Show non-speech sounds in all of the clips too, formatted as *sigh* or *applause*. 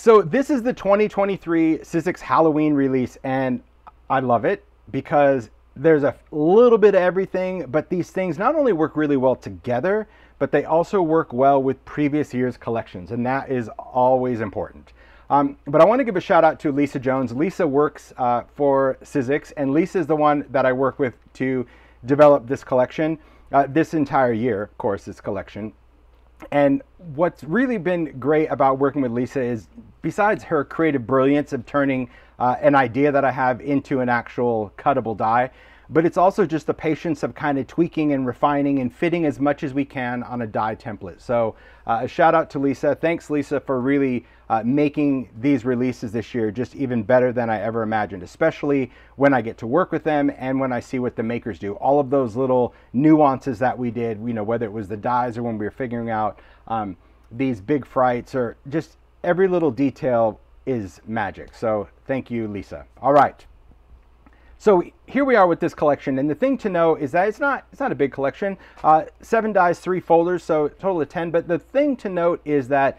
So this is the 2023 Sizzix Halloween release, and I love it because there's a little bit of everything, but these things not only work really well together, but they also work well with previous year's collections, and that is always important. Um, but I want to give a shout out to Lisa Jones. Lisa works uh, for Sizzix, and Lisa is the one that I work with to develop this collection, uh, this entire year, of course, this collection. And what's really been great about working with Lisa is besides her creative brilliance of turning uh, an idea that I have into an actual cuttable die, but it's also just the patience of kind of tweaking and refining and fitting as much as we can on a die template. So uh, a shout out to Lisa. Thanks, Lisa, for really uh, making these releases this year just even better than I ever imagined, especially when I get to work with them and when I see what the makers do. All of those little nuances that we did, you know, whether it was the dies or when we were figuring out um, these big frights or just every little detail is magic. So thank you, Lisa. All right. So here we are with this collection, and the thing to know is that it's not it's not a big collection. Uh, seven dies, three folders, so total of ten. But the thing to note is that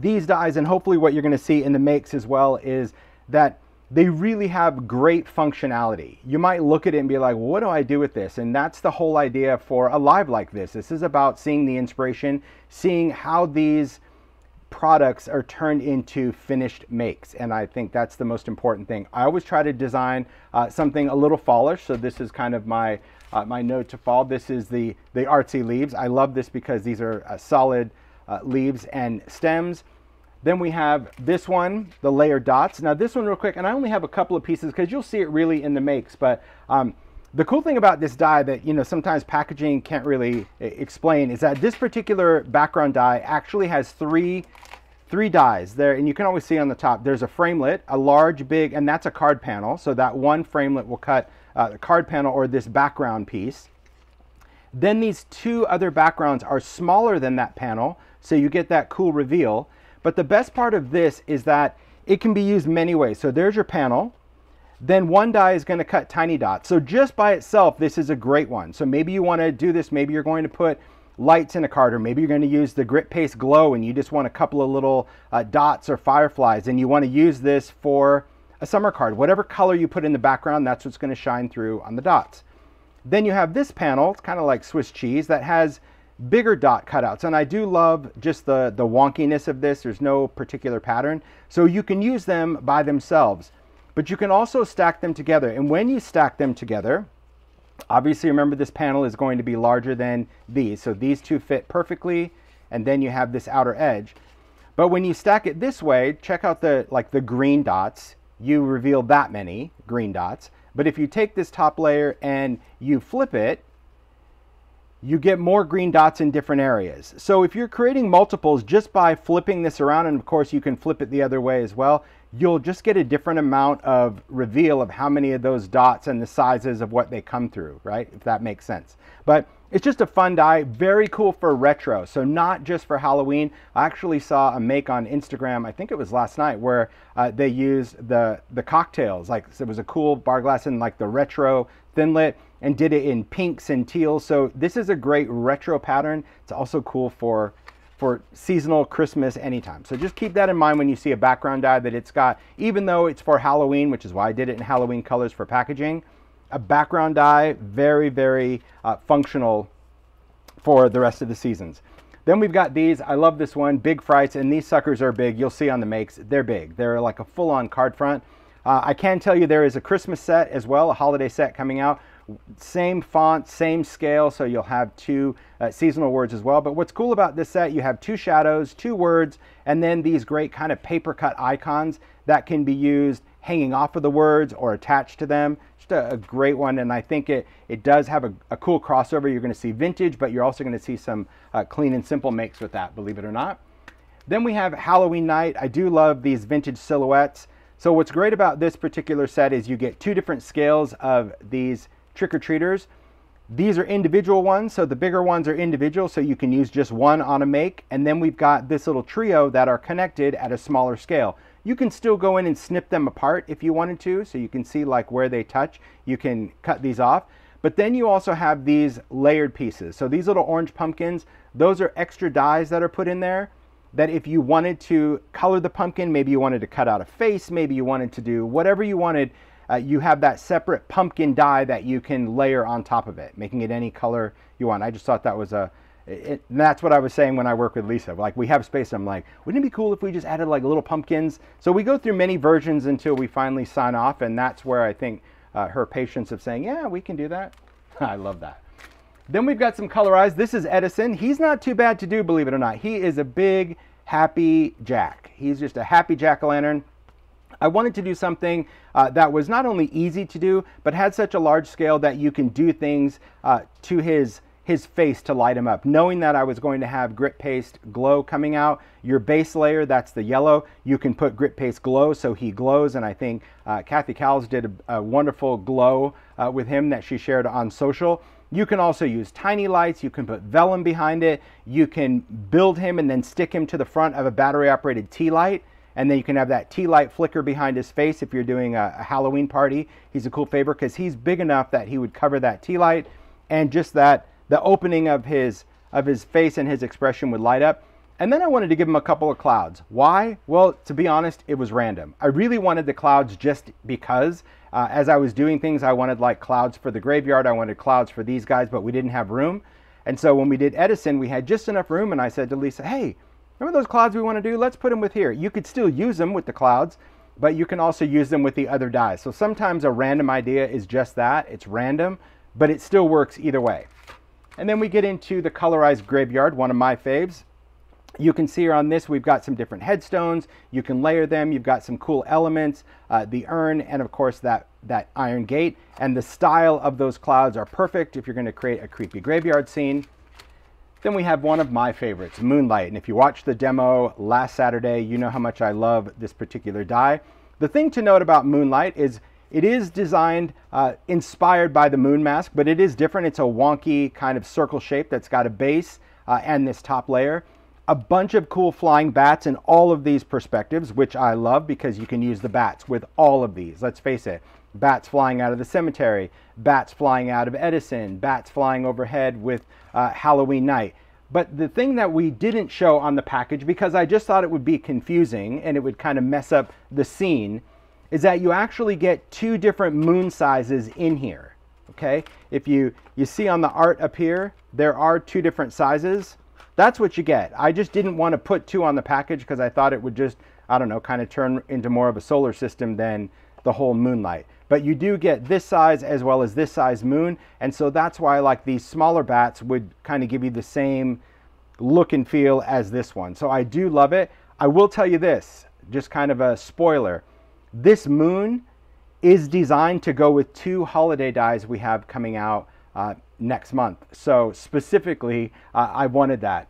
these dies, and hopefully what you're going to see in the makes as well, is that they really have great functionality. You might look at it and be like, what do I do with this? And that's the whole idea for a live like this. This is about seeing the inspiration, seeing how these products are turned into finished makes. And I think that's the most important thing. I always try to design uh, something a little fallish. So this is kind of my uh, my note to fall. This is the, the artsy leaves. I love this because these are uh, solid uh, leaves and stems. Then we have this one, the layered dots. Now this one real quick, and I only have a couple of pieces because you'll see it really in the makes, but um, the cool thing about this die that you know sometimes packaging can't really explain is that this particular background die actually has three three dies there and you can always see on the top. There's a framelit a large big and that's a card panel. So that one framelit will cut uh, the card panel or this background piece. Then these two other backgrounds are smaller than that panel so you get that cool reveal. But the best part of this is that it can be used many ways. So there's your panel then one die is going to cut tiny dots. So just by itself, this is a great one. So maybe you want to do this. Maybe you're going to put lights in a card, or maybe you're going to use the grit paste glow and you just want a couple of little uh, dots or fireflies and you want to use this for a summer card. Whatever color you put in the background, that's what's going to shine through on the dots. Then you have this panel, it's kind of like Swiss cheese, that has bigger dot cutouts. And I do love just the, the wonkiness of this. There's no particular pattern. So you can use them by themselves. But you can also stack them together. And when you stack them together, obviously remember this panel is going to be larger than these. So these two fit perfectly. And then you have this outer edge. But when you stack it this way, check out the like the green dots. You reveal that many green dots. But if you take this top layer and you flip it, you get more green dots in different areas. So if you're creating multiples just by flipping this around, and of course you can flip it the other way as well, you'll just get a different amount of reveal of how many of those dots and the sizes of what they come through, right? If that makes sense. But it's just a fun die, very cool for retro. So not just for Halloween. I actually saw a make on Instagram, I think it was last night, where uh, they used the, the cocktails. Like it was a cool bar glass in like the retro thinlit and did it in pinks and teals. So this is a great retro pattern. It's also cool for for seasonal Christmas anytime. So just keep that in mind when you see a background die that it's got, even though it's for Halloween, which is why I did it in Halloween colors for packaging, a background die, very, very uh, functional for the rest of the seasons. Then we've got these. I love this one, Big Frights, and these suckers are big. You'll see on the makes, they're big. They're like a full-on card front. Uh, I can tell you there is a Christmas set as well, a holiday set coming out same font, same scale, so you'll have two uh, seasonal words as well. But what's cool about this set, you have two shadows, two words, and then these great kind of paper cut icons that can be used hanging off of the words or attached to them. Just a, a great one, and I think it, it does have a, a cool crossover. You're going to see vintage, but you're also going to see some uh, clean and simple makes with that, believe it or not. Then we have Halloween night. I do love these vintage silhouettes. So what's great about this particular set is you get two different scales of these trick-or-treaters. These are individual ones, so the bigger ones are individual, so you can use just one on a make. And then we've got this little trio that are connected at a smaller scale. You can still go in and snip them apart if you wanted to, so you can see like where they touch. You can cut these off. But then you also have these layered pieces. So these little orange pumpkins, those are extra dies that are put in there. that if you wanted to color the pumpkin, maybe you wanted to cut out a face, maybe you wanted to do whatever you wanted, uh, you have that separate pumpkin die that you can layer on top of it, making it any color you want. I just thought that was a, it, that's what I was saying when I work with Lisa. Like we have space. I'm like, wouldn't it be cool if we just added like little pumpkins? So we go through many versions until we finally sign off, and that's where I think uh, her patience of saying, yeah, we can do that. *laughs* I love that. Then we've got some colorized. This is Edison. He's not too bad to do, believe it or not. He is a big, happy Jack. He's just a happy jack-o'-lantern. I wanted to do something uh, that was not only easy to do, but had such a large scale that you can do things uh, to his his face to light him up. Knowing that I was going to have grit paste glow coming out, your base layer, that's the yellow, you can put grit paste glow so he glows. And I think uh, Kathy Cowles did a, a wonderful glow uh, with him that she shared on social. You can also use tiny lights, you can put vellum behind it, you can build him and then stick him to the front of a battery operated tea light and then you can have that tea light flicker behind his face if you're doing a, a Halloween party. He's a cool favor because he's big enough that he would cover that tea light, and just that the opening of his of his face and his expression would light up. And then I wanted to give him a couple of clouds. Why? Well, to be honest, it was random. I really wanted the clouds just because uh, as I was doing things, I wanted like clouds for the graveyard, I wanted clouds for these guys, but we didn't have room. And so when we did Edison, we had just enough room, and I said to Lisa, hey, Remember those clouds we want to do? Let's put them with here. You could still use them with the clouds, but you can also use them with the other dies. So sometimes a random idea is just that. It's random, but it still works either way. And then we get into the colorized graveyard, one of my faves. You can see here on this, we've got some different headstones. You can layer them. You've got some cool elements, uh, the urn, and of course that, that iron gate. And the style of those clouds are perfect if you're going to create a creepy graveyard scene. Then we have one of my favorites, Moonlight. And if you watched the demo last Saturday, you know how much I love this particular die. The thing to note about Moonlight is it is designed uh, inspired by the moon mask, but it is different. It's a wonky kind of circle shape that's got a base uh, and this top layer. A bunch of cool flying bats in all of these perspectives, which I love because you can use the bats with all of these. Let's face it, bats flying out of the cemetery, bats flying out of Edison, bats flying overhead with uh, Halloween night. But the thing that we didn't show on the package, because I just thought it would be confusing and it would kind of mess up the scene, is that you actually get two different moon sizes in here. Okay, if you, you see on the art up here, there are two different sizes. That's what you get. I just didn't want to put two on the package because I thought it would just, I don't know, kind of turn into more of a solar system than the whole moonlight. But you do get this size as well as this size moon. And so that's why like these smaller bats would kind of give you the same look and feel as this one. So I do love it. I will tell you this, just kind of a spoiler. This moon is designed to go with two holiday dies we have coming out uh, next month. So specifically, uh, I wanted that.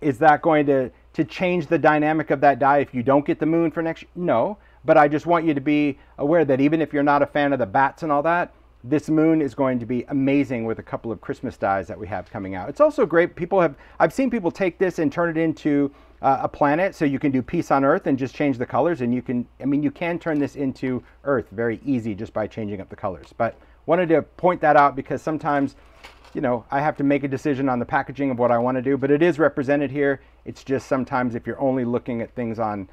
Is that going to, to change the dynamic of that die if you don't get the moon for next year? No. But I just want you to be aware that even if you're not a fan of the bats and all that, this moon is going to be amazing with a couple of Christmas dies that we have coming out. It's also great. People have, I've seen people take this and turn it into uh, a planet so you can do peace on Earth and just change the colors. And you can, I mean, you can turn this into Earth very easy just by changing up the colors. But wanted to point that out because sometimes, you know, I have to make a decision on the packaging of what I want to do, but it is represented here. It's just sometimes if you're only looking at things on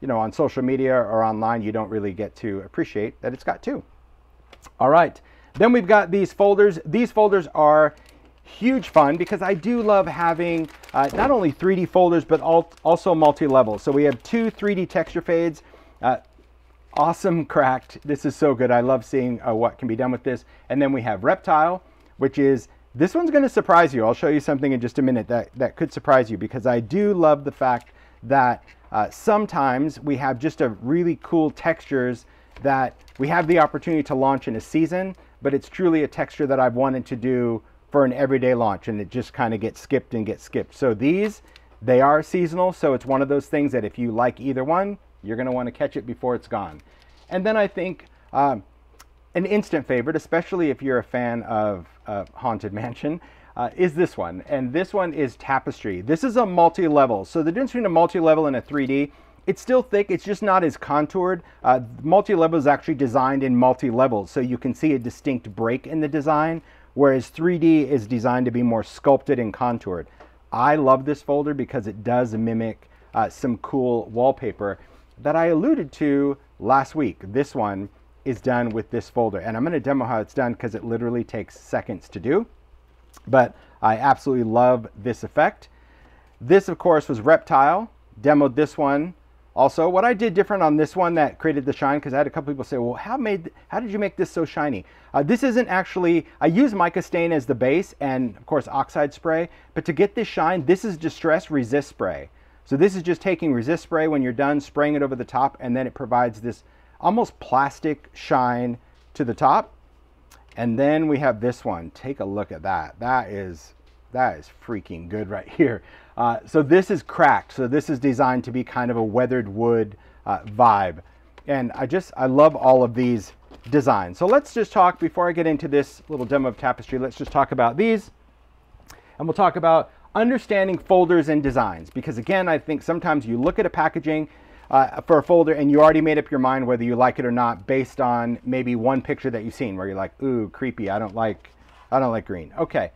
you know, on social media or online, you don't really get to appreciate that it's got two. All right, then we've got these folders. These folders are huge fun because I do love having uh, not only 3D folders, but also multi-level. So we have two 3D texture fades. Uh, awesome *laughs* cracked. This is so good. I love seeing uh, what can be done with this. And then we have Reptile, which is, this one's gonna surprise you. I'll show you something in just a minute that, that could surprise you because I do love the fact that uh, sometimes we have just a really cool textures that we have the opportunity to launch in a season, but it's truly a texture that I've wanted to do for an everyday launch and it just kind of gets skipped and gets skipped. So these, they are seasonal, so it's one of those things that if you like either one, you're gonna wanna catch it before it's gone. And then I think um, an instant favorite, especially if you're a fan of uh, Haunted *laughs* Mansion, uh, is this one. And this one is Tapestry. This is a multi-level. So the difference between a multi-level and a 3D, it's still thick, it's just not as contoured. Uh, multi-level is actually designed in multi-levels, so you can see a distinct break in the design, whereas 3D is designed to be more sculpted and contoured. I love this folder because it does mimic uh, some cool wallpaper that I alluded to last week. This one is done with this folder. And I'm going to demo how it's done because it literally takes seconds to do. But I absolutely love this effect. This, of course, was Reptile. Demoed this one also. What I did different on this one that created the shine, because I had a couple people say, well, how, made, how did you make this so shiny? Uh, this isn't actually, I use mica stain as the base and, of course, oxide spray. But to get this shine, this is Distress Resist Spray. So this is just taking resist spray when you're done, spraying it over the top, and then it provides this almost plastic shine to the top. And then we have this one. Take a look at that. That is that is freaking good right *laughs* here. Uh, so this is cracked. So this is designed to be kind of a weathered wood uh, vibe. And I just, I love all of these designs. So let's just talk, before I get into this little demo of Tapestry, let's just talk about these. And we'll talk about understanding folders and designs. Because again, I think sometimes you look at a packaging uh, for a folder and you already made up your mind whether you like it or not based on maybe one picture that you've seen where you're like, ooh, creepy, I don't like, I don't like green. Okay.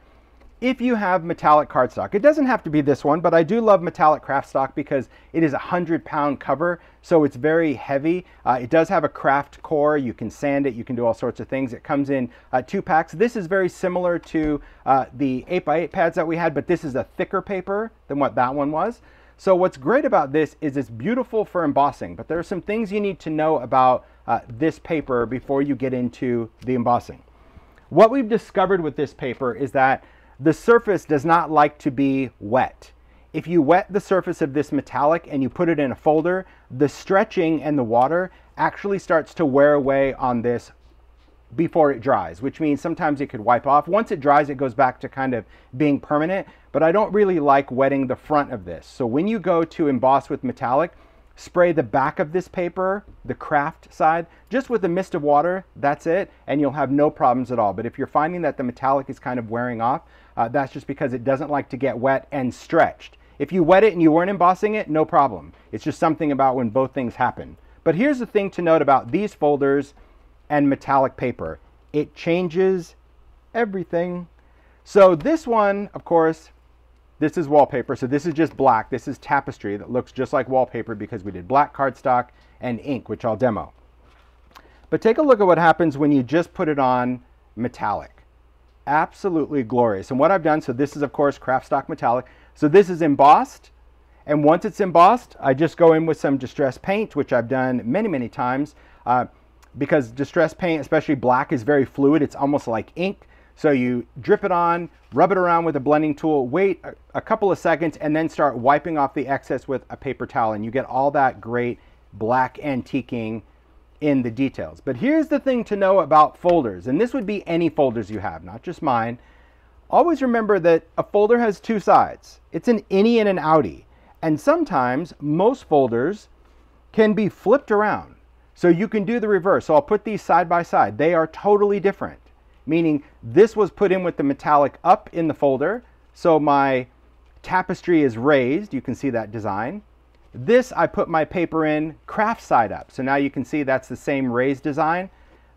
If you have metallic cardstock, it doesn't have to be this one, but I do love metallic Kraft-Stock because it is a 100 pound cover, so it's very heavy. Uh, it does have a craft core. You can sand it, you can do all sorts of things. It comes in uh, two packs. This is very similar to uh, the 8x8 pads that we had, but this is a thicker paper than what that one was. So what's great about this is it's beautiful for embossing, but there are some things you need to know about uh, this paper before you get into the embossing. What we've discovered with this paper is that the surface does not like to be wet. If you wet the surface of this metallic and you put it in a folder, the stretching and the water actually starts to wear away on this before it dries, which means sometimes it could wipe off. Once it dries, it goes back to kind of being permanent, but I don't really like wetting the front of this. So when you go to emboss with metallic, spray the back of this paper, the craft side, just with a mist of water, that's it, and you'll have no problems at all. But if you're finding that the metallic is kind of wearing off, uh, that's just because it doesn't like to get wet and stretched. If you wet it and you weren't embossing it, no problem. It's just something about when both things happen. But here's the thing to note about these folders and metallic paper. It changes everything. So this one, of course, this is wallpaper. So this is just black. This is tapestry that looks just like wallpaper because we did black cardstock and ink, which I'll demo. But take a look at what happens when you just put it on metallic. Absolutely glorious. And what I've done, so this is of course Kraft-Stock metallic. So this is embossed. And once it's embossed, I just go in with some distress paint, which I've done many, many times. Uh, because distress paint, especially black, is very fluid. It's almost like ink. So you drip it on, rub it around with a blending tool, wait a, couple of seconds, and then start wiping off the excess with a paper towel. And you get all that great black antiquing in the details. But here's the thing to know about folders, and this would be any folders you have, not just mine. Always remember that a folder has two sides. It's an innie and an outie. And sometimes most folders can be flipped around. So you can do the reverse. So I'll put these side by side. They are totally different, meaning this was put in with the metallic up in the folder. So my tapestry is raised. You can see that design. This I put my paper in craft side up. So now you can see that's the same raised design,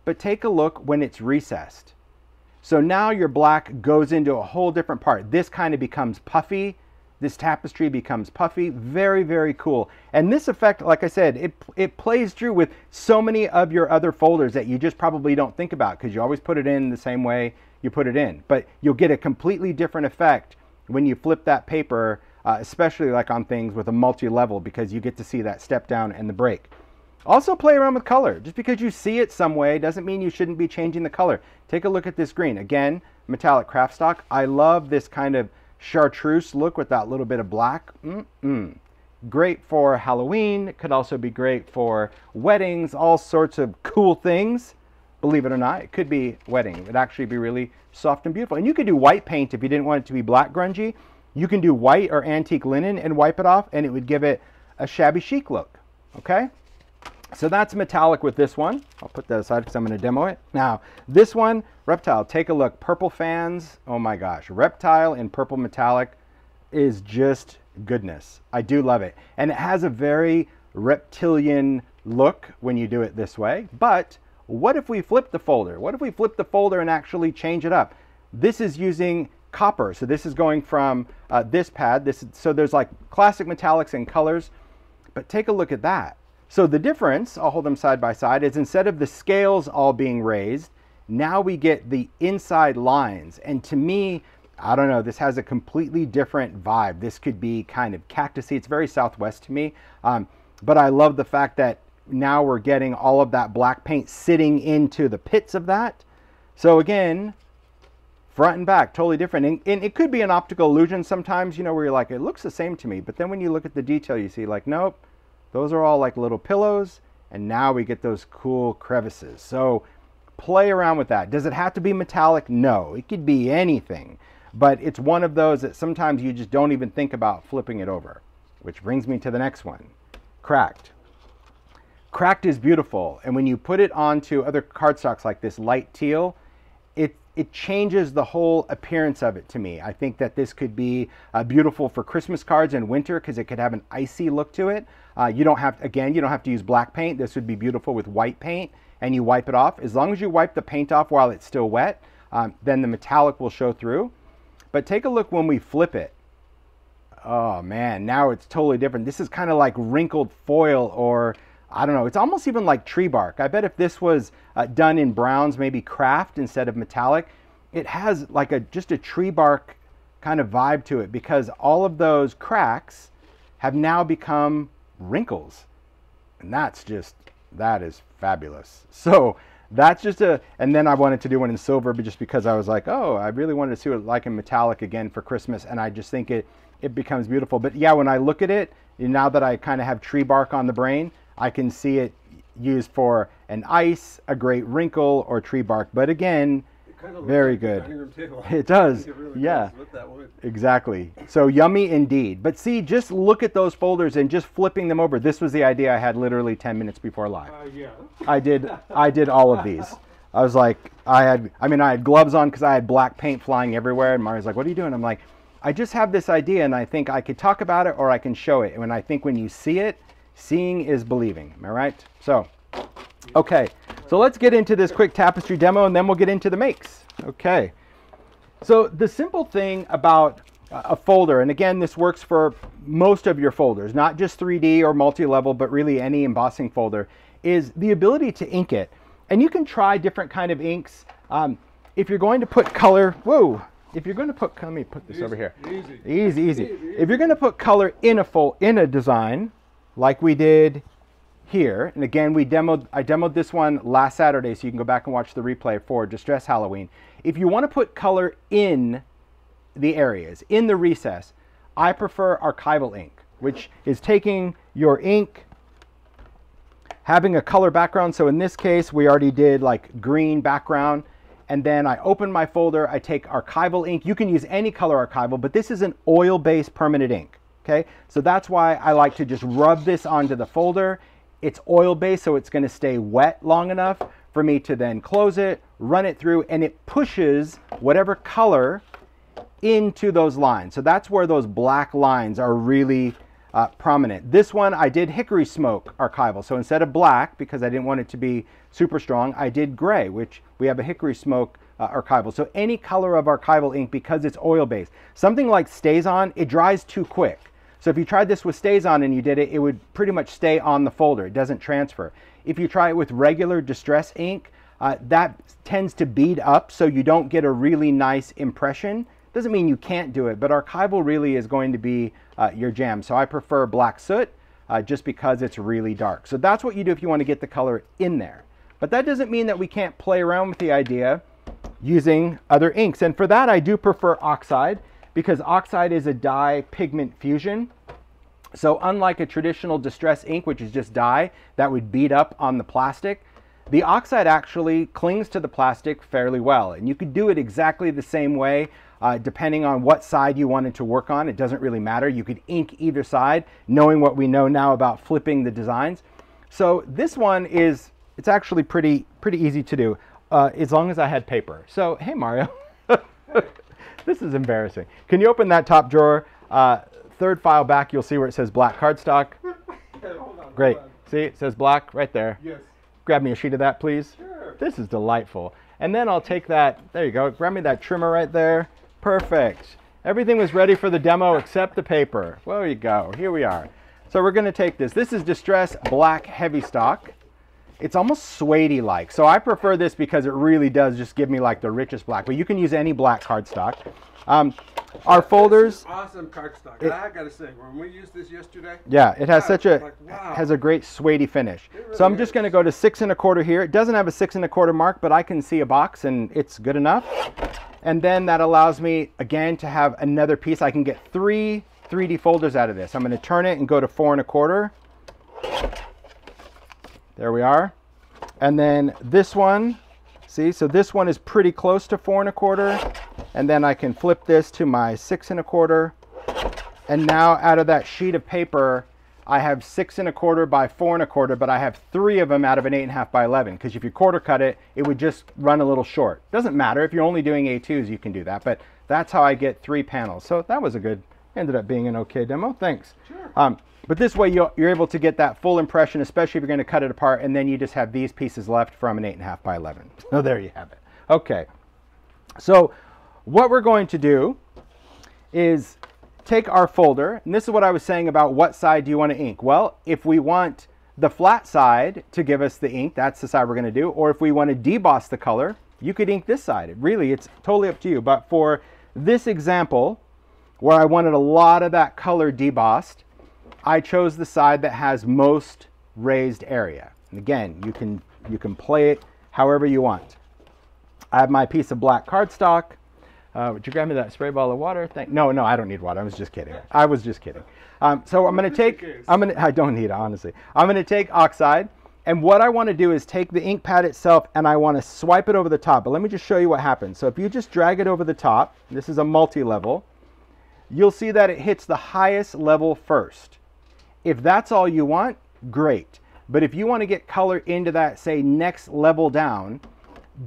but take a look when it's recessed. So now your black goes into a whole different part. This kind of becomes puffy this tapestry becomes puffy. Very, very cool. And this effect, like I said, it, it plays through with so many of your other folders that you just probably don't think about because you always put it in the same way you put it in. But you'll get a completely different effect when you flip that paper, uh, especially like on things with a multi-level because you get to see that step down and the break. Also play around with color. Just because you see it some way doesn't mean you shouldn't be changing the color. Take a look at this green. Again, metallic Kraft-Stock. I love this kind of chartreuse look with that little bit of black. Mm-mm. Great for Halloween. Could also be great for weddings, all sorts of cool things. Believe it or not, it could be wedding. It'd actually be really soft and beautiful. And you could do white paint if you didn't want it to be black grungy. You can do white or antique linen and wipe it off and it would give it a shabby chic look. Okay? So that's metallic with this one. I'll put that aside because I'm going to demo it. Now, this one, Reptile, take a look. Purple fans, oh my gosh. Reptile in purple metallic is just goodness. I do love it. And it has a very reptilian look when you do it this way. But what if we flip the folder? What if we flip the folder and actually change it up? This is using copper. So this is going from uh, this pad. This is, so there's like classic metallics and colors, but take a look at that. So the difference, I'll hold them side by side, is instead of the scales all being raised, now we get the inside lines. And to me, I don't know, this has a completely different vibe. This could be kind of cactusy. It's very Southwest to me. Um, but I love the fact that now we're getting all of that black paint sitting into the pits of that. So again, front and back, totally different. And, and, it could be an optical illusion sometimes, you know, where you're like, it looks the same to me. But then when you look at the detail, you see like, nope, those are all like little pillows. And now we get those cool crevices. So play around with that. Does it have to be metallic? No, it could be anything. But it's one of those that sometimes you just don't even think about flipping it over. Which brings me to the next one, cracked. Cracked is beautiful. And when you put it onto other cardstocks like this light teal, it, it changes the whole appearance of it to me. I think that this could be uh, beautiful for Christmas cards in winter because it could have an icy look to it. Uh, you don't have, again, you don't have to use black paint. This would be beautiful with white paint and you wipe it off. As long as you wipe the paint off while it's still wet, um, then the metallic will show through. But take a look when we flip it. Oh man, now it's totally different. This is kind of like wrinkled foil or I don't know, it's almost even like tree bark. I bet if this was uh, done in browns, maybe craft instead of metallic, it has like a just a tree bark kind of vibe to it because all of those cracks have now become wrinkles. And that's just, that is fabulous. *laughs* So that's just a, and then I wanted to do one in silver but just because I was like, oh, I really wanted to see what like in metallic again for Christmas. And I just think it, it becomes beautiful. But yeah, when I look at it, now that I kind of have tree bark on the brain, I can see it used for an ice, a great wrinkle, or tree bark. But again, very good. *laughs* It does. *laughs* It really yeah. does exactly. So yummy indeed. But see, just look at those folders and just flipping them over. This was the idea I had literally 10 minutes before live. Uh, yeah. I did I did all of these. I was like, I had, I mean, I had gloves on because I had black paint flying everywhere. And Mario's like, what are you doing? I'm like, I just have this idea and I think I could talk about it or I can show it. And I think when you see it, Seeing is believing. Am I right? So, okay. So let's get into this quick tapestry demo and then we'll get into the makes. Okay. So the simple thing about a folder, and again, this works for most of your folders, not just 3D or multi-level, but really any embossing folder, is the ability to ink it. And you can try different kind of inks. Um, if you're going to put color, whoa, if you're going to put, let me put this easy, over here. Easy. Easy, easy. If you're going to put color in a fold, in a design, like we did here. And again, we demoed, I demoed this one last Saturday, so you can go back and watch the replay for Distress Halloween. If you want to put color in the areas, in the recess, I prefer archival ink, which is taking your ink, having a color background. So in this case, we already did like green background. And then I open my folder, I take archival ink. You can use any color archival, but this is an oil-based permanent ink okay? So that's why I like to just rub this onto the folder. It's oil-based, so it's gonna stay wet long enough for me to then close it, run it through, and it pushes whatever color into those lines. So that's where those black lines are really uh, prominent. This one I did hickory smoke archival. So instead of black, because I didn't want it to be super strong, I did gray, which we have a hickory smoke uh, archival. So any color of archival ink because it's oil-based. Something like StazOn, it dries too quick. So if you tried this with StazOn and you did it, it would pretty much stay on the folder. It doesn't transfer. If you try it with regular Distress ink, uh, that tends to bead up so you don't get a really nice impression. Doesn't mean you can't do it, but archival really is going to be uh, your jam. So I prefer black soot uh, just because it's really dark. So that's what you do if you want to get the color in there. But that doesn't mean that we can't play around with the idea using other inks. And for that, I do prefer oxide because oxide is a dye pigment fusion. So unlike a traditional distress ink, which is just dye that would bead up on the plastic, the oxide actually clings to the plastic fairly well. And you could do it exactly the same way uh, depending on what side you wanted to work on. It doesn't really matter. You could ink either side, knowing what we know now about flipping the designs. So this one is, it's actually pretty, pretty easy to do uh, as long as I had paper. So, hey Mario. *laughs* This is embarrassing. Can you open that top drawer? Uh, third file back, you'll see where it says black cardstock. *laughs* on, Great. See, it says black right there. Yes. Grab me a sheet of that, please. Sure. This is delightful. And then I'll take that, there you go, grab me that trimmer right there. perfect. Everything was ready for the demo except the paper. Well, there you go. Here we are. So we're going to take this. This is Distress Black Heavy Stock. It's almost suede like. So I prefer this because it really does just give me like the richest black. But you can use any black cardstock. Um, our folders. awesome cardstock. It, I gotta say, when we used this yesterday. Yeah, it has such a like, wow. has a great suede finish. Really so I'm is. just going to go to six and a quarter here. It doesn't have a six and a quarter mark, but I can see a box and it's good enough. And then that allows me again to have another piece. I can get three 3D folders out of this. I'm going to turn it and go to four and a quarter. There we are. And then this one, see, so this one is pretty close to four and a quarter. And then I can flip this to my six and a quarter. And now out of that sheet of paper, I have six and a quarter by four and a quarter, but I have three of them out of an eight and a half by 11. Because if you quarter cut it, it would just run a little short. Doesn't matter. If you're only doing A2s, you can do that. But that's how I get three panels. So that was a good, ended up being an okay demo. Thanks. Sure. Um, but this way you're, able to get that full impression, especially if you're going to cut it apart, and then you just have these pieces left from an 8.5 by 11. *laughs* So there you have it. Okay. So what we're going to do is take our folder, and this is what I was saying about what side do you want to ink. Well, if we want the flat side to give us the ink, that's the side we're going to do. Or if we want to deboss the color, you could ink this side. Really, it's totally up to you. But for this example, where I wanted a lot of that color debossed, I chose the side that has most raised area. And again, you can, you can play it however you want. I have my piece of black cardstock. Uh, would you grab me that spray bottle of water? Thank no, no, I don't need water. I was just kidding. I was just kidding. Um, so I'm going to take, I'm going to, I don't need it, honestly. I'm going to take oxide. And what I want to do is take the ink pad itself and I want to swipe it over the top. But let me just show you what happens. So if you just drag it over the top, this is a multi-level, you'll see that it hits the highest level first. If that's all you want, great. But if you want to get color into that, say, next level down,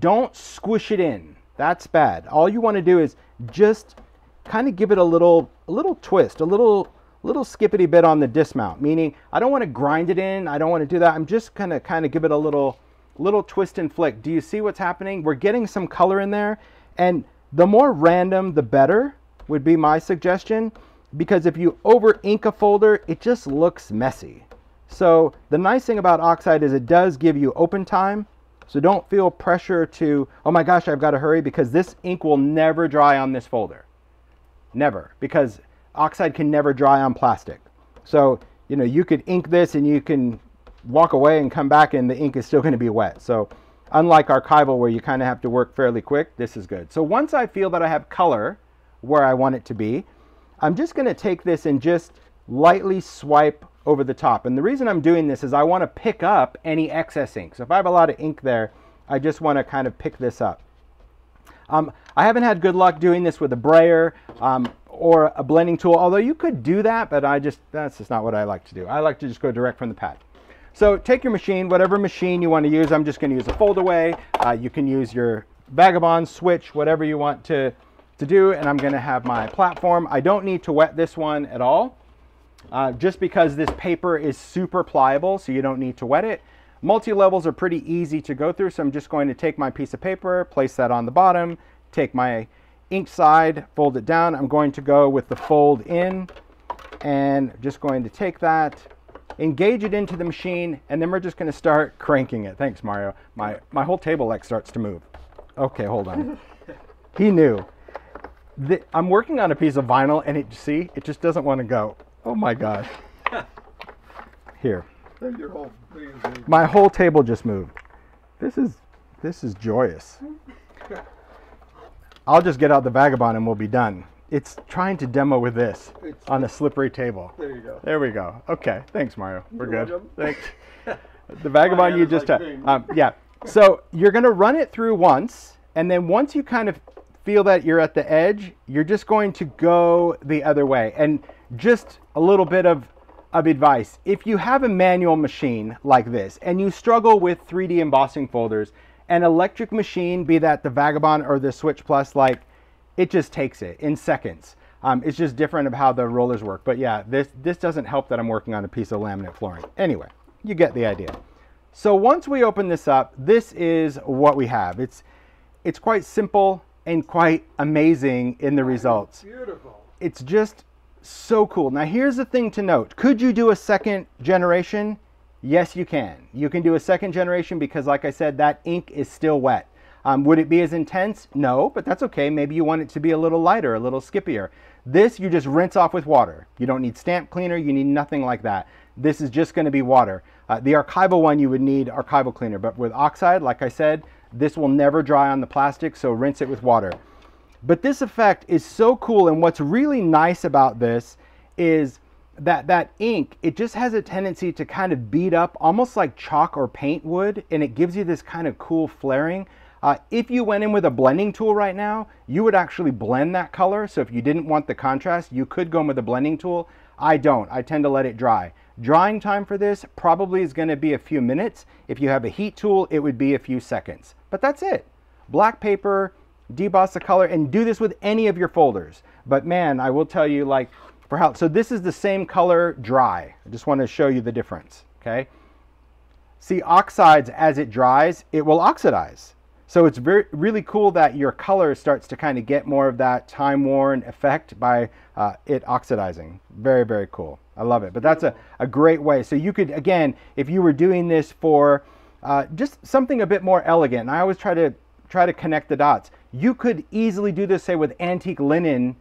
don't squish it in. That's bad. All you want to do is just kind of give it a little, a little twist, a little, little skippity bit on the dismount. Meaning, I don't want to grind it in. I don't want to do that. I'm just gonna kind of give it a little, little twist and flick. Do you see what's happening? We're getting some color in there, and the more random, the better would be my suggestion because if you over ink a folder, it just looks messy. So the nice thing about Oxide is it does give you open time. So don't feel pressure to, oh my gosh, I've got to hurry because this ink will never dry on this folder. Never, because Oxide can never dry on plastic. So, you know, you could ink this and you can walk away and come back and the ink is still going to be wet. So unlike archival where you kind of have to work fairly quick, this is good. So once I feel that I have color, where I want it to be. I'm just going to take this and just lightly swipe over the top. And the reason I'm doing this is I want to pick up any excess ink. So if I have a lot of ink there, I just want to kind of pick this up. Um, I haven't had good luck doing this with a brayer um, or a blending tool, although you could do that, but I just, that's just not what I like to do. I like to just go direct from the pad. So take your machine, whatever machine you want to use. I'm just going to use a foldaway. Uh, you can use your Vagabond, switch, whatever you want to, to do and I'm going to have my platform. I don't need to wet this one at all uh, just because this paper is super pliable so you don't need to wet it. Multi-levels are pretty easy to go through so I'm just going to take my piece of paper, place that on the bottom, take my ink side, fold it down. I'm going to go with the fold in and just going to take that, engage it into the machine, and then we're just going to start cranking it. Thanks, Mario. My, my whole table like starts to move. Okay, hold on. *laughs* he knew the, I'm working on a piece of vinyl and it, see, it just doesn't want to go. Oh my gosh. *laughs* Here. Whole my whole table just moved. This is, this is joyous. *laughs* I'll just get out the Vagabond and we'll be done. It's trying to demo with this it's, on a slippery table. There you go. There we go. Okay. Thanks, Mario. We're You're good. Welcome. *laughs* Thanks. the Vagabond you just like um, yeah. So you're going to run it through once, and then once you kind of feel that you're at the edge, you're just going to go the other way. And just a little bit of, of advice. If you have a manual machine like this and you struggle with 3D embossing folders, an electric machine, be that the Vagabond or the Switch Plus, like it just takes it in seconds. Um, it's just different of how the rollers work. But yeah, this, this doesn't help that I'm working on a piece of laminate flooring. Anyway, you get the idea. So once we open this up, this is what we have. It's, it's quite simple and quite amazing in the results. Beautiful. It's just so cool. Now, here's the thing to note could you do a second generation? Yes, you can. You can do a second generation because, like I said, that ink is still wet. Um, would it be as intense? No, but that's okay. Maybe you want it to be a little lighter, a little skippier. This you just rinse off with water. You don't need stamp cleaner, you need nothing like that. This is just going to be water. Uh, the archival one, you would need archival cleaner, but with oxide, like I said, this will never dry on the plastic, so rinse it with water. But this effect is so cool, and what's really nice about this is that that ink, it just has a tendency to kind of beat up almost like chalk or paint would, and it gives you this kind of cool flaring. Uh, if you went in with a blending tool right now, you would actually blend that color. So if you didn't want the contrast, you could go in with a blending tool. I don't. I tend to let it dry. Drying time for this probably is going to be a few minutes. If you have a heat tool, it would be a few seconds. But that's it. Black paper, deboss the color, and do this with any of your folders. But man, I will tell you like for how, so this is the same color dry. I just want to show you the difference, okay? See, oxides as it dries, it will oxidize. So it's very really cool that your color starts to kind of get more of that time worn effect by uh, it oxidizing. Very, very cool. I love it. But that's a, a great way. So you could, again, if you were doing this for uh, just something a bit more elegant, and I always try to try to connect the dots. You could easily do this, say, with antique linen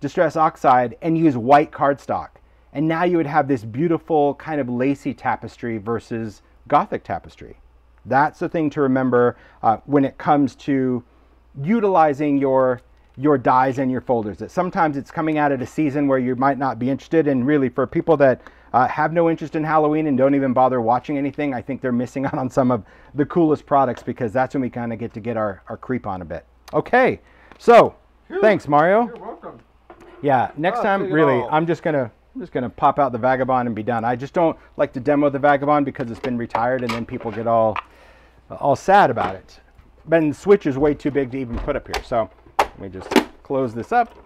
distress oxide and use white cardstock. And now you would have this beautiful kind of lacy tapestry versus Gothic tapestry. That's the thing to remember uh, when it comes to utilizing your your dies and your folders. That sometimes it's coming out at a season where you might not be interested, and really for people that uh, have no interest in Halloween and don't even bother watching anything, I think they're missing *laughs* out on some of the coolest products because that's when we kind of get to get our, our creep on a bit. Okay, so Phew. thanks, Mario. You're welcome. Yeah, next Oh, time, really. I'm just gonna I'm just gonna pop out the Vagabond and be done. I just don't like to demo the Vagabond because it's been retired, and then people get all all sad about it. But the switch is way too big to even put up here, so let me just close this up.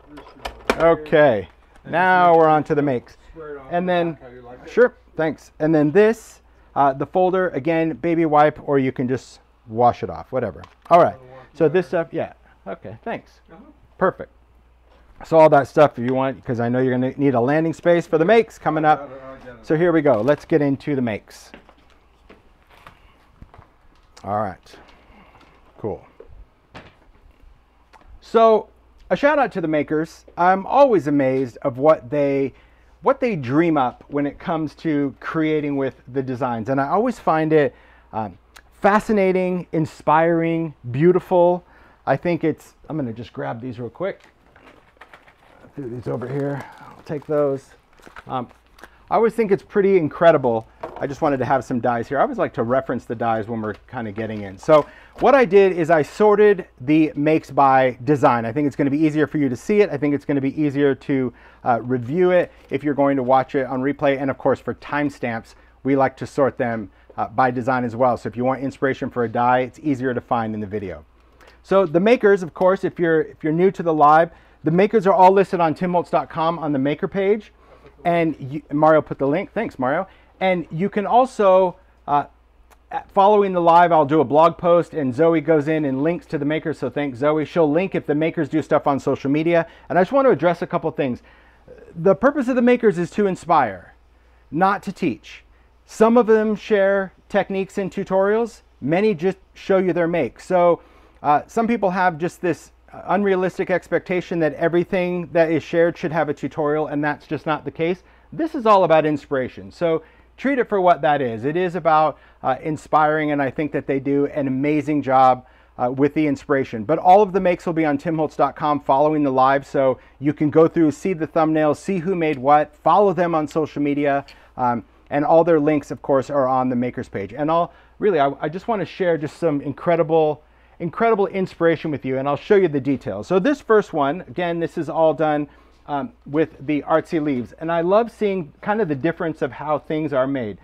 Okay, now we're on to the makes. Swear it on And the then, back. How you like it? sure, thanks. And then this, uh, the folder, again, baby wipe, or you can just wash it off, whatever. All right, so this stuff, yeah, okay, thanks. Uh-huh. Perfect. So all that stuff if you want, because I know you're gonna need a landing space for the makes coming up. it, I get it. So here we go. Let's get into the makes. All right. Cool. So a shout out to the makers. I'm always amazed of what they what they dream up when it comes to creating with the designs, and I always find it um, fascinating, inspiring, beautiful. I think it's. I'm gonna just grab these real quick. Do these over here. I'll take those. Um, I always think it's pretty incredible. I just wanted to have some dies here. I always like to reference the dies when we're kind of getting in. So what I did is I sorted the makes by design. I think it's going to be easier for you to see it. I think it's going to be easier to uh, review it if you're going to watch it on replay. And of course, for timestamps, we like to sort them uh, by design as well. So if you want inspiration for a die, it's easier to find in the video. So the makers, of course, if you're if you're new to the live, the makers are all listed on timholtz.com on the maker page. And you, Mario put the link. Thanks, Mario. And you can also, uh, following the live, I'll do a blog post, and Zoe goes in and links to the makers. So thanks, Zoe. She'll link if the makers do stuff on social media. And I just want to address a couple things. The purpose of the makers is to inspire, not to teach. Some of them share techniques and tutorials. Many just show you their make. So uh, some people have just this unrealistic expectation that everything that is shared should have a tutorial, and that's just not the case. This is all about inspiration. So treat it for what that is. It is about uh, inspiring, and I think that they do an amazing job uh, with the inspiration. But all of the makes will be on timholtz.com following the live, so you can go through, see the thumbnails, see who made what, follow them on social media, um, and all their links, of course, are on the makers page. And I'll really, I, I just want to share just some incredible, incredible inspiration with you, and I'll show you the details. So this first one, again, this is all done um, with the artsy leaves, and I love seeing kind of the difference of how things are made.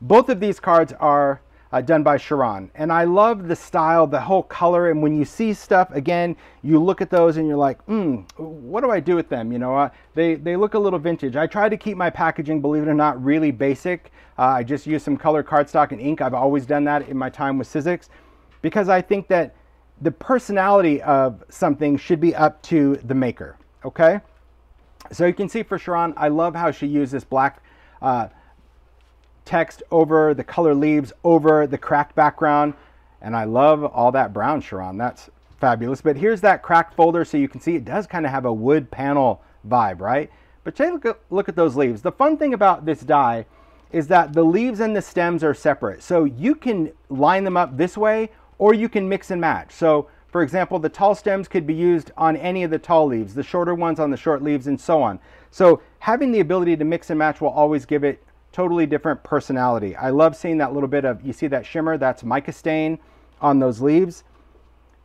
Both of these cards are uh, done by Sharon. And I love the style, the whole color. And when you see stuff, again, you look at those and you're like, hmm, what do I do with them? You know, uh, they, they look a little vintage. I try to keep my packaging, believe it or not, really basic. Uh, I just use some color cardstock and ink. I've always done that in my time with Sizzix because I think that the personality of something should be up to the maker, okay? So you can see for Sharon, I love how she used this black uh, text over the color leaves, over the cracked background. And I love all that brown, Sharon. That's fabulous. But here's that cracked folder so you can see it does kind of have a wood panel vibe, right? But take a look at, look at those leaves. The fun thing about this die is that the leaves and the stems are separate. So you can line them up this way or you can mix and match. So for example, the tall stems could be used on any of the tall leaves, the shorter ones on the short leaves and so on. So having the ability to mix and match will always give it totally different personality. I love seeing that little bit of, you see that shimmer, that's mica stain on those leaves.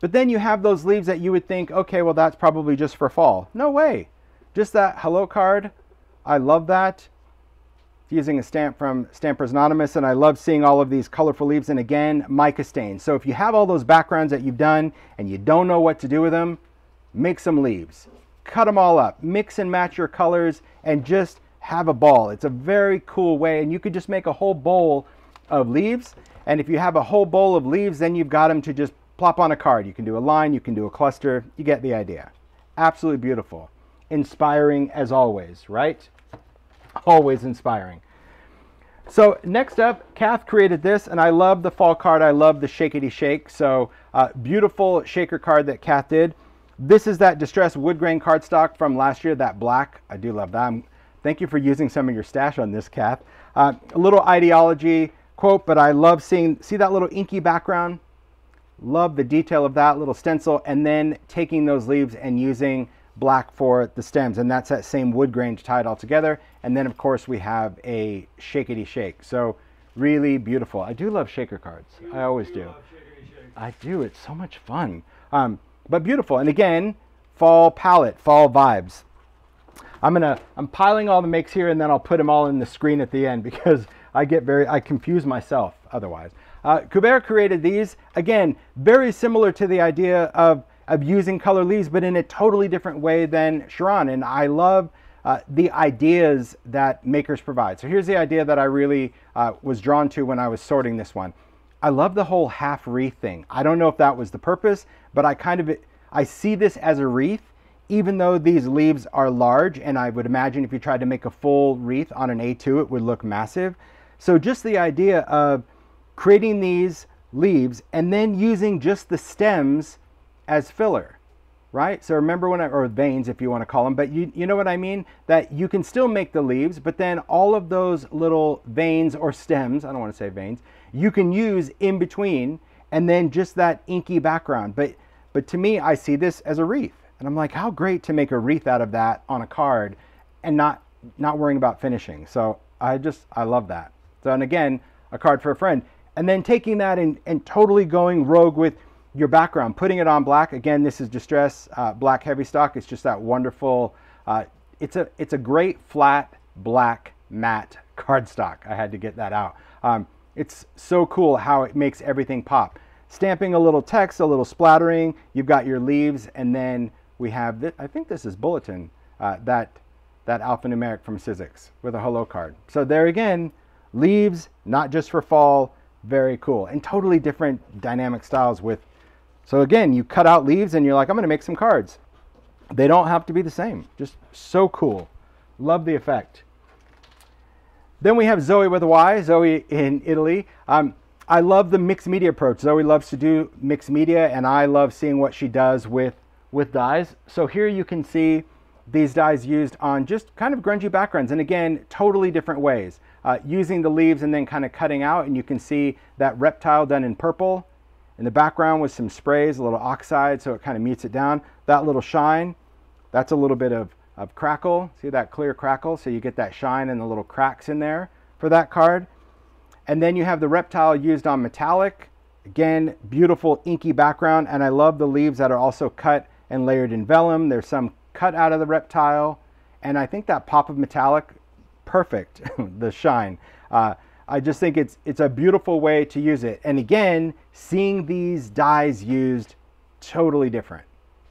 But then you have those leaves that you would think, okay, well, that's probably just for fall. No way. Just that hello card. I love that. Using a stamp from Stampers Anonymous, and I love seeing all of these colorful leaves, and again, mica stain. So if you have all those backgrounds that you've done and you don't know what to do with them, make some leaves. Cut them all up, mix and match your colors, and just have a ball. It's a very cool way, and you could just make a whole bowl of leaves. And if you have a whole bowl of leaves, then you've got them to just plop on a card. You can do a line, you can do a cluster, you get the idea. Absolutely beautiful. Inspiring as always, right? Always inspiring. So next up, Kath created this, and I love the fall card. I love the shakety shake. So uh, beautiful shaker card that Kath did. This is that distressed wood grain cardstock from last year, that black. I do love that. I'm, Thank you for using some of your stash on this, Kath. Uh, a little idea-ology quote, but I love seeing, see that little inky background? Love the detail of that little stencil and then taking those leaves and using black for the stems. And that's that same wood grain to tie it all together. And then of course we have a shakety shake. So really beautiful. I do love shaker cards. You, I always do. I do. It's so much fun. Um, but beautiful. And again, fall palette, fall vibes. I'm gonna, I'm piling all the makes here and then I'll put them all in the screen at the end *laughs* because I get very, I confuse myself otherwise. Uh, Kubert created these, again, very similar to the idea of, of using color leaves, but in a totally different way than Sharon. And I love uh, the ideas that makers provide. So here's the idea that I really uh, was drawn to when I was sorting this one. I love the whole half wreath thing. I don't know if that was the purpose, but I kind of, I see this as a wreath even though these leaves are large, and I would imagine if you tried to make a full wreath on an A2, it would look massive. So just the idea of creating these leaves and then using just the stems as filler, right? So remember when I, or veins if you want to call them, but you, you know what I mean? That you can still make the leaves, but then all of those little veins or stems, I don't want to say veins, you can use in between and then just that inky background. But, but to me, I see this as a wreath and I'm like, how great to make a wreath out of that on a card and not not worrying about finishing. So I just I love that. So and again, a card for a friend. And then taking that and, and totally going rogue with your background, putting it on black. Again, this is Distress uh, Black Heavy Stock. It's just that wonderful, uh, it's, a, it's a great flat black matte cardstock. I had to get that out. Um, it's so cool how it makes everything pop. Stamping a little text, a little splattering, you've got your leaves, and then we have, this, I think this is Bulletin, uh, that, that alphanumeric from Sizzix with a hello card. So there again, leaves, not just for fall, very cool. And totally different dynamic styles with, so again, you cut out leaves and you're like, I'm gonna make some cards. They don't have to be the same, just so cool. Love the effect. Then we have Zoe with a Y, Zoe in Italy. Um, I love the mixed media approach. Zoe loves to do mixed media, and I love seeing what she does with with dies. So here you can see these dies used on just kind of grungy backgrounds and again totally different ways uh, using the leaves and then kind of cutting out and you can see that reptile done in purple in the background with some sprays a little oxide so it kind of meets it down that little shine that's a little bit of, of crackle see that clear crackle so you get that shine and the little cracks in there for that card and then you have the reptile used on metallic again beautiful inky background and I love the leaves that are also cut and layered in vellum. There's some cut out of the reptile. And I think that pop of metallic, perfect, *laughs* the shine. Uh, I just think it's, it's a beautiful way to use it. And again, seeing these dies used totally different.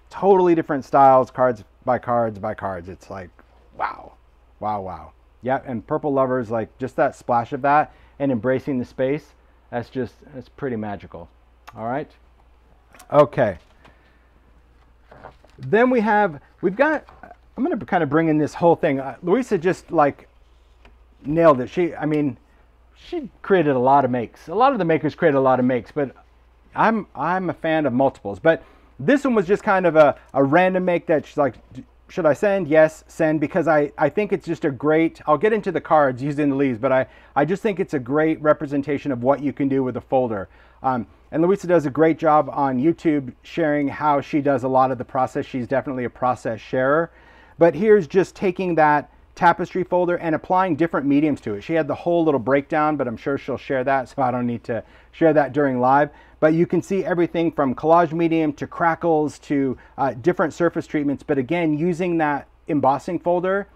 Totally different styles, cards by cards by cards. It's like, wow, wow, wow. Yeah, and Purple Lovers, like just that splash of that and embracing the space, that's just, that's pretty magical. All right. Okay. Then we have, we've got, I'm going to kind of bring in this whole thing. Uh, Louisa just like nailed it. She, I mean, she created a lot of makes. A lot of the makers create a lot of makes, but I'm, I'm a fan of multiples. But this one was just kind of a, a random make that she's like, should I send? Yes, send because I, I think it's just a great, I'll get into the cards using the leaves, but I, I just think it's a great representation of what you can do with a folder. Um, and Louisa does a great job on YouTube sharing how she does a lot of the process. She's definitely a process sharer. But here's just taking that tapestry folder and applying different mediums to it. She had the whole little breakdown, but I'm sure she'll share that, so I don't need to share that during live. But you can see everything from collage medium to crackles to uh, different surface treatments. But again, using that embossing folder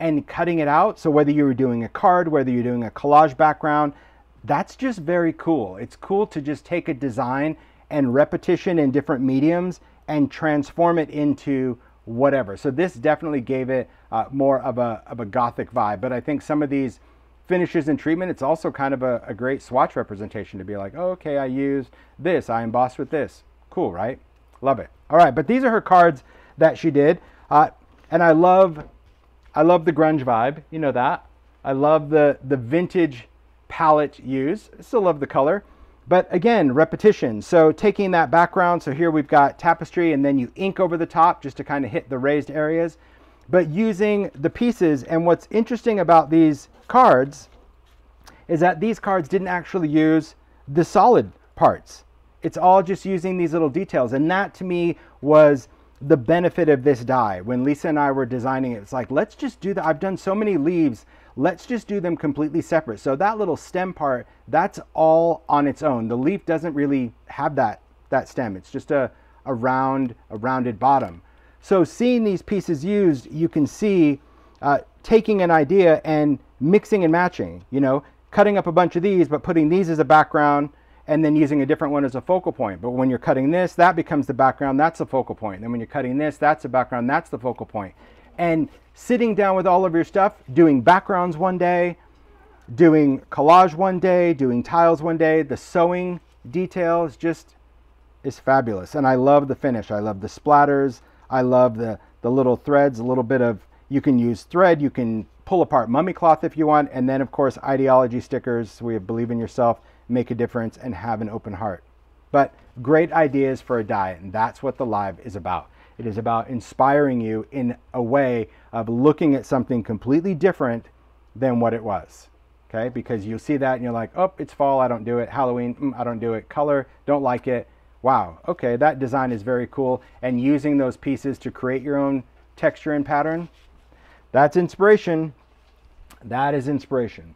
and cutting it out. So whether you were doing a card, whether you're doing a collage background, that's just very cool. It's cool to just take a design and repetition in different mediums and transform it into whatever. So this definitely gave it uh, more of a, of a gothic vibe. But I think some of these finishes and treatment, it's also kind of a, a great swatch representation to be like, oh, okay, I used this, I embossed with this. Cool, right? Love it. All right, but these are her cards that she did. Uh, and I love, I love the grunge vibe. You know that. I love the, the vintage palette used. I still love the color. But again, repetition. So taking that background, so here we've got tapestry and then you ink over the top just to kind of hit the raised areas. But using the pieces, and what's interesting about these cards is that these cards didn't actually use the solid parts. It's all just using these little details. And that to me was the benefit of this die. When Lisa and I were designing it, it's like, let's just do that. I've done so many leaves Let's just do them completely separate. So that little stem part, that's all on its own. The leaf doesn't really have that, that stem. It's just a, a round, a rounded bottom. So seeing these pieces used, you can see uh, taking an idea and mixing and matching, you know, cutting up a bunch of these, but putting these as a background and then using a different one as a focal point. But when you're cutting this, that becomes the background, that's the focal point. And then when you're cutting this, that's the background, that's the focal point. And sitting down with all of your stuff, doing backgrounds one day, doing collage one day, doing tiles one day, the sewing details just is fabulous. And I love the finish. I love the splatters. I love the, the little threads, a little bit of, you can use thread, you can pull apart mummy cloth if you want, and then of course idea-ology stickers. We have believe in yourself, make a difference, and have an open heart. But great ideas for a diet, and that's what the live is about. It is about inspiring you in a way of looking at something completely different than what it was. Okay, because you'll see that and you're like, oh, it's fall, I don't do it. Halloween, mm, I don't do it. Color, don't like it. Wow, okay, that design is very cool. And using those pieces to create your own texture and pattern, that's inspiration. That is inspiration.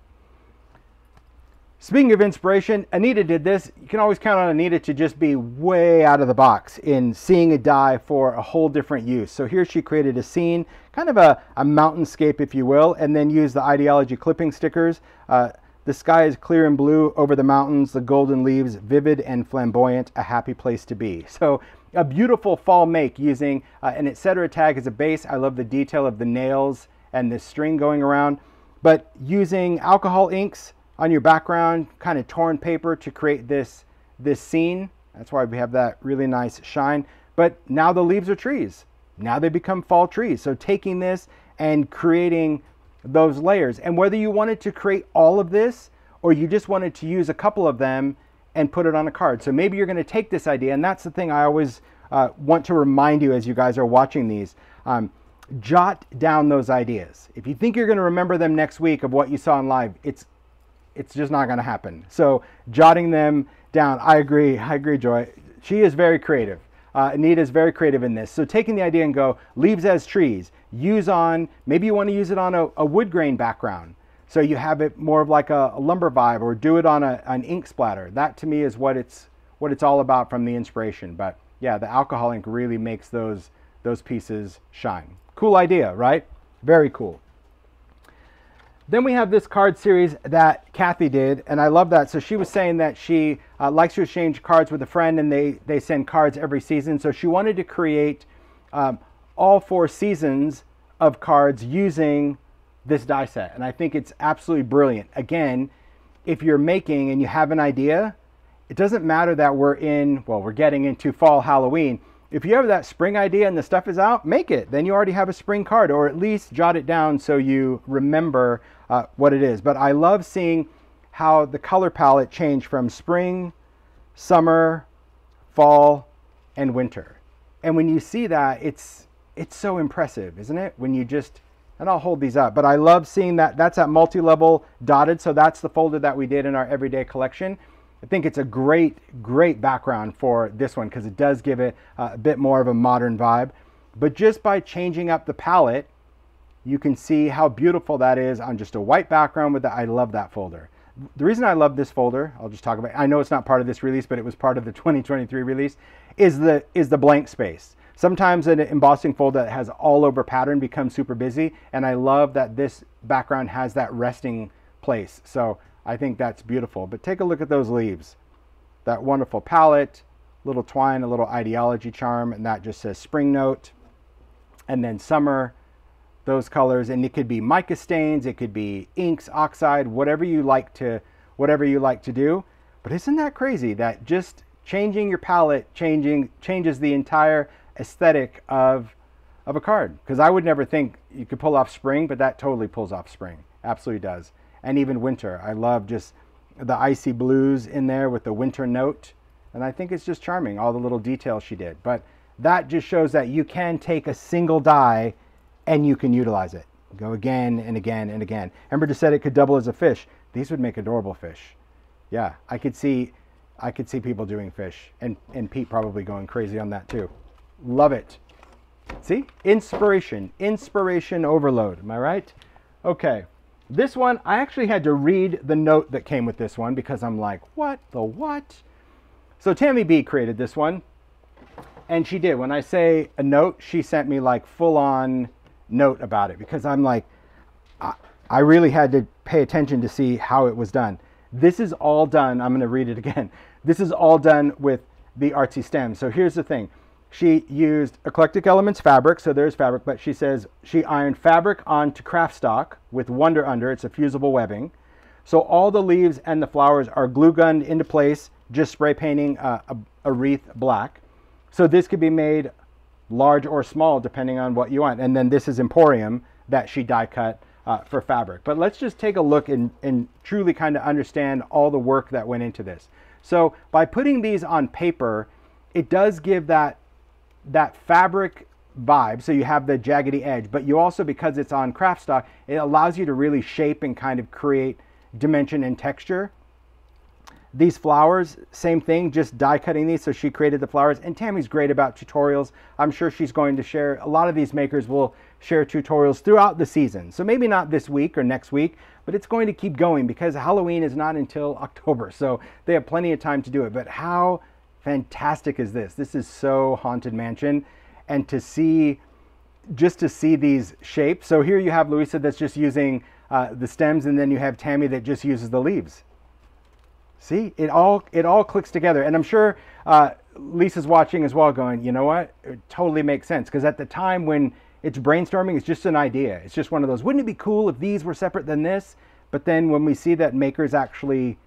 Speaking of inspiration, Anita did this. You can always count on Anita to just be way out of the box in seeing a die for a whole different use. So here she created a scene, kind of a, a mountainscape, if you will, and then used the idea-ology clipping stickers. Uh, the sky is clear and blue over the mountains, the golden leaves vivid and flamboyant, a happy place to be. *laughs* So a beautiful fall make using uh, an etc. tag as a base. I love the detail of the nails and the string going around, but using alcohol inks, on your background, kind of torn paper to create this, this scene. That's why we have that really nice shine. But now the leaves are trees. Now they become fall trees. So taking this and creating those layers. And whether you wanted to create all of this or you just wanted to use a couple of them and put it on a card. So maybe you're going to take this idea, and that's the thing I always uh, want to remind you as you guys are watching these. Um, jot down those ideas. If you think you're going to remember them next week of what you saw in live, it's it's just not going to happen. So jotting them down, I agree. I agree, Joy. She is very creative. Uh, Anita is very creative in this. So taking the idea and go leaves as trees, use on maybe you want to use it on a, a wood grain background, so you have it more of like a, a lumber vibe, or do it on a, an ink splatter. That to me is what it's what it's all about from the inspiration. But yeah, the alcohol ink really makes those those pieces shine. Cool idea, right? Very cool. Then we have this card series that Kathy did, and I love that. So she was saying that she uh, likes to exchange cards with a friend, and they they send cards every season. So she wanted to create um, all four seasons of cards using this die set, and I think it's absolutely brilliant. Again, if you're making and you have an idea, it doesn't matter that we're in, well, we're getting into fall Halloween. If you have that spring idea and the stuff is out, make it. Then you already have a spring card, or at least jot it down so you remember uh, what it is. But I love seeing how the color palette changed from spring, summer, fall, and winter. And when you see that, it's it's so impressive, isn't it? When you just and I'll hold these up, but I love seeing that that's that multi-level dotted. So that's the folder that we did in our everyday collection. I think it's a great, great background for this one because it does give it a bit more of a modern vibe. But just by changing up the palette, you can see how beautiful that is on just a white background with that. I love that folder. The reason I love this folder, I'll just talk about, I know it's not part of this release, but it was part of the *laughs* 2023 release, is the, is the blank space. Sometimes an embossing folder that has all over pattern becomes super busy, and I love that this background has that resting place. So I think that's beautiful. But take a look at those leaves. That wonderful palette, little twine, a little idea-ology charm, and that just says spring note. And then summer, those colors, and it could be mica stains, it could be inks, oxide, whatever you like to, whatever you like to do. But isn't that crazy that just changing your palette changing changes the entire aesthetic of of a card? Because I would never think you could pull off spring, but that totally pulls off spring. Absolutely does and even winter. I love just the icy blues in there with the winter note. And I think it's just charming, all the little details she did. But that just shows that you can take a single die and you can utilize it. Go again and again and again. Ember just said it could double as a fish. These would make adorable fish. Yeah, I could see I could see people doing fish and, and Pete probably going crazy on that too. Love it. See? Inspiration. Inspiration overload. Am I right? Okay. This one, I actually had to read the note that came with this one because I'm like, what the what? So Tammy B created this one. And she did. When I say a note, she sent me like full on note about it because I'm like, I, I really had to pay attention to see how it was done. This is all done. I'm going to read it again. *laughs* This is all done with the artsy stem. So here's the thing she used eclectic elements fabric, so there's fabric, but she says she ironed fabric onto Kraft-Stock with Wonder Under. It's a fusible webbing. So all the leaves and the flowers are glue gunned into place, just spray painting a, a wreath black. So this could be made large or small depending on what you want. And then this is Emporium that she die cut uh, for fabric. But let's just take a look and, and truly kind of understand all the work that went into this. So by putting these on paper, it does give that that fabric vibe. So you have the jaggedy edge, but you also, because it's on Kraft-Stock, it allows you to really shape and kind of create dimension and texture. These flowers, same thing, just die cutting these. So she created the flowers and Tammy's great about tutorials. I'm sure she's going to share, a lot of these makers will share tutorials throughout the season. So maybe not this week or next week, but it's going to keep going because Halloween is not until *laughs* October. So they have plenty of time to do it. But how fantastic is this? This is so Haunted Mansion. And to see, just to see these shapes. So here you have Louisa that's just using uh, the stems, and then you have Tammy that just uses the leaves. See, it all it all clicks together, and I'm sure uh, Lisa's watching as well, going, you know what? It totally makes sense because at the time when it's brainstorming, it's just an idea. It's just one of those. Wouldn't it be cool if these were separate than this? But then when we see that makers actually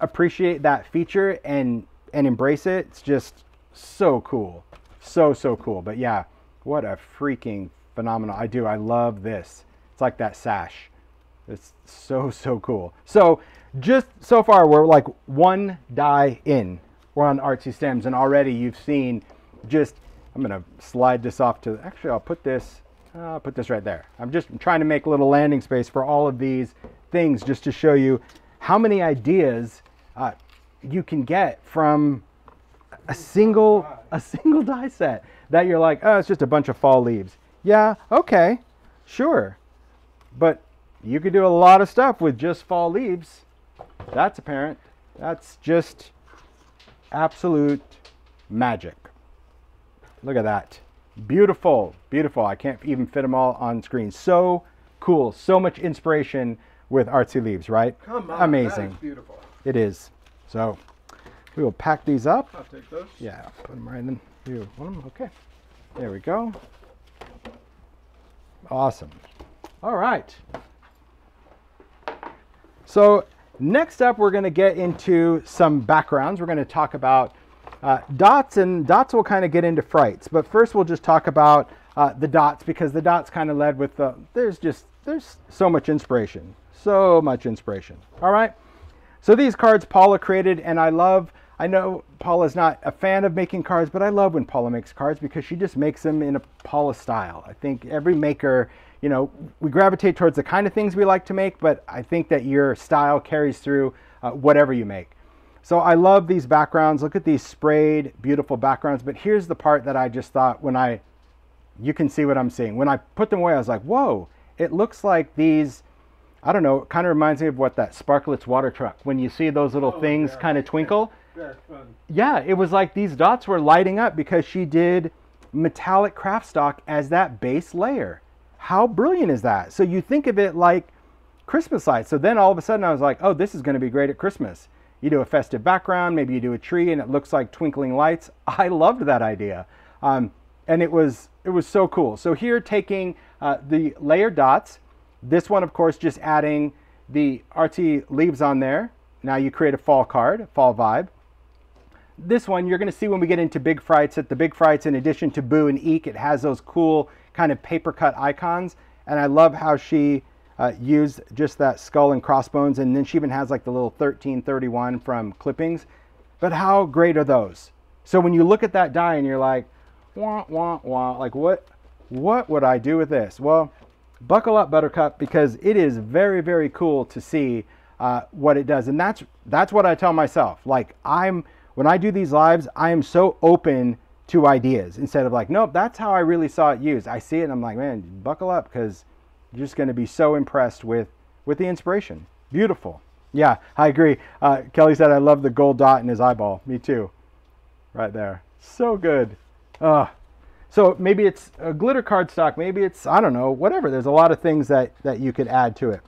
appreciate that feature and and embrace it. It's just so cool. So, so cool. But yeah, what a freaking phenomenal. I do. I love this. It's like that sash. It's so, so cool. So, just so far, we're like one die in. We're on Artsy Stems, and already you've seen just, I'm to slide this off to, actually, I'll put this, I'll put this right there. I'm just trying to make a little landing space for all of these things just to show you how many ideas uh, you can get from a single a single *laughs* die set that you're like, oh, it's just a bunch of fall leaves. Yeah, okay, sure, but you could do a lot of stuff with just fall leaves. That's apparent. That's just absolute magic. Look at that. Beautiful, beautiful. I can't even fit them all on screen. So cool. So much inspiration with artsy leaves, right? Come on, Amazing. beautiful. It is. So we will pack these up. I'll take those. Yeah, put them right in. You want them? Okay. There we go. Awesome. All right. So Next up, we're going to get into some backgrounds. We're going to talk about uh, dots, and dots will kind of get into frights. But first, we'll just talk about uh, the dots because the dots kind of led with the. There's just there's so much inspiration, so much inspiration. All right. So these cards Paula created, and I love. I know Paula's not a fan of making cards, but I love when Paula makes cards because she just makes them in a Paula style. I think every maker you know, we gravitate towards the kind of things we like to make, but I think that your style carries through uh, whatever you make. So I love these backgrounds. Look at these sprayed, beautiful backgrounds. But here's the part that I just thought when I, you can see what I'm seeing. When I put them away, I was like, whoa, it looks like these, I don't know, it kind of reminds me of what that Sparklets water truck, when you see those little oh, things yeah. kind of twinkle. Yeah, it was like these dots were lighting up because she did metallic Kraft-Stock as that base layer. How brilliant is that? So you think of it like Christmas lights. So then all of a sudden I was like, oh, this is going to be great at Christmas. You do a festive background, maybe you do a tree and it looks like twinkling lights. *laughs* I loved that idea. Um, and it was it was so cool. So here taking uh, the layered dots, this one of course just adding the artsy leaves on there. Now you create a fall card, fall vibe. This one you're going to see when we get into Big Frights that the Big Frights in addition to Boo and Eek, it has those cool kind of paper cut icons. And I love how she uh, used just that skull and crossbones. And then she even has like the little 1331 from clippings. But how great are those? So when you look at that die and you're like, wah, wah, wah, like what, what would I do with this? Well, buckle up Buttercup because it is very, very cool to see uh, what it does. And that's, that's what I tell myself. Like I'm, when I do these lives, I am so open to ideas instead of like, nope, that's how I really saw it used. I see it and I'm like, man, buckle up because you're just going to be so impressed with with the inspiration. Beautiful. Yeah, I agree. Uh, Kelly said, I love the gold dot in his eyeball. Me too. Right there. So good. Uh, so maybe it's a glitter cardstock. Maybe it's, I don't know, whatever. There's a lot of things that, that you could add to it.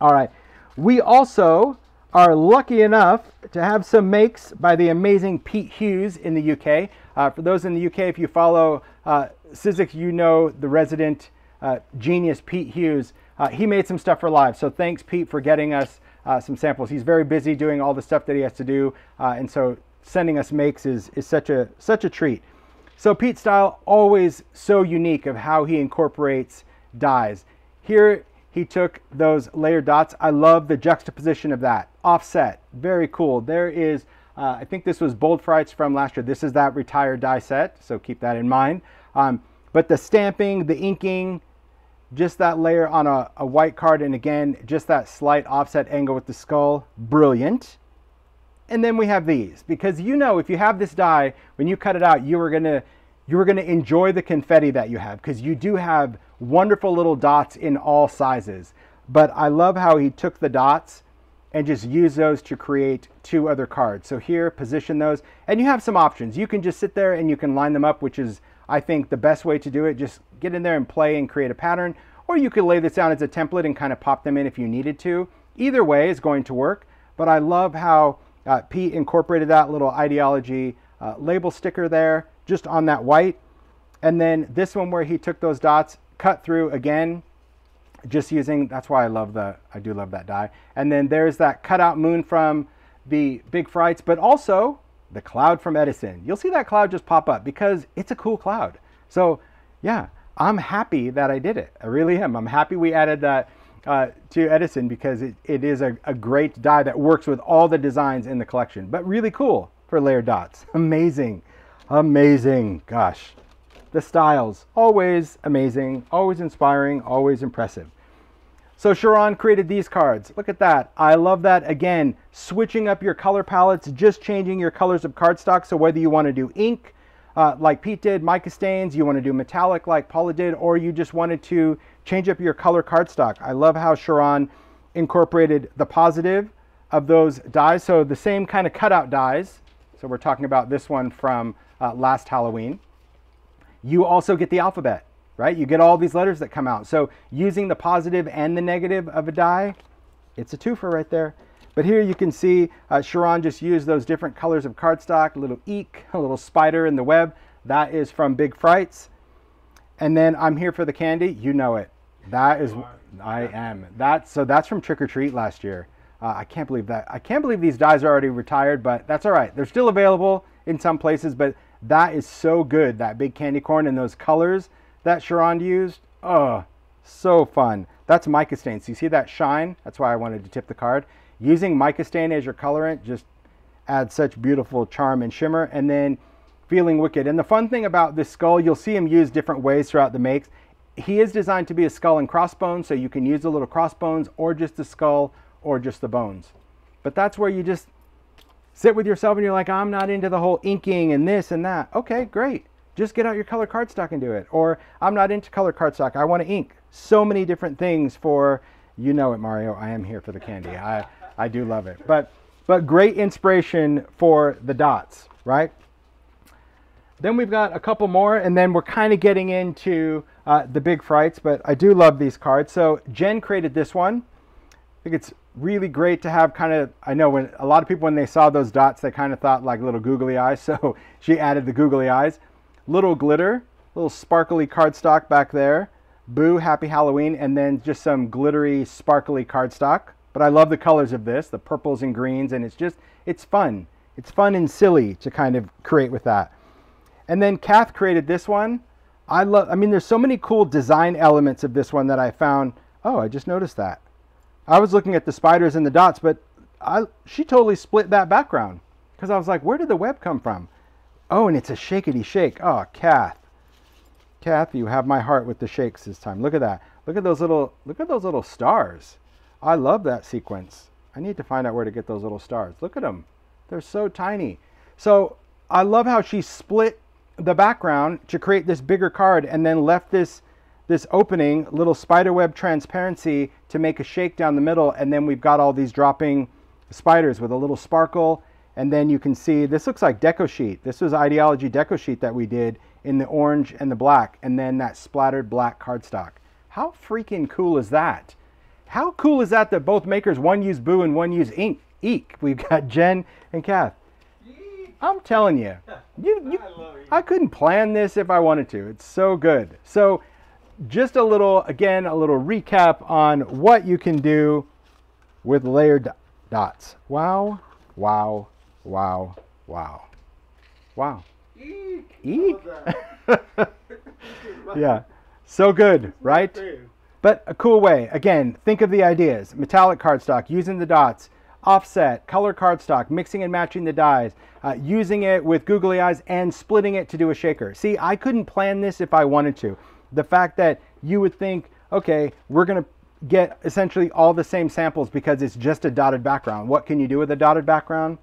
All right. We also are lucky enough to have some makes by the amazing Pete Hughes in the UK. Uh, for those in the UK, if you follow uh, Sizzix, you know the resident uh, genius Pete Hughes. Uh, he made some stuff for live. So thanks, Pete, for getting us uh, some samples. He's very busy doing all the stuff that he has to do, uh, and so sending us makes is, is such a such a treat. So Pete's style always so unique of how he incorporates dies. Here he took those layered dots. I love the juxtaposition of that. Offset, very cool. There is, uh, I think this was Bold Frights from last year. This is that retired die set, so keep that in mind. Um, but the stamping, the inking, just that layer on a, a white card, and again, just that slight offset angle with the skull, brilliant. And then we have these, because you know if you have this die, when you cut it out, you are gonna you are gonna enjoy the confetti that you have, because you do have wonderful little dots in all sizes. But I love how he took the dots and just use those to create two other cards. So here, position those, and you have some options. You can just sit there and you can line them up, which is, I think, the best way to do it. Just get in there and play and create a pattern, or you could lay this down as a template and kind of pop them in if you needed to. Either way is going to work, but I love how uh, Pete incorporated that little idea-ology uh, label sticker there, just on that white. And then this one where he took those dots cut through again, just using, that's why I love the, I do love that die. And then there's that cutout moon from the Big Frights, but also the cloud from Edison. You'll see that cloud just pop up because it's a cool cloud. So yeah, I'm happy that I did it. I really am. I'm happy we added that uh, to Edison because it, it is a, a great die that works with all the designs in the collection, but really cool for layered dots. *laughs* Amazing, amazing, gosh the styles. Always amazing, always inspiring, always impressive. So Sharon created these cards. Look at that. I love that. Again, switching up your color palettes, just changing your colors of cardstock. So whether you want to do ink, uh, like Pete did, mica stains, you want to do metallic like Paula did, or you just wanted to change up your color cardstock. I love how Sharon incorporated the positive of those dies. So the same kind of cutout dies. So we're talking about this one from uh, last Halloween you also get the alphabet, right? You get all these letters that come out. So using the positive and the negative of a die, it's a twofer right there. But here you can see uh, Sharon just used those different colors of cardstock, a little eek, a little spider in the web. That is from Big Frights. And then I'm here for the candy. You know it. That is, I am. That, so that's from Trick or Treat last year. Uh, I can't believe that. I can't believe these dies are already retired, but that's all right. They're still available in some places, but that is so good. That big candy corn and those colors that Sharon used. Oh, so fun. That's mica stain. So you see that shine? That's why I wanted to tip the card. Using mica stain as your colorant just adds such beautiful charm and shimmer. And then feeling wicked. And the fun thing about this skull, you'll see him use different ways throughout the makes. He is designed to be a skull and crossbones, so you can use the little crossbones or just the skull or just the bones. But that's where you just sit with yourself and you're like, I'm not into the whole inking and this and that. Okay, great. Just get out your color cardstock and do it. Or I'm not into color cardstock. I want to ink. So many different things for, you know it, Mario. I am here for the candy. I, I do love it. But, but great inspiration for the dots, right? Then we've got a couple more, and then we're kind of getting into uh, the big frights, but I do love these cards. So Jen created this one. I think it's really great to have kind of, I know when a lot of people, when they saw those dots, they kind of thought like little googly eyes. *laughs* So she added the googly eyes. Little glitter, little sparkly cardstock back there. Boo, happy Halloween, and then just some glittery, sparkly cardstock. But I love the colors of this, the purples and greens, and it's just, it's fun. It's fun and silly to kind of create with that. And then Kath created this one. I love, I mean, there's so many cool design elements of this one that I found. Oh, I just noticed that. I was looking at the spiders and the dots, but I, she totally split that background because I was like, where did the web come from? Oh, and it's a shakety shake. Oh, Kath. Kath, you have my heart with the shakes this time. Look at that. Look at those little, look at those little stars. I love that sequence. I need to find out where to get those little stars. Look at them. They're so tiny. So I love how she split the background to create this bigger card and then left this this opening, little spiderweb transparency to make a shake down the middle. And then we've got all these dropping spiders with a little sparkle. And then you can see, this looks like deco sheet. This was idea-ology deco sheet that we did in the orange and the black. And then that splattered black cardstock. How freaking cool is that? How cool is that that both makers, one use Boo and one use ink, Eek. We've got Jen and Kath. I'm telling you, you, you I, I couldn't plan this if I wanted to. It's so good. So just a little, again, a little recap on what you can do with layered dots. Wow, wow, wow, wow, wow. Eek. Eek. *laughs* yeah, so good, right? But a cool way. Again, think of the ideas. Metallic cardstock, using the dots, offset, color cardstock, mixing and matching the dies, uh, using it with googly eyes, and splitting it to do a shaker. See, I couldn't plan this if I wanted to. The fact that you would think, okay, we're going to get essentially all the same samples because it's just a dotted background. What can you do with a dotted background?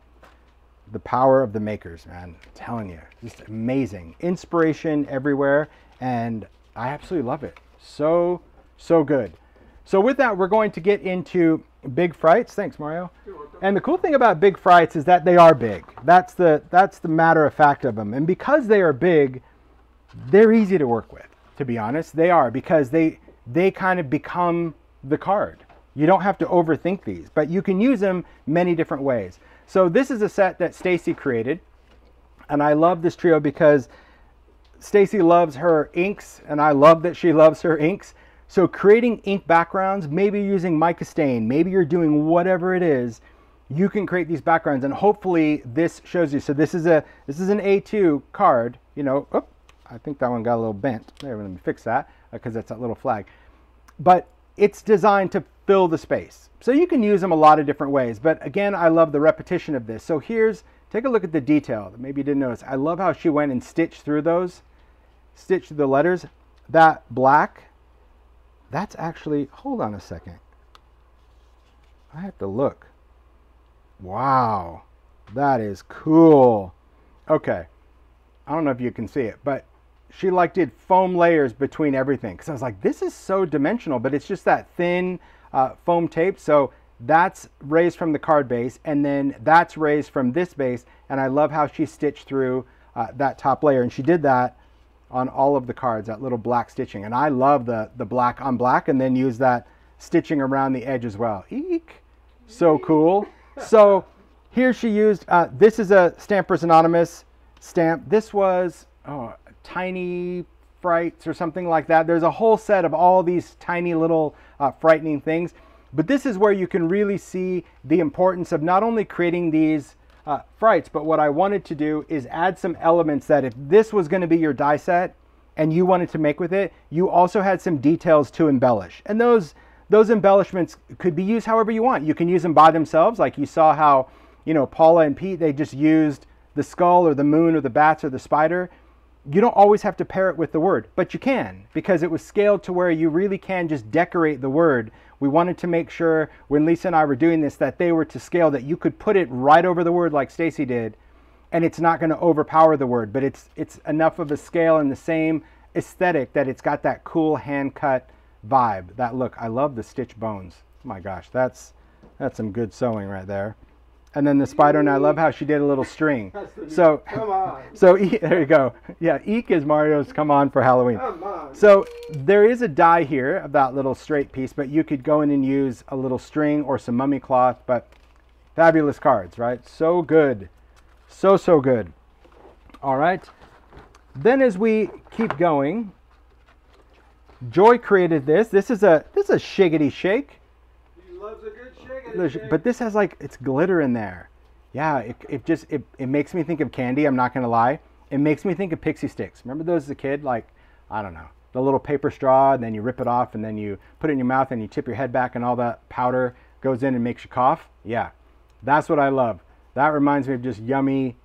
The power of the makers, man. I'm telling you, just amazing. Inspiration everywhere, and I absolutely love it. So, so good. So with that, we're going to get into big frights. Thanks, Mario. And the cool thing about big frights is that they are big. That's the that's the matter of fact of them. And because they are big, they're easy to work with. To be honest, they are because they they kind of become the card. You don't have to overthink these, but you can use them many different ways. So this is a set that Stacy created, and I love this trio because Stacy loves her inks, and I love that she loves her inks. So creating ink backgrounds, maybe using mica stain, maybe you're doing whatever it is, you can create these backgrounds and hopefully this shows you. So this is a this is an A2 card, you know, I think that one got a little bent. There, let me fix that because uh, that's that little flag. But it's designed to fill the space. So you can use them a lot of different ways. But again, I love the repetition of this. So here's, take a look at the detail that maybe you didn't notice. I love how she went and stitched through those, stitched the letters. That black that's actually, hold on a second. I have to look. Wow, that is cool. Okay, I don't know if you can see it, but she like did foam layers between everything. Because I was like, this is so dimensional, but it's just that thin uh, foam tape. So that's raised from the card base, and then that's raised from this base. And I love how she stitched through uh, that top layer. And she did that on all of the cards, that little black stitching. And I love the, the black on black and then use that stitching around the edge as well. Eek! So cool. *laughs* So here she used, uh, this is a Stampers Anonymous stamp. This was oh, tiny frights or something like that. There's a whole set of all these tiny little uh, frightening things. But this is where you can really see the importance of not only creating these uh, frights, but what I wanted to do is add some elements that if this was going to be your die set and you wanted to make with it, you also had some details to embellish. And those those embellishments could be used however you want. You can use them by themselves, like you saw how, you know, Paula and Pete, they just used the skull or the moon or the bats or the spider you don't always have to pair it with the word, but you can because it was scaled to where you really can just decorate the word. We wanted to make sure when Lisa and I were doing this that they were to scale that you could put it right over the word like Stacy did and it's not going to overpower the word, but it's it's enough of a scale and the same aesthetic that it's got that cool hand cut vibe. That look, I love the stitch bones. Oh my gosh, that's that's some good sewing right there and then the spider, and I love how she did a little string. So, come on. *laughs* So there you go. Yeah, Eek is Mario's "Come On" for Halloween. Come on. So there is a die here of that little straight piece, but you could go in and use a little string or some mummy cloth. But fabulous cards, right? So good, so so good. All right. Then as we keep going, Joy created this. This is a this is a shiggity shake loves a good shake. But this has like it's glitter in there. Yeah, it, it just it, it makes me think of candy. I'm not gonna lie. It makes me think of Pixy Stix. Remember those as a kid? Like I don't know, the little paper straw, and then you rip it off, and then you put it in your mouth, and you tip your head back, and all that powder goes in and makes you cough. Yeah, that's what I love. That reminds me of just yummy,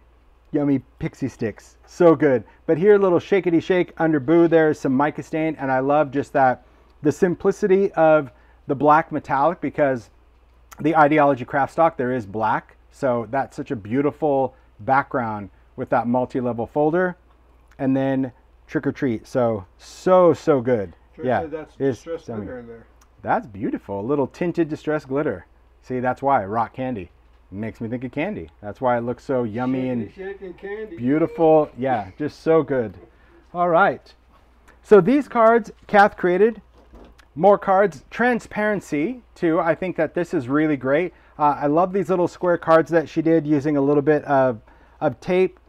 yummy Pixy Stix. So good. But here, a little shakety shake under Boo. There's some mica stain, and I love just that the simplicity of the black metallic because the idea-ology craft stock there is black so that's such a beautiful background with that multi-level folder and then trick or treat so so so good yeah that's distressed glitter in there. that's beautiful a little tinted distressed glitter see that's why rock candy makes me think of candy that's why it looks so yummy and candy. Beautiful. Yeah, just so good. All right. So these cards Kath created. More cards. Transparency, too. I think that this is really great. Uh, I love these little square cards that she did using a little bit of, of tape,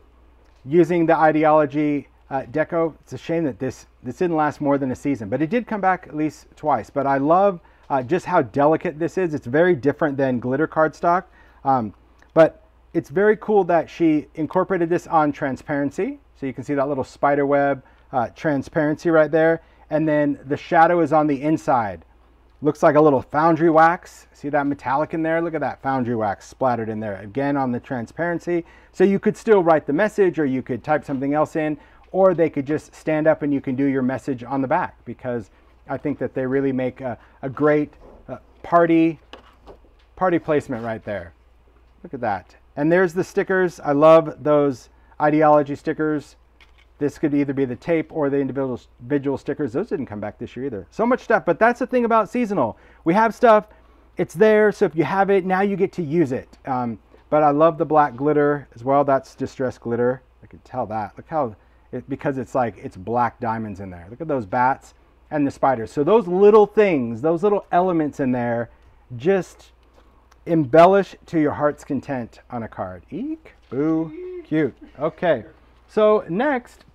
using the idea-ology uh, deco. It's a shame that this, this didn't last more than a season, but it did come back at least twice. But I love uh, just how delicate this is. It's very different than glitter cardstock. Um, but it's very cool that she incorporated this on transparency. So you can see that little spider web uh, transparency right there. And then the shadow is on the inside. Looks like a little foundry wax. See that metallic in there? Look at that foundry wax splattered in there. Again on the transparency. So you could still write the message or you could type something else in or they could just stand up and you can do your message on the back because I think that they really make a, a great uh, party party placement right there. Look at that. And there's the stickers. I love those idea-ology stickers. This could either be the tape or the individual individual stickers. Those didn't come back this year either. So much stuff, but that's the thing about seasonal. We have stuff, it's there, so if you have it, now you get to use it. Um, but I love the black glitter as well. That's distressed glitter. I can tell that. Look how, it, because it's like, it's black diamonds in there. Look at those bats and the spiders. So those little things, those little elements in there, just embellish to your heart's content on a card. Eek, boo, cute. Okay, so next,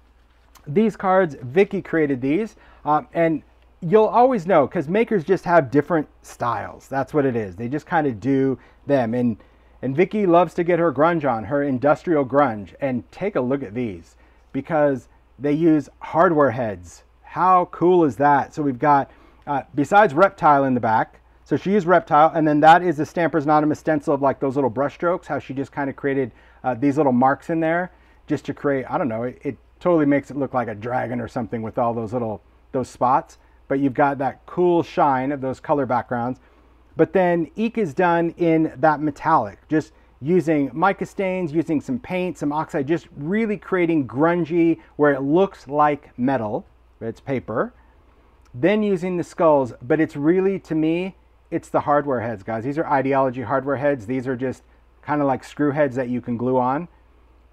these cards, Vicky created these, um, and you'll always know because makers just have different styles. That's what it is. They just kind of do them, and and Vicky loves to get her grunge on, her industrial grunge, and take a look at these because they use hardware heads. How cool is that? So we've got uh, besides reptile in the back. So she used reptile, and then that is the Stampers Anonymous stencil of like those little brush strokes. How she just kind of created uh, these little marks in there, just to create. I don't know. It, it totally makes it look like a dragon or something with all those little those spots. But you've got that cool shine of those color backgrounds. But then Eek is done in that metallic, just using mica stains, using some paint, some oxide, just really creating grungy where it looks like metal, but it's paper. Then using the skulls, but it's really to me, it's the hardware heads, guys. These are idea-ology hardware heads. These are just kind of like screw heads that you can glue on.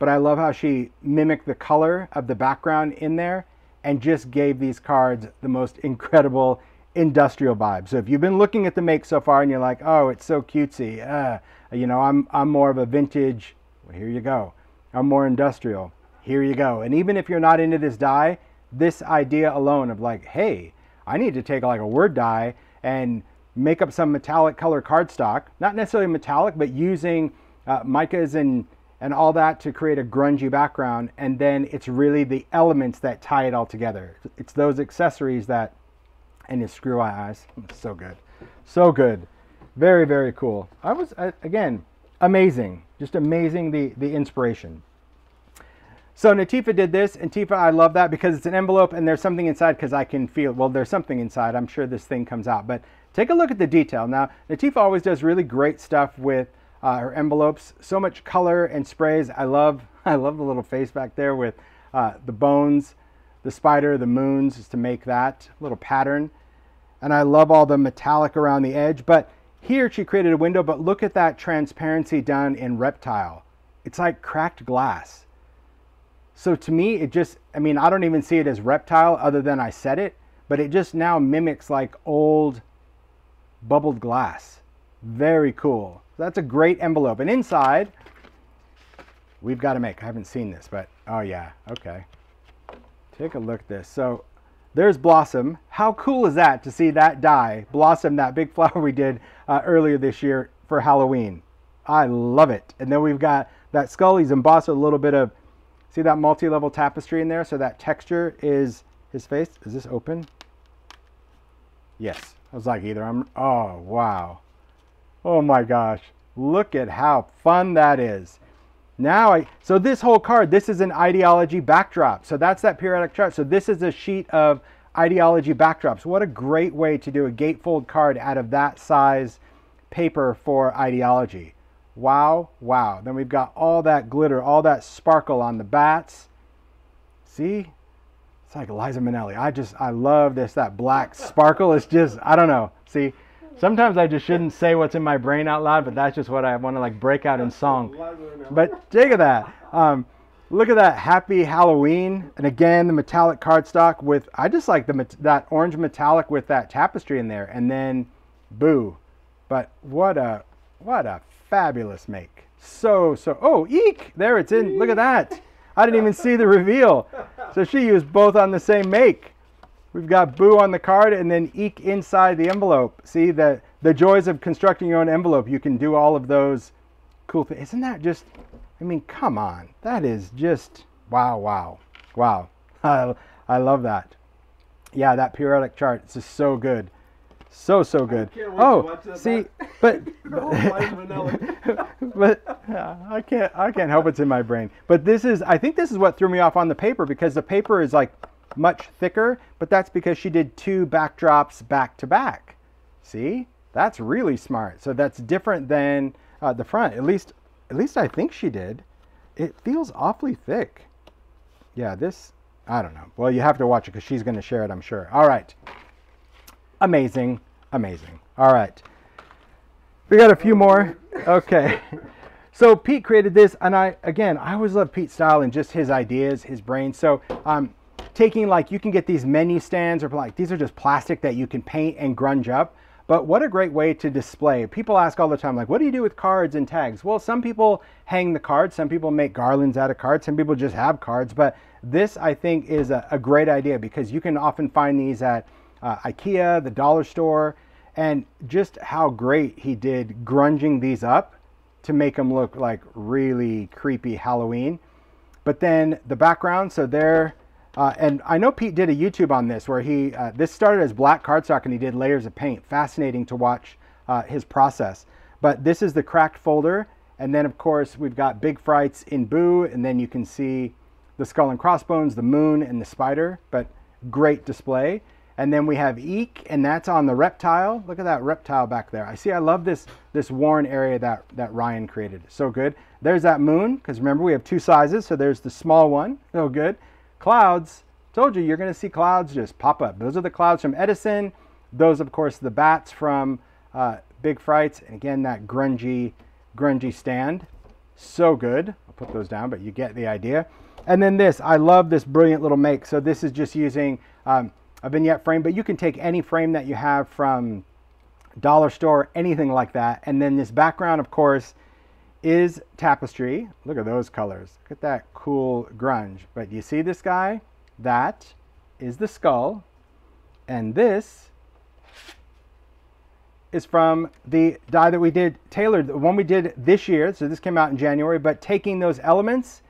But I love how she mimicked the color of the background in there and just gave these cards the most incredible industrial vibe. So if you've been looking at the make so far and you're like, oh, it's so cutesy, uh, you know, I'm, I'm more of a vintage, well, here you go. I'm more industrial, here you go. And even if you're not into this die, this idea alone of like, hey, I need to take like a word die and make up some metallic color cardstock, not necessarily metallic, but using uh, micas and and all that to create a grungy background. And then it's really the elements that tie it all together. It's those accessories that, and his screw eye eyes. So good. So good. Very, very cool. I was, again, amazing. Just amazing the, the inspiration. So Natifa did this, and Tifa, I love that because it's an envelope and there's something inside because I can feel, well, there's something inside. I'm sure this thing comes out. But take a look at the detail. Now, Natifa always does really great stuff with uh, her envelopes. So much color and sprays. I love *laughs* I love the little face back there with uh, the bones, the spider, the moons, is to make that little pattern. And I love all the metallic around the edge. But here she created a window, but look at that transparency done in reptile. It's like cracked glass. So to me, it just, I mean, I don't even see it as reptile other than I said it, but it just now mimics like old bubbled glass. Very cool that's a great envelope. And inside, we've got to make, I haven't seen this, but oh yeah, okay. Take a look at this. So there's Blossom. How cool is that to see that die, Blossom, that big flower we did uh, earlier this year for Halloween. I love it. And then we've got that skull. He's embossed a little bit of, see that multi-level tapestry in there? So that texture is his face. Is this open? Yes. I was like either I'm, oh, wow. Oh my gosh. Look at how fun that is. Now, I, so this whole card, this is an idea-ology backdrop. So that's that periodic chart. So this is a sheet of idea-ology backdrops. What a great way to do a gatefold card out of that size paper for idea-ology. Wow, wow. Then we've got all that glitter, all that sparkle on the bats. See? It's like Liza Minnelli. I just, I love this, that black sparkle. It's just, I don't know. See? Sometimes I just shouldn't say what's in my brain out loud, but that's just what I want to like break out in song. But take at that. Um, look at that happy Halloween, and again the metallic cardstock with I just like the that orange metallic with that tapestry in there, and then boo. But what a what a fabulous make. So so oh eek there it's in. Look at that. I didn't even see the reveal. So she used both on the same make. We've got Boo on the card and then Eek inside the envelope. See the, the joys of constructing your own envelope. You can do all of those cool things. Isn't that just, I mean, come on. That is just, wow, wow, wow. *laughs* I, I love that. Yeah, that periodic chart is just so good. So, so good. Oh, see, *laughs* but, *laughs* but, but uh, I can't, I can't help it's in my brain. But this is, I think this is what threw me off on the paper because the paper is like much thicker, but that's because she did two backdrops back to back. See, that's really smart. So that's different than uh, the front. At least, at least I think she did. It feels awfully thick. Yeah, this, I don't know. Well, you have to watch it because she's going to share it, I'm sure. All right. Amazing, amazing. All right. We got a few more. Okay. *laughs* So Pete created this, and I again, I always love Pete's style and just his ideas, his brain. So um, taking like you can get these menu stands or like these are just plastic that you can paint and grunge up. But what a great way to display. People ask all the time, like, what do you do with cards and tags? Well, some people hang the cards, some people make garlands out of cards, some people just have cards. But this, I think, is a, a great idea because you can often find these at uh, IKEA, the dollar store, and just how great he did grunging these up to make them look like really creepy Halloween. But then the background, so there uh, and I know Pete did a YouTube on this where he, uh, this started as black cardstock and he did layers of paint. Fascinating to watch uh, his process. But this is the cracked folder. And then of course we've got Big Frights in Boo and then you can see the skull and crossbones, the moon and the spider, but great display. And then we have Eek and that's on the reptile. Look at that reptile back there. I see, I love this, this worn area that, that Ryan created. So good. There's that moon, because remember we have two sizes. So there's the small one, so good. Clouds, told you you're to see clouds just pop up. Those are the clouds from Edison. Those, of course, the bats from uh, Big Frights. And again, that grungy, grungy stand. So good. I'll put those down, but you get the idea. And then this, I love this brilliant little make. So this is just using um, a vignette frame, but you can take any frame that you have from dollar store, anything like that. And then this background, of course, is tapestry. Look at those colors. Look at that cool grunge. But you see this guy? That is the skull. And this is from the die that we did tailored, the one we did this year. So this came out in January, but taking those elements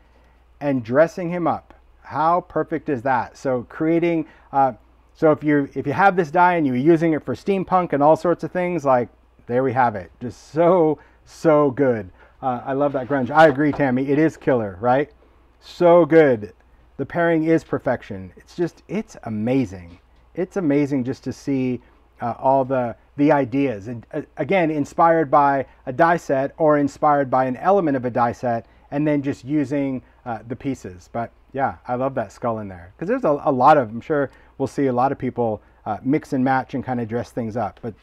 and dressing him up. How perfect is that? So creating, uh, so if you if you have this die and you're using it for steampunk and all sorts of things, like there we have it. Just so so good. Uh, I love that grunge. I agree, Tammy. It is killer, right? So good. The pairing is perfection. It's just it's amazing. It's amazing just to see uh, all the the ideas and uh, again inspired by a die set or inspired by an element of a die set and then just using uh, the pieces but yeah i love that skull in there because there's a, a, lot of i'm sure we'll see a lot of people uh, mix and match and kind of dress things up but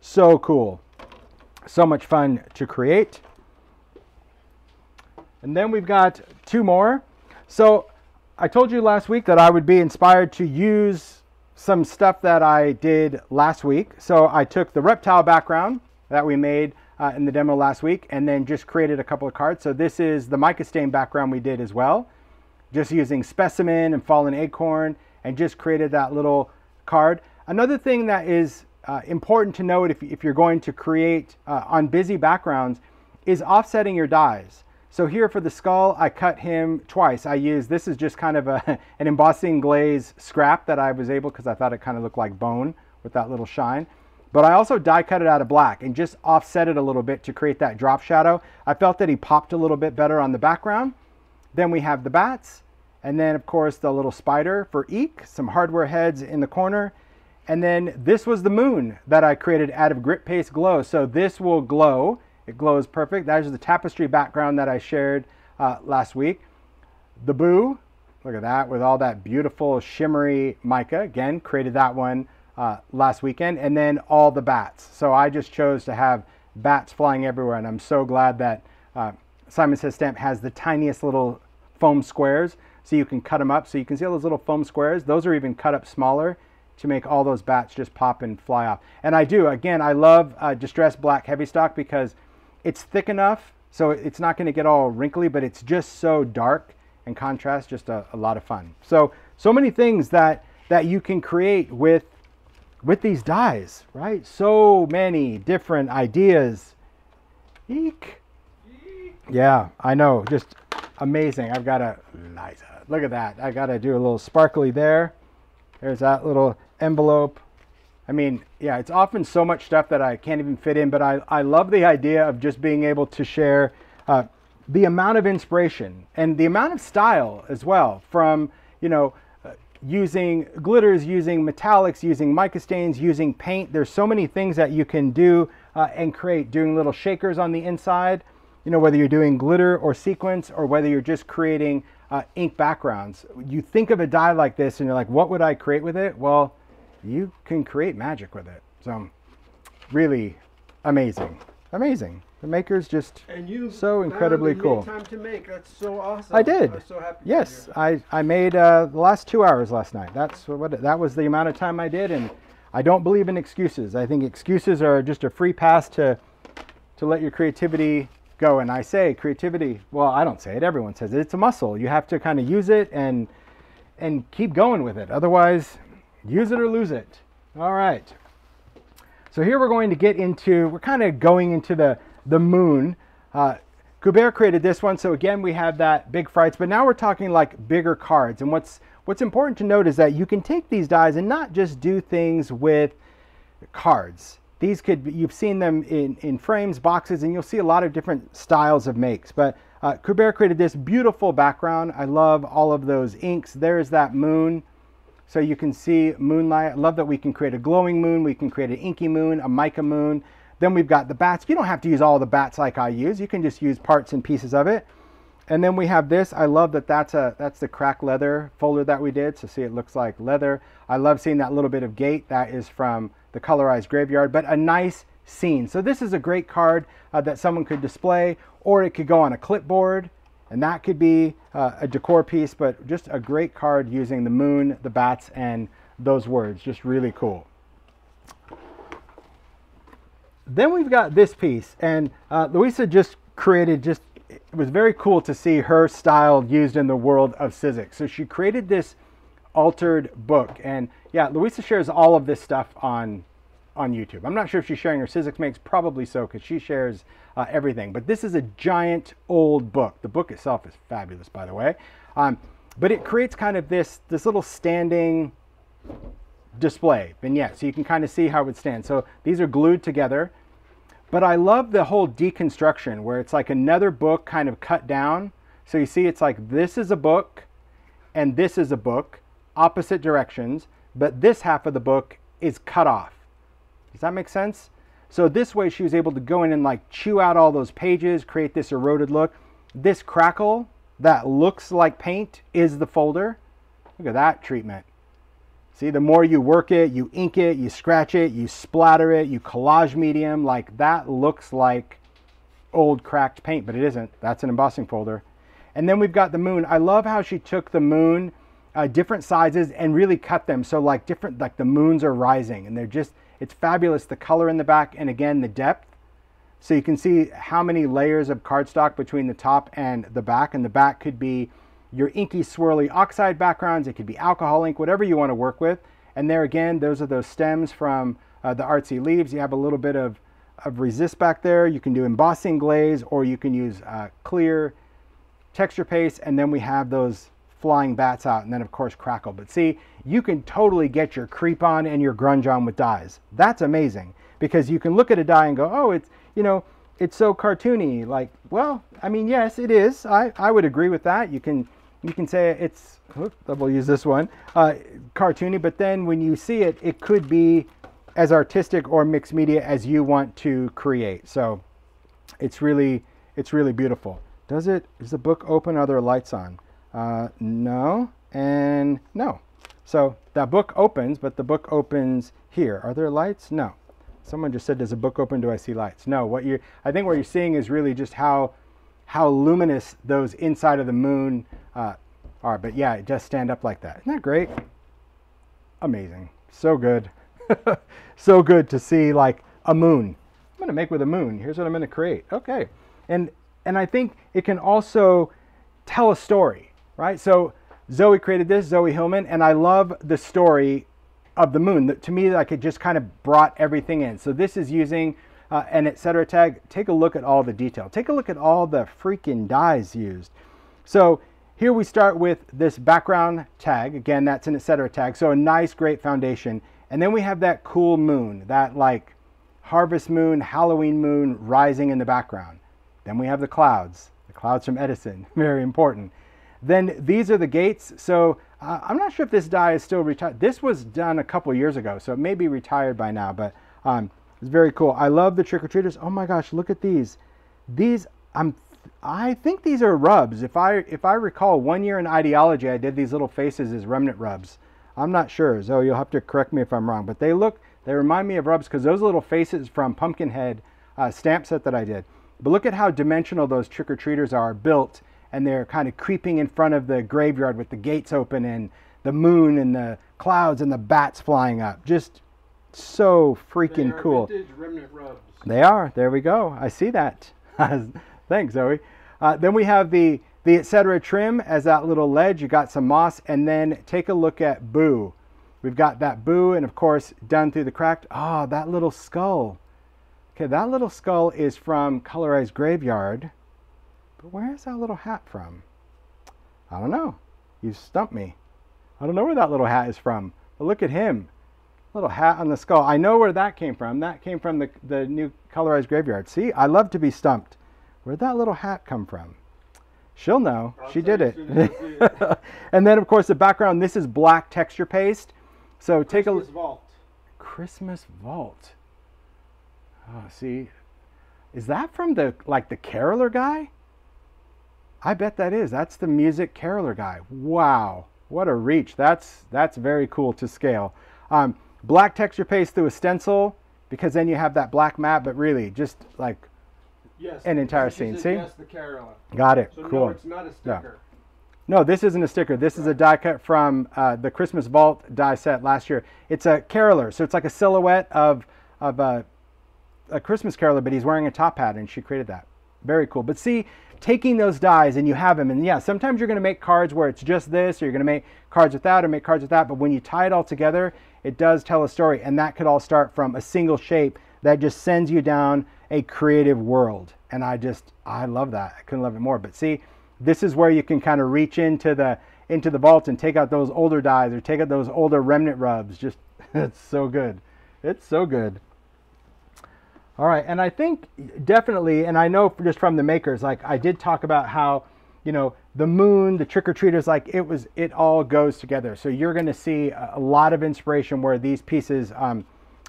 so cool so much fun to create and then we've got two more so i told you last week that i would be inspired to use some stuff that I did last week. So I took the reptile background that we made uh, in the demo last week and then just created a couple of cards. So this is the mica stain background we did as well, just using specimen and fallen acorn and just created that little card. Another thing that is uh, important to note if, if you're going to create uh, on busy backgrounds is offsetting your dies. So here for the skull, I cut him twice. I used, this is just kind of a, *laughs* an embossing glaze scrap that I was able, because I thought it kind of looked like bone with that little shine. But I also die cut it out of black and just offset it a little bit to create that drop shadow. I felt that he popped a little bit better on the background. Then we have the bats. And then of course the little spider for Eek, some hardware heads in the corner. And then this was the moon that I created out of grit paste glow. So this will glow glows perfect. That is the tapestry background that I shared uh, last week. The Boo, look at that, with all that beautiful shimmery mica. Again, created that one uh, last weekend. And then all the bats. So I just chose to have bats flying everywhere. And I'm so glad that uh, Simon Says Stamp has the tiniest little foam squares. So you can cut them up. So you can see all those little foam squares. Those are even cut up smaller to make all those bats just pop and fly off. And I do, again, I love uh, distressed black heavy stock because it's thick enough, so it's not going to get all wrinkly, but it's just so dark and contrast, just a, a lot of fun. So, so many things that, that you can create with, with these dies, right? So many different ideas. Eek. Yeah, I know, just amazing. I've got a, Liza, look at that. I got to do a little sparkly there. There's that little envelope. I mean, yeah, it's often so much stuff that I can't even fit in, but I, I love the idea of just being able to share uh, the amount of inspiration and the amount of style as well from, you know, uh, using glitters, using metallics, using mica stains, using paint. There's so many things that you can do uh, and create, doing little shakers on the inside, you know, whether you're doing glitter or sequence or whether you're just creating uh, ink backgrounds. You think of a die like this and you're like, what would I create with it? Well, you can create magic with it. So really amazing. Amazing. The maker's just and you so incredibly cool. time to make. That's so awesome. I did. I'm so happy. Yes, I, I made uh, the last two hours last night. That's what that was the amount of time I did, and I don't believe in excuses. I think excuses are just a free pass to to let your creativity go. And I say creativity. Well, I don't say it. Everyone says it. It's a muscle. You have to kind of use it and and keep going with it. Otherwise, Use it or lose it. All right. So here we're going to get into, we're kind of going into the, the moon. Uh, Kubert created this one. So again, we have that big frights, but now we're talking like bigger cards. And what's, what's important to note is that you can take these dies and not just do things with cards. These could, you've seen them in, in frames, boxes, and you'll see a lot of different styles of makes. But uh, Kubert created this beautiful background. I love all of those inks. There's that moon. So you can see moonlight. I love that we can create a glowing moon. We can create an inky moon, a mica moon. Then we've got the bats. You don't have to use all the bats like I use. You can just use parts and pieces of it. And then we have this. I love that that's a that's the crack leather folder that we did. So see, it looks like leather. I love seeing that little bit of gate. That is from the colorized graveyard, but a nice scene. So this is a great card uh, that someone could display, or it could go on a clipboard. And that could be uh, a decor piece, but just a great card using the moon, the bats, and those words. Just really cool. Then we've got this piece, and uh, Louisa just created just, it was very cool to see her style used in the world of Sizzix. So she created this altered book, and yeah, Louisa shares all of this stuff on on YouTube. I'm not sure if she's sharing her Sizzix makes, probably so, because she shares uh, everything. But this is a giant old book. The book itself is fabulous, by the way. Um, but it creates kind of this this little standing display vignette, so you can kind of see how it would stand. So these are glued together. But I love the whole deconstruction where it's like another book kind of cut down. So you see, it's like this is a book and this is a book, opposite directions, but this half of the book is cut off. Does that make sense? So this way she was able to go in and like chew out all those pages, create this eroded look. This crackle that looks like paint is the folder. Look at that treatment. See, the more you work it, you ink it, you scratch it, you splatter it, you collage medium, like that looks like old cracked paint, but it isn't. That's an embossing folder. And then we've got the moon. I love how she took the moon, uh, different sizes, and really cut them. So like different, like the moons are rising and they're just, it's fabulous. The color in the back and again, the depth. So you can see how many layers of cardstock between the top and the back. And the back could be your inky swirly oxide backgrounds. It could be alcohol ink, whatever you want to work with. And there again, those are those stems from uh, the artsy leaves. You have a little bit of, of resist back there. You can do embossing glaze or you can use uh, clear texture paste. And then we have those flying bats out and then of course crackle. But see, you can totally get your creep on and your grunge on with dies. That's amazing because you can look at a die and go, oh, it's, you know, it's so cartoony. Like, well, I mean, yes, it is. I, I would agree with that. You can you can say it's, we'll use this one, uh, cartoony, but then when you see it, it could be as artistic or mixed media as you want to create. So it's really, it's really beautiful. Does it, is the book open? Are there lights on? Uh, no, and no. So that book opens, but the book opens here. Are there lights? No. Someone just said, does a book open? Do I see lights? No, what you I think what you're seeing is really just how how luminous those inside of the moon uh, are. But yeah, it does stand up like that. Isn't that great? Amazing. So good. *laughs* so good to see like a moon. I'm going to make with a moon. Here's what I'm going to create. Okay. And and I think it can also tell a story, right? So Zoe created this, Zoe Hillman, and I love the story of the moon. To me, like it just kind of brought everything in. So this is using uh, an etc tag, take a look at all the detail. Take a look at all the freaking dies used. So here we start with this background tag. Again, that's an etc tag. So a nice, great foundation. And then we have that cool moon, that like harvest moon, Halloween moon rising in the background. Then we have the clouds, the clouds from Edison, *laughs* very important. Then these are the gates. So uh, I'm not sure if this die is still retired. This was done a couple years ago, so it may be retired by now, but um, it's very cool. I love the trick-or-treaters. Oh my gosh, look at these. These, I'm, I think these are rubs. If I, if I recall, one year in idea-ology, I did these little faces as remnant rubs. I'm not sure, so you'll have to correct me if I'm wrong. But they look, they remind me of rubs because those little faces from Pumpkinhead uh, stamp set that I did. But look at how dimensional those trick-or-treaters are built, and they're kind of creeping in front of the graveyard with the gates open and the moon and the clouds and the bats flying up. Just so freaking cool. They are. There we go. I see that. *laughs* Thanks, Zoe. Uh, then we have the the etc. trim as that little ledge. You got some moss, and then take a look at Boo. We've got that Boo, and of course done through the cracked. Ah, oh, that little skull. Okay, that little skull is from Colorized Graveyard. But where is that little hat from? I don't know. You stumped me. I don't know where that little hat is from. But look at him little hat on the skull. I know where that came from. That came from the, the new colorized graveyard. See, I love to be stumped. Where'd that little hat come from? She'll know. I'll she did it. it. *laughs* and then, of course, the background. This is black texture paste. So take a look at Christmas a Vault. Christmas Vault. Oh, see, is that from the like the caroler guy? I bet that is. That's the music caroler guy. Wow, what a reach. That's that's very cool to scale. Um, black texture paste through a stencil because then you have that black mat, but really just like yes, an entire scene. See? Yes, the caroler. Got it. So cool. No, it's not a sticker. No. no this isn't a sticker. This right. is a die cut from uh, the Christmas Vault die set last year. It's a caroler, so it's like a silhouette of of a, a Christmas caroler, but he's wearing a top hat, and she created that. Very cool. But see, taking those dies and you have them, and yeah, sometimes you're going to make cards where it's just this, or you're going to make cards with that, or make cards with that. But when you tie it all together, it does tell a story, and that could all start from a single shape that just sends you down a creative world. And I just, I love that. I couldn't love it more. But see, this is where you can kind of reach into the into the vault and take out those older dies or take out those older remnant rubs. Just, *laughs* it's so good. It's so good. All right, and I think definitely, and I know just from the makers, like I did talk about how, you know, the moon, the trick or treaters, like it was, it all goes together. So you're going to see a lot of inspiration where these pieces um,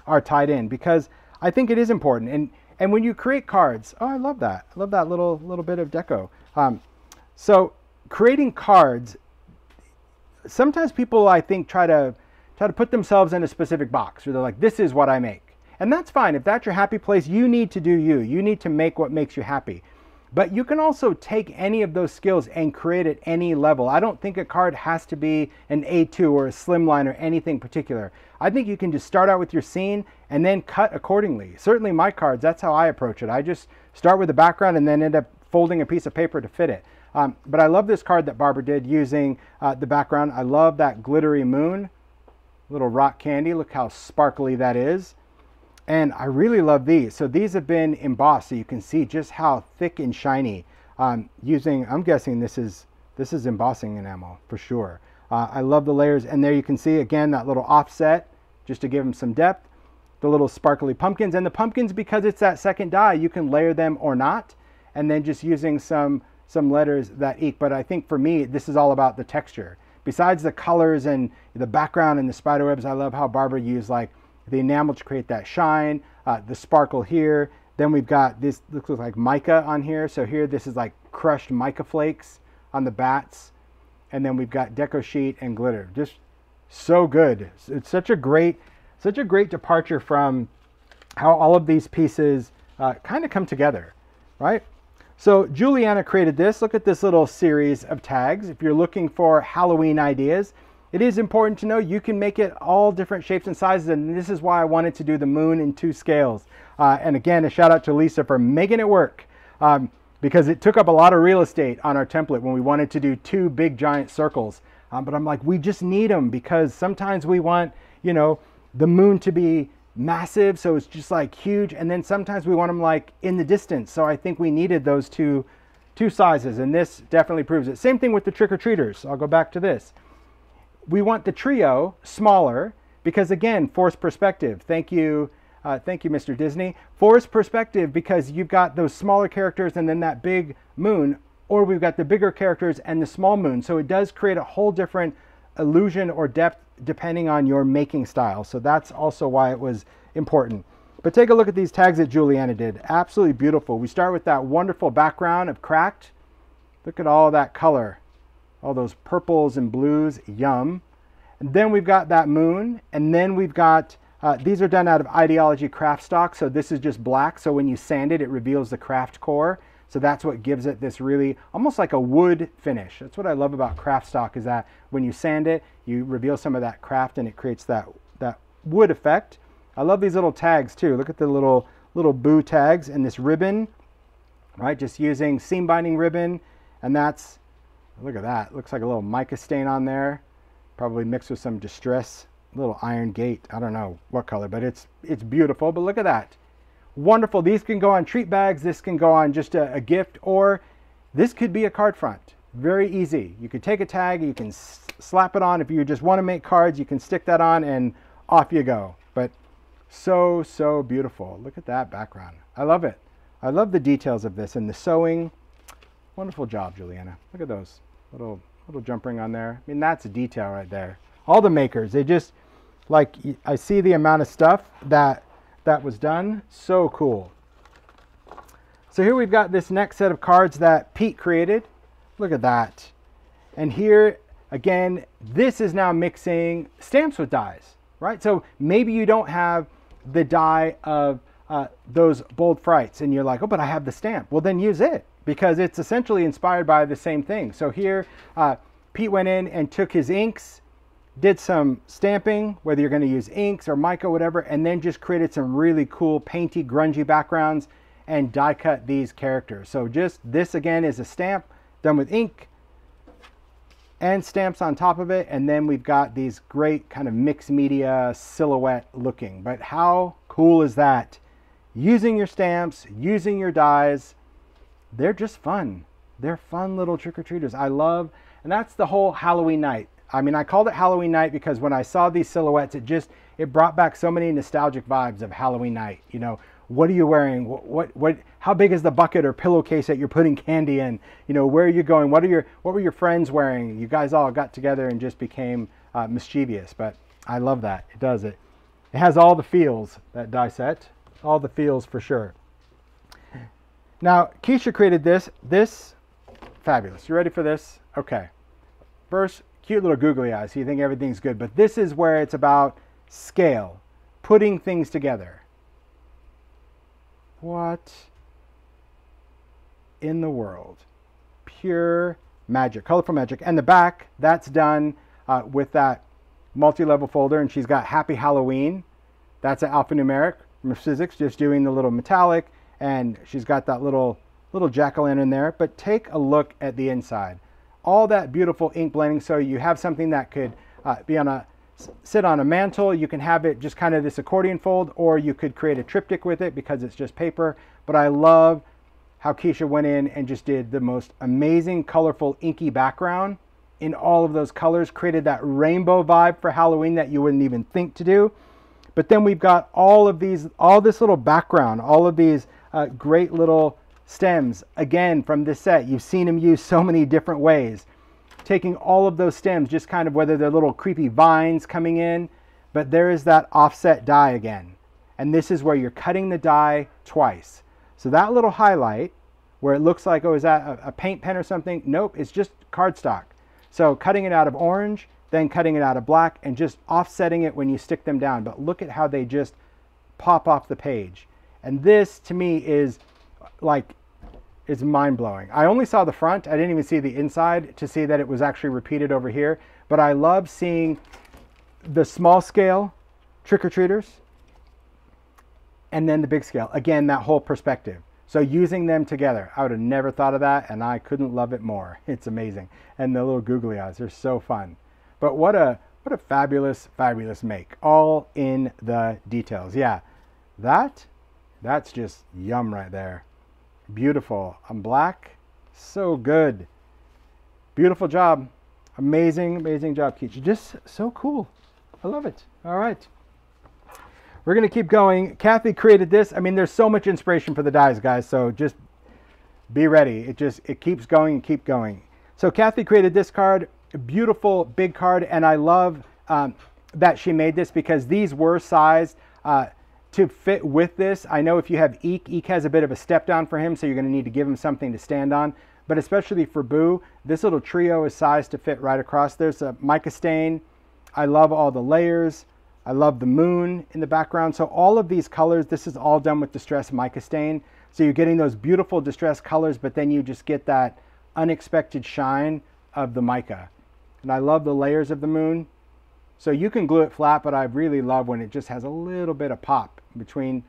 are tied in because I think it is important. And and when you create cards, oh, I love that. I love that little little bit of deco. Um, so creating cards, sometimes people I think try to try to put themselves in a specific box, or they're like, this is what I make. And that's fine. If that's your happy place, you need to do you. You need to make what makes you happy. But you can also take any of those skills and create at any level. I don't think a card has to be an A2 or a slimline or anything particular. I think you can just start out with your scene and then cut accordingly. Certainly my cards, that's how I approach it. I just start with the background and then end up folding a piece of paper to fit it. Um, but I love this card that Barbara did using uh, the background. I love that glittery moon, little rock candy. Look how sparkly that is. And I really love these. So these have been embossed, so you can see just how thick and shiny. Um, using, I'm guessing this is this is embossing enamel for sure. Uh, I love the layers, and there you can see again that little offset, just to give them some depth. The little sparkly pumpkins, and the pumpkins because it's that second die, you can layer them or not, and then just using some some letters that Eek. But I think for me, this is all about the texture. Besides the colors and the background and the spider webs, I love how Barbara used like the enamel to create that shine, uh, the sparkle here. Then we've got this looks like mica on here. So here this is like crushed mica flakes on the bats. And then we've got deco sheet and glitter. Just so good. It's such a great, such a great departure from how all of these pieces uh, kind of come together, right? So Juliana created this. Look at this little series of tags. If you're looking for Halloween ideas, it is important to know you can make it all different shapes and sizes, and this is why I wanted to do the moon in two scales. Uh, and again, a shout out to Lisa for making it work. Um, because it took up a lot of real estate on our template when we wanted to do two big giant circles. Um, but I'm like, we just need them because sometimes we want, you know, the moon to be massive, so it's just like huge, and then sometimes we want them like in the distance. So I think we needed those two, two sizes, and this definitely proves it. Same thing with the trick or treaters. I'll go back to this we want the trio smaller because again, force perspective. Thank you, uh, thank you, Mr. Disney. Force perspective because you've got those smaller characters and then that big moon, or we've got the bigger characters and the small moon. So it does create a whole different illusion or depth depending on your making style. So that's also why it was important. But take a look at these tags that Juliana did. Absolutely beautiful. We start with that wonderful background of cracked. Look at all that color all those purples and blues, yum. And then we've got that moon, and then we've got, uh, these are done out of Idea-ology Kraft-Stock, so this is just black, so when you sand it, it reveals the craft core. So that's what gives it this really, almost like a wood finish. That's what I love about Kraft-Stock is that when you sand it, you reveal some of that craft and it creates that, that wood effect. I love these little tags too. Look at the little, little boo tags and this ribbon, right? Just using seam binding ribbon, and that's Look at that. Looks like a little mica stain on there. Probably mixed with some distress. Little iron gate. I don't know what color, but it's it's beautiful. But look at that. Wonderful. These can go on treat bags. This can go on just a, a gift, or this could be a card front. Very easy. You could take a tag, you can slap it on. If you just want to make cards, you can stick that on and off you go. But so, so beautiful. Look at that background. I love it. I love the details of this and the sewing. Wonderful job, Juliana. Look at those little little jump ring on there. I mean, that's a detail right there. All the makers, they just like I see the amount of stuff that that was done. So cool. So here we've got this next set of cards that Pete created. Look at that. And here again, this is now mixing stamps with dies, right? So maybe you don't have the die of uh, those bold frights and you're like, oh, but I have the stamp. Well, then use it because it's essentially inspired by the same thing. So here, uh, Pete went in and took his inks, did some stamping, whether you're going to use inks or mica, whatever, and then just created some really cool painty, grungy backgrounds. and die cut these characters. So just this again is a stamp done with ink and stamps on top of it. And then we've got these great kind of mixed media silhouette looking. But how cool is that? Using your stamps, using your dies, they're just fun. They're fun little trick-or-treaters. I love, and that's the whole Halloween night. I mean, I called it Halloween night because when I saw these silhouettes, it just, it brought back so many nostalgic vibes of Halloween night. You know, what are you wearing? What, what, what, how big is the bucket or pillowcase that you're putting candy in? You know, where are you going? What are your, what were your friends wearing? You guys all got together and just became uh, mischievous, but I love that. It does it. It has all the feels, that die set. All the feels for sure. Now, Keisha created this. This, fabulous. You ready for this? Okay. First, cute little googly eyes. So you think everything's good. But this is where it's about scale, putting things together. What in the world? Pure magic, colorful magic. And the back, that's done uh, with that multi-level folder. And she's got Happy Halloween. That's an alphanumeric physics, just doing the little metallic. And she's got that little little jack-o'-lantern there. But take a look at the inside all that beautiful ink blending. So you have something that could uh, be on a sit on a mantle. You can have it just kind of this accordion fold, or you could create a triptych with it because it's just paper. But I love how Keisha went in and just did the most amazing, colorful, inky background in all of those colors, created that rainbow vibe for Halloween that you wouldn't even think to do. But then we've got all of these, all this little background, all of these uh, great little stems, again, from this set. You've seen them used so many different ways. Taking all of those stems, just kind of whether they're little creepy vines coming in, but there is that offset die again. And this is where you're cutting the die twice. So that little highlight, where it looks like, oh, is that a, paint pen or something? Nope, it's just cardstock. So cutting it out of orange, then cutting it out of black, and just offsetting it when you stick them down. But look at how they just pop off the page. And this, to me, is like is mind blowing. I only saw the front. I didn't even see the inside to see that it was actually repeated over here. But I love seeing the small scale trick-or-treaters and then the big scale. Again, that whole perspective. So using them together, I would have never thought of that and I couldn't love it more. *laughs* It's amazing. And the little googly eyes, they're so fun. But what a what a fabulous, fabulous make. All in the details. Yeah, that, that's just yum right there. Beautiful. I'm black. So good. Beautiful job. Amazing, amazing job, Keisha. Just so cool. I love it. All right. We're going to keep going. Kathy created this. I mean, there's so much inspiration for the dies, guys. So just be ready. It just, it keeps going and keep going. So Kathy created this card. Beautiful big card. And I love um, that she made this because these were sized. Uh, to fit with this, I know if you have Eek, Eek has a bit of a step down for him, so you're going to need to give him something to stand on. But especially for Boo, this little trio is sized to fit right across. There's a mica stain. I love all the layers. I love the moon in the background. So all of these colors, this is all done with distress mica stain. So you're getting those beautiful distress colors, but then you just get that unexpected shine of the mica. And I love the layers of the moon. So you can glue it flat, but I really love when it just has a little bit of pop between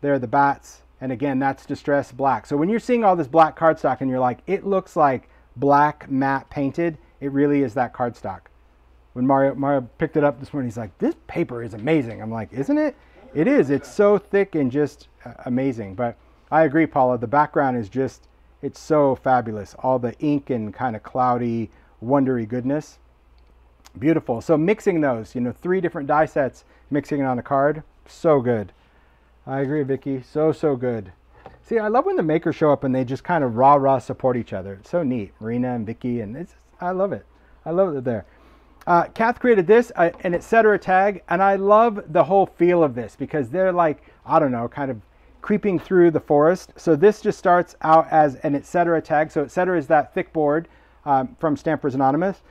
there, the bats, and again, that's distressed black. So when you're seeing all this black cardstock and you're like, it looks like black matte painted, it really is that cardstock. When Mario, Mario picked it up this morning, he's like, this paper is amazing. I'm like, isn't it? It is. It's so thick and just uh, amazing. But I agree, Paula. The background is just, it's so fabulous. All the ink and kind of cloudy, wondery goodness. Beautiful. So mixing those, you know, three different die sets, mixing it on a card, so good. I agree, Vicky. So, so good. See, I love when the makers show up and they just kind of rah-rah support each other. It's so neat. Marina and Vicky, and it's, I love it. I love it there. Uh, Kath created this, uh, an etc. tag, and I love the whole feel of this because they're like, I don't know, kind of creeping through the forest. So this just starts out as an etc. tag. So etc. is that thick board um, from Stampers Anonymous.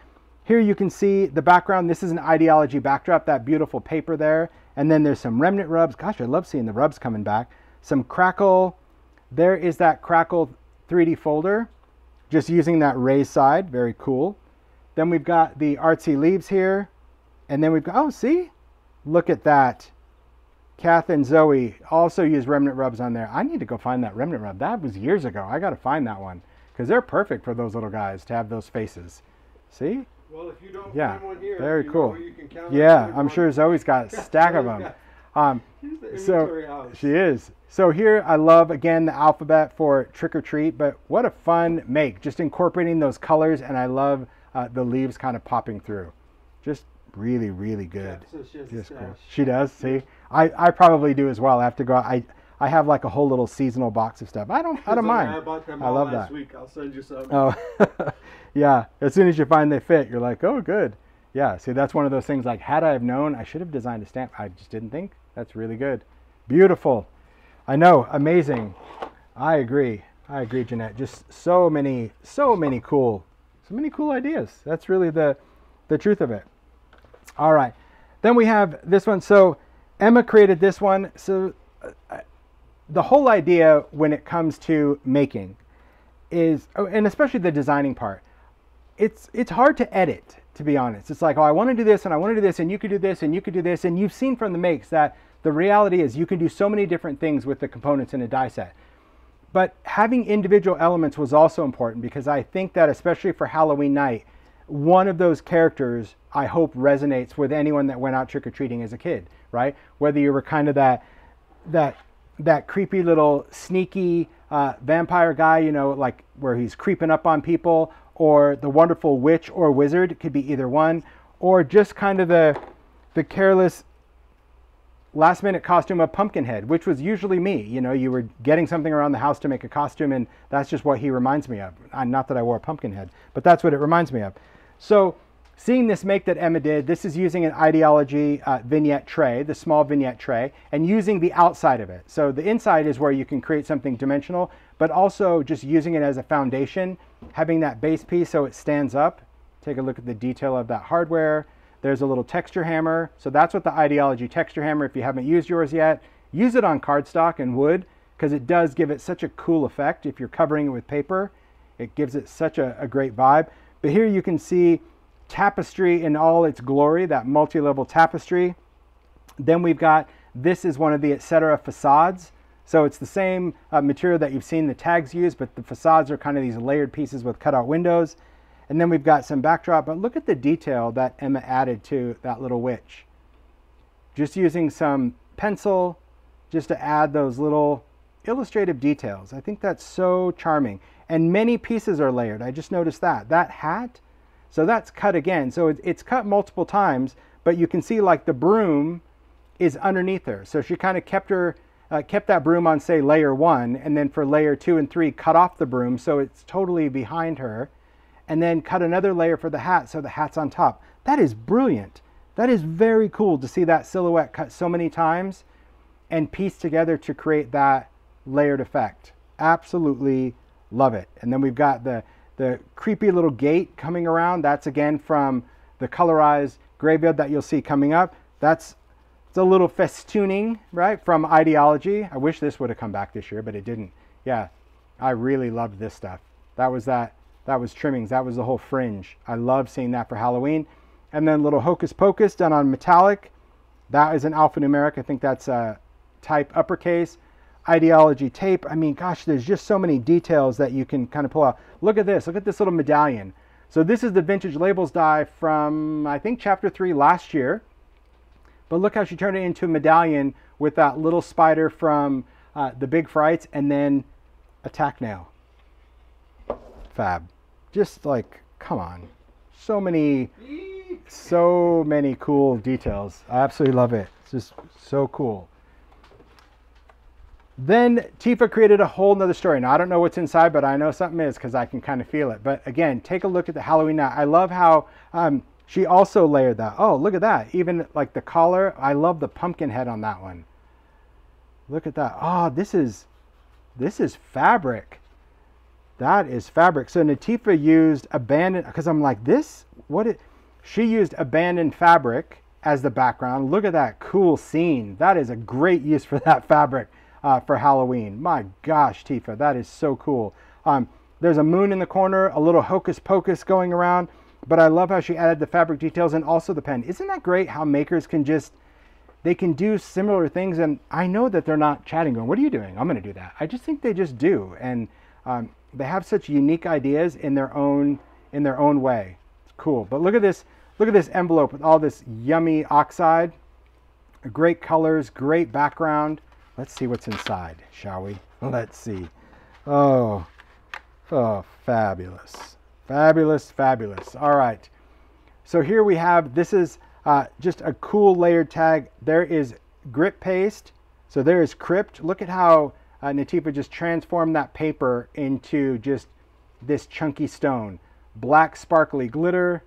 Here you can see the background. This is an idea-ology backdrop, that beautiful paper there. And then there's some remnant rubs. Gosh, I love seeing the rubs coming back. Some crackle. There is that crackle 3D folder, just using that raised side. Very cool. Then we've got the artsy leaves here. And then we've got, oh, see? Look at that. Kath and Zoe also use remnant rubs on there. I need to go find that remnant rub. That was years ago. I got to find that one because they're perfect for those little guys to have those faces. See? Well, if you don't Yeah, find one here, very cool. where you can count Yeah. I'm sure Zoe's got a stack of them. *laughs* Um, the so house. she is. So here I love again the alphabet for trick or treat, but what a fun make! Just incorporating those colors, and I love uh, the leaves kind of popping through. Just really, really good. Yeah, so she has a cool. She does. See, I, I probably do as well. I have to go. I I have like a whole little seasonal box of stuff. I don't I don't mind. I bought them I all love last that. week. I'll send you some. Oh, *laughs* yeah. As soon as you find they fit, you're like, oh, good. Yeah. See, that's one of those things. Like, had I have known, I should have designed a stamp. I just didn't think. That's really good. Beautiful. I know. Amazing. I agree. I agree, Jeanette. Just so many, so many cool, so many cool ideas. That's really the, the truth of it. All right. Then we have this one. So Emma created this one. So uh, the whole idea when it comes to making is, oh, and especially the designing part, it's it's hard to edit to be honest. It's like, oh, I want to do this and I want to do this and you could do this and you could do this and you've seen from the makes that the reality is you can do so many different things with the components in a die set. But having individual elements was also important because I think that especially for Halloween night, one of those characters I hope resonates with anyone that went out trick or treating as a kid, right? Whether you were kind of that that that creepy little sneaky uh, vampire guy, you know, like where he's creeping up on people, or the wonderful witch or wizard, it could be either one, or just kind of the the careless last minute costume of Pumpkinhead, which was usually me. You know, you were getting something around the house to make a costume, and that's just what he reminds me of. Uh, Not that I wore a Pumpkinhead, but that's what it reminds me of. So, seeing this make that Emma did, this is using an idea-ology uh, vignette tray, the small vignette tray, and using the outside of it. So, the inside is where you can create something dimensional, but also just using it as a foundation, having that base piece so it stands up. Take a look at the detail of that hardware. There's a little texture hammer. So that's what the Idea-ology texture hammer, if you haven't used yours yet, use it on cardstock and wood because it does give it such a cool effect. If you're covering it with paper, it gives it such a, a great vibe. But here you can see tapestry in all its glory, that multi-level tapestry. Then we've got, this is one of the Etc. facades. So it's the same uh, material that you've seen the tags use, but the facades are kind of these layered pieces with cutout windows. And then we've got some backdrop, but look at the detail that Emma added to that little witch. Just using some pencil just to add those little illustrative details. I think that's so charming. And many pieces are layered. I just noticed that. That hat, so that's cut again. So it's cut multiple times, but you can see like the broom is underneath her. So she kind of kept her, uh, kept that broom on say layer one, and then for layer two and three, cut off the broom so it's totally behind her and then cut another layer for the hat so the hat's on top. That is brilliant. That is very cool to see that silhouette cut so many times and pieced together to create that layered effect. Absolutely love it. And then we've got the, the creepy little gate coming around. That's again from the colorized graveyard that you'll see coming up. That's it's a little festooning, right, from Idea-ology. I wish this would have come back this year, but it didn't. Yeah, I really loved this stuff. That was that that was trimmings. That was the whole fringe. I love seeing that for Halloween. And then little hocus pocus done on metallic. That is an alphanumeric. I think that's a type uppercase. Idea-ology tape. I mean, gosh, there's just so many details that you can kind of pull out. Look at this. Look at this little medallion. So this is the vintage labels die from I think chapter three last year. But look how she turned it into a medallion with that little spider from uh, the Big Frights and then attack nail. Fab. Just like, come on. So many, so many cool details. I absolutely love it. It's just so cool. Then Tifa created a whole nother story. Now, I don't know what's inside, but I know something is because I can kind of feel it. But again, take a look at the Halloween night. I love how um, she also layered that. Oh, look at that. Even like the collar. I love the pumpkin head on that one. Look at that. Oh, this is, this is fabric. That is fabric. So Natifa used abandoned, because I'm like, this, what it, she used abandoned fabric as the background. Look at that cool scene. That is a great use for that *laughs* fabric uh, for Halloween. My gosh, Tifa, that is so cool. Um, there's a moon in the corner, a little hocus pocus going around, but I love how she added the fabric details and also the pen. Isn't that great how makers can just they can do similar things. And I know that they're not chatting, going, "What are you doing? I'm going to do that." I just think they just do, and um, they have such unique ideas in their own in their own way. It's cool. But look at this. Look at this envelope with all this yummy oxide. Great colors, great background. Let's see what's inside, shall we? *laughs* Let's see. Oh, oh, fabulous. Fabulous, fabulous. All right. So here we have, this is uh, just a cool layered tag. There is grit paste. So there is crypt. Look at how uh, Natifa just transformed that paper into just this chunky stone. Black sparkly glitter.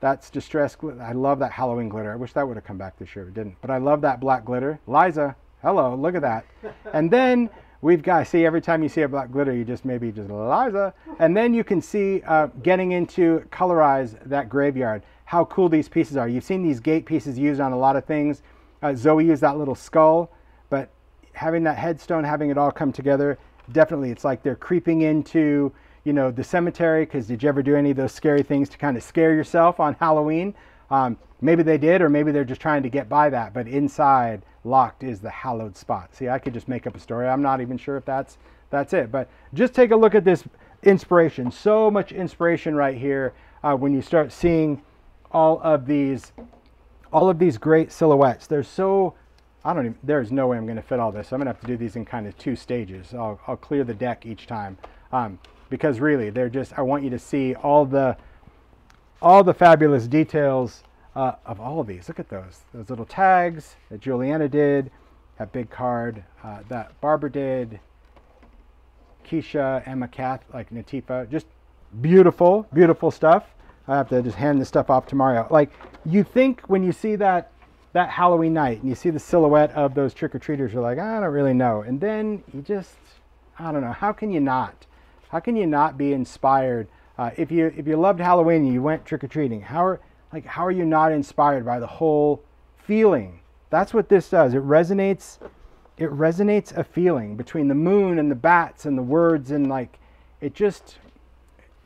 That's distress. I love that Halloween glitter. I wish that would have come back this year. It didn't. But I love that black glitter. Liza, hello, look at that. and then we've got, see, every time you see a black glitter, you just maybe just Liza. And then you can see uh, getting into colorize that graveyard, how cool these pieces are. You've seen these gate pieces used on a lot of things. Uh, Zoe used that little skull, but having that headstone, having it all come together, definitely it's like they're creeping into, you know, the cemetery. Because did you ever do any of those scary things to kind of scare yourself on Halloween? Um, maybe they did, or maybe they're just trying to get by that. But inside, locked is the hallowed spot. See, I could just make up a story. I'm not even sure if that's that's it. But just take a look at this inspiration. So much inspiration right here uh, when you start seeing all of these all of these great silhouettes. They're so I don't even, there's no way I'm going to fit all this. I'm going to have to do these in kind of two stages. I'll, I'll clear the deck each time um, because really they're just, I want you to see all the, all the fabulous details uh, of all of these. Look at those, those little tags that Juliana did, that big card uh, that Barbara did, Keisha, Emma, Kath, like Natifa, just beautiful, beautiful stuff. I have to just hand this stuff off to Mario. Like you think when you see that that Halloween night and you see the silhouette of those trick-or-treaters, you're like, I don't really know. And then you just, I don't know, how can you not? How can you not be inspired? Uh, if you if you loved Halloween and you went trick-or-treating, how are like how are you not inspired by the whole feeling? That's what this does. It resonates it resonates a feeling between the moon and the bats and the words and like it just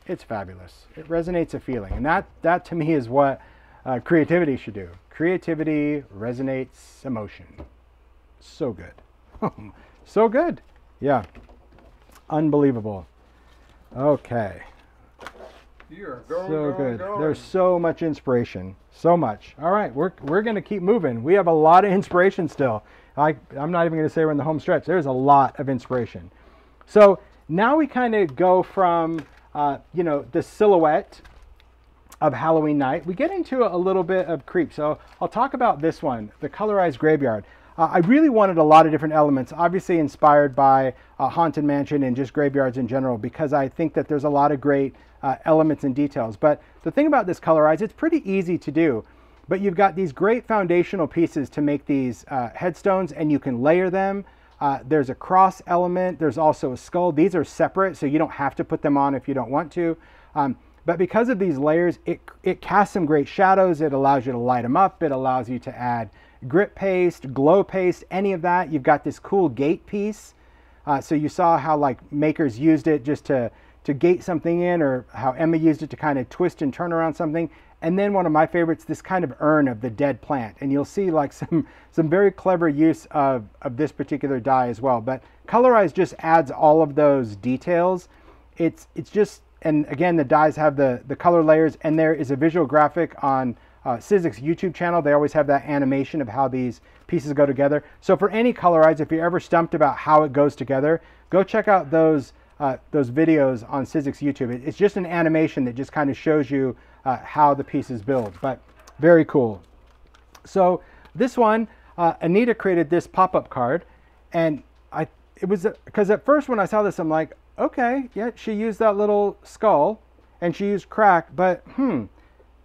it's fabulous. It resonates a feeling. And that that to me is what uh, creativity should do. Creativity resonates emotion. So good. *laughs* so good. Yeah. Unbelievable. Okay. You're going, so going, good. going. There's so much inspiration. So much. All right, we're, we're going to keep moving. We have a lot of inspiration still. I, I'm not even going to say we're in the home stretch. There's a lot of inspiration. So now we kind of go from, uh, you know, the silhouette of Halloween night, we get into a little bit of creep. So I'll talk about this one, the colorized graveyard. Uh, I really wanted a lot of different elements, obviously inspired by uh, Haunted Mansion and just graveyards in general, because I think that there's a lot of great uh, elements and details. But the thing about this colorize, it's pretty easy to do. But you've got these great foundational pieces to make these uh, headstones, and you can layer them. Uh, there's a cross element. There's also a skull. These are separate, so you don't have to put them on if you don't want to. Um, but because of these layers, it, it casts some great shadows. It allows you to light them up. It allows you to add grit paste, glow paste, any of that. You've got this cool gate piece. Uh, so you saw how like makers used it just to, to gate something in or how Emma used it to kind of twist and turn around something. And then one of my favorites, this kind of urn of the dead plant. And you'll see like *laughs* some, some very clever use of, of this particular die as well. But Colorize just adds all of those details. It's, it's just and again, the dies have the, the color layers and there is a visual graphic on uh, Sizzix YouTube channel. They always have that animation of how these pieces go together. So for any colorize, if you're ever stumped about how it goes together, go check out those uh, those videos on Sizzix YouTube. It, it's just an animation that just kind of shows you uh, how the pieces build, but very cool. So this one, uh, Anita created this pop-up card and I it was because at first when I saw this, I'm like, okay, yeah, she used that little skull and she used crack, but hmm,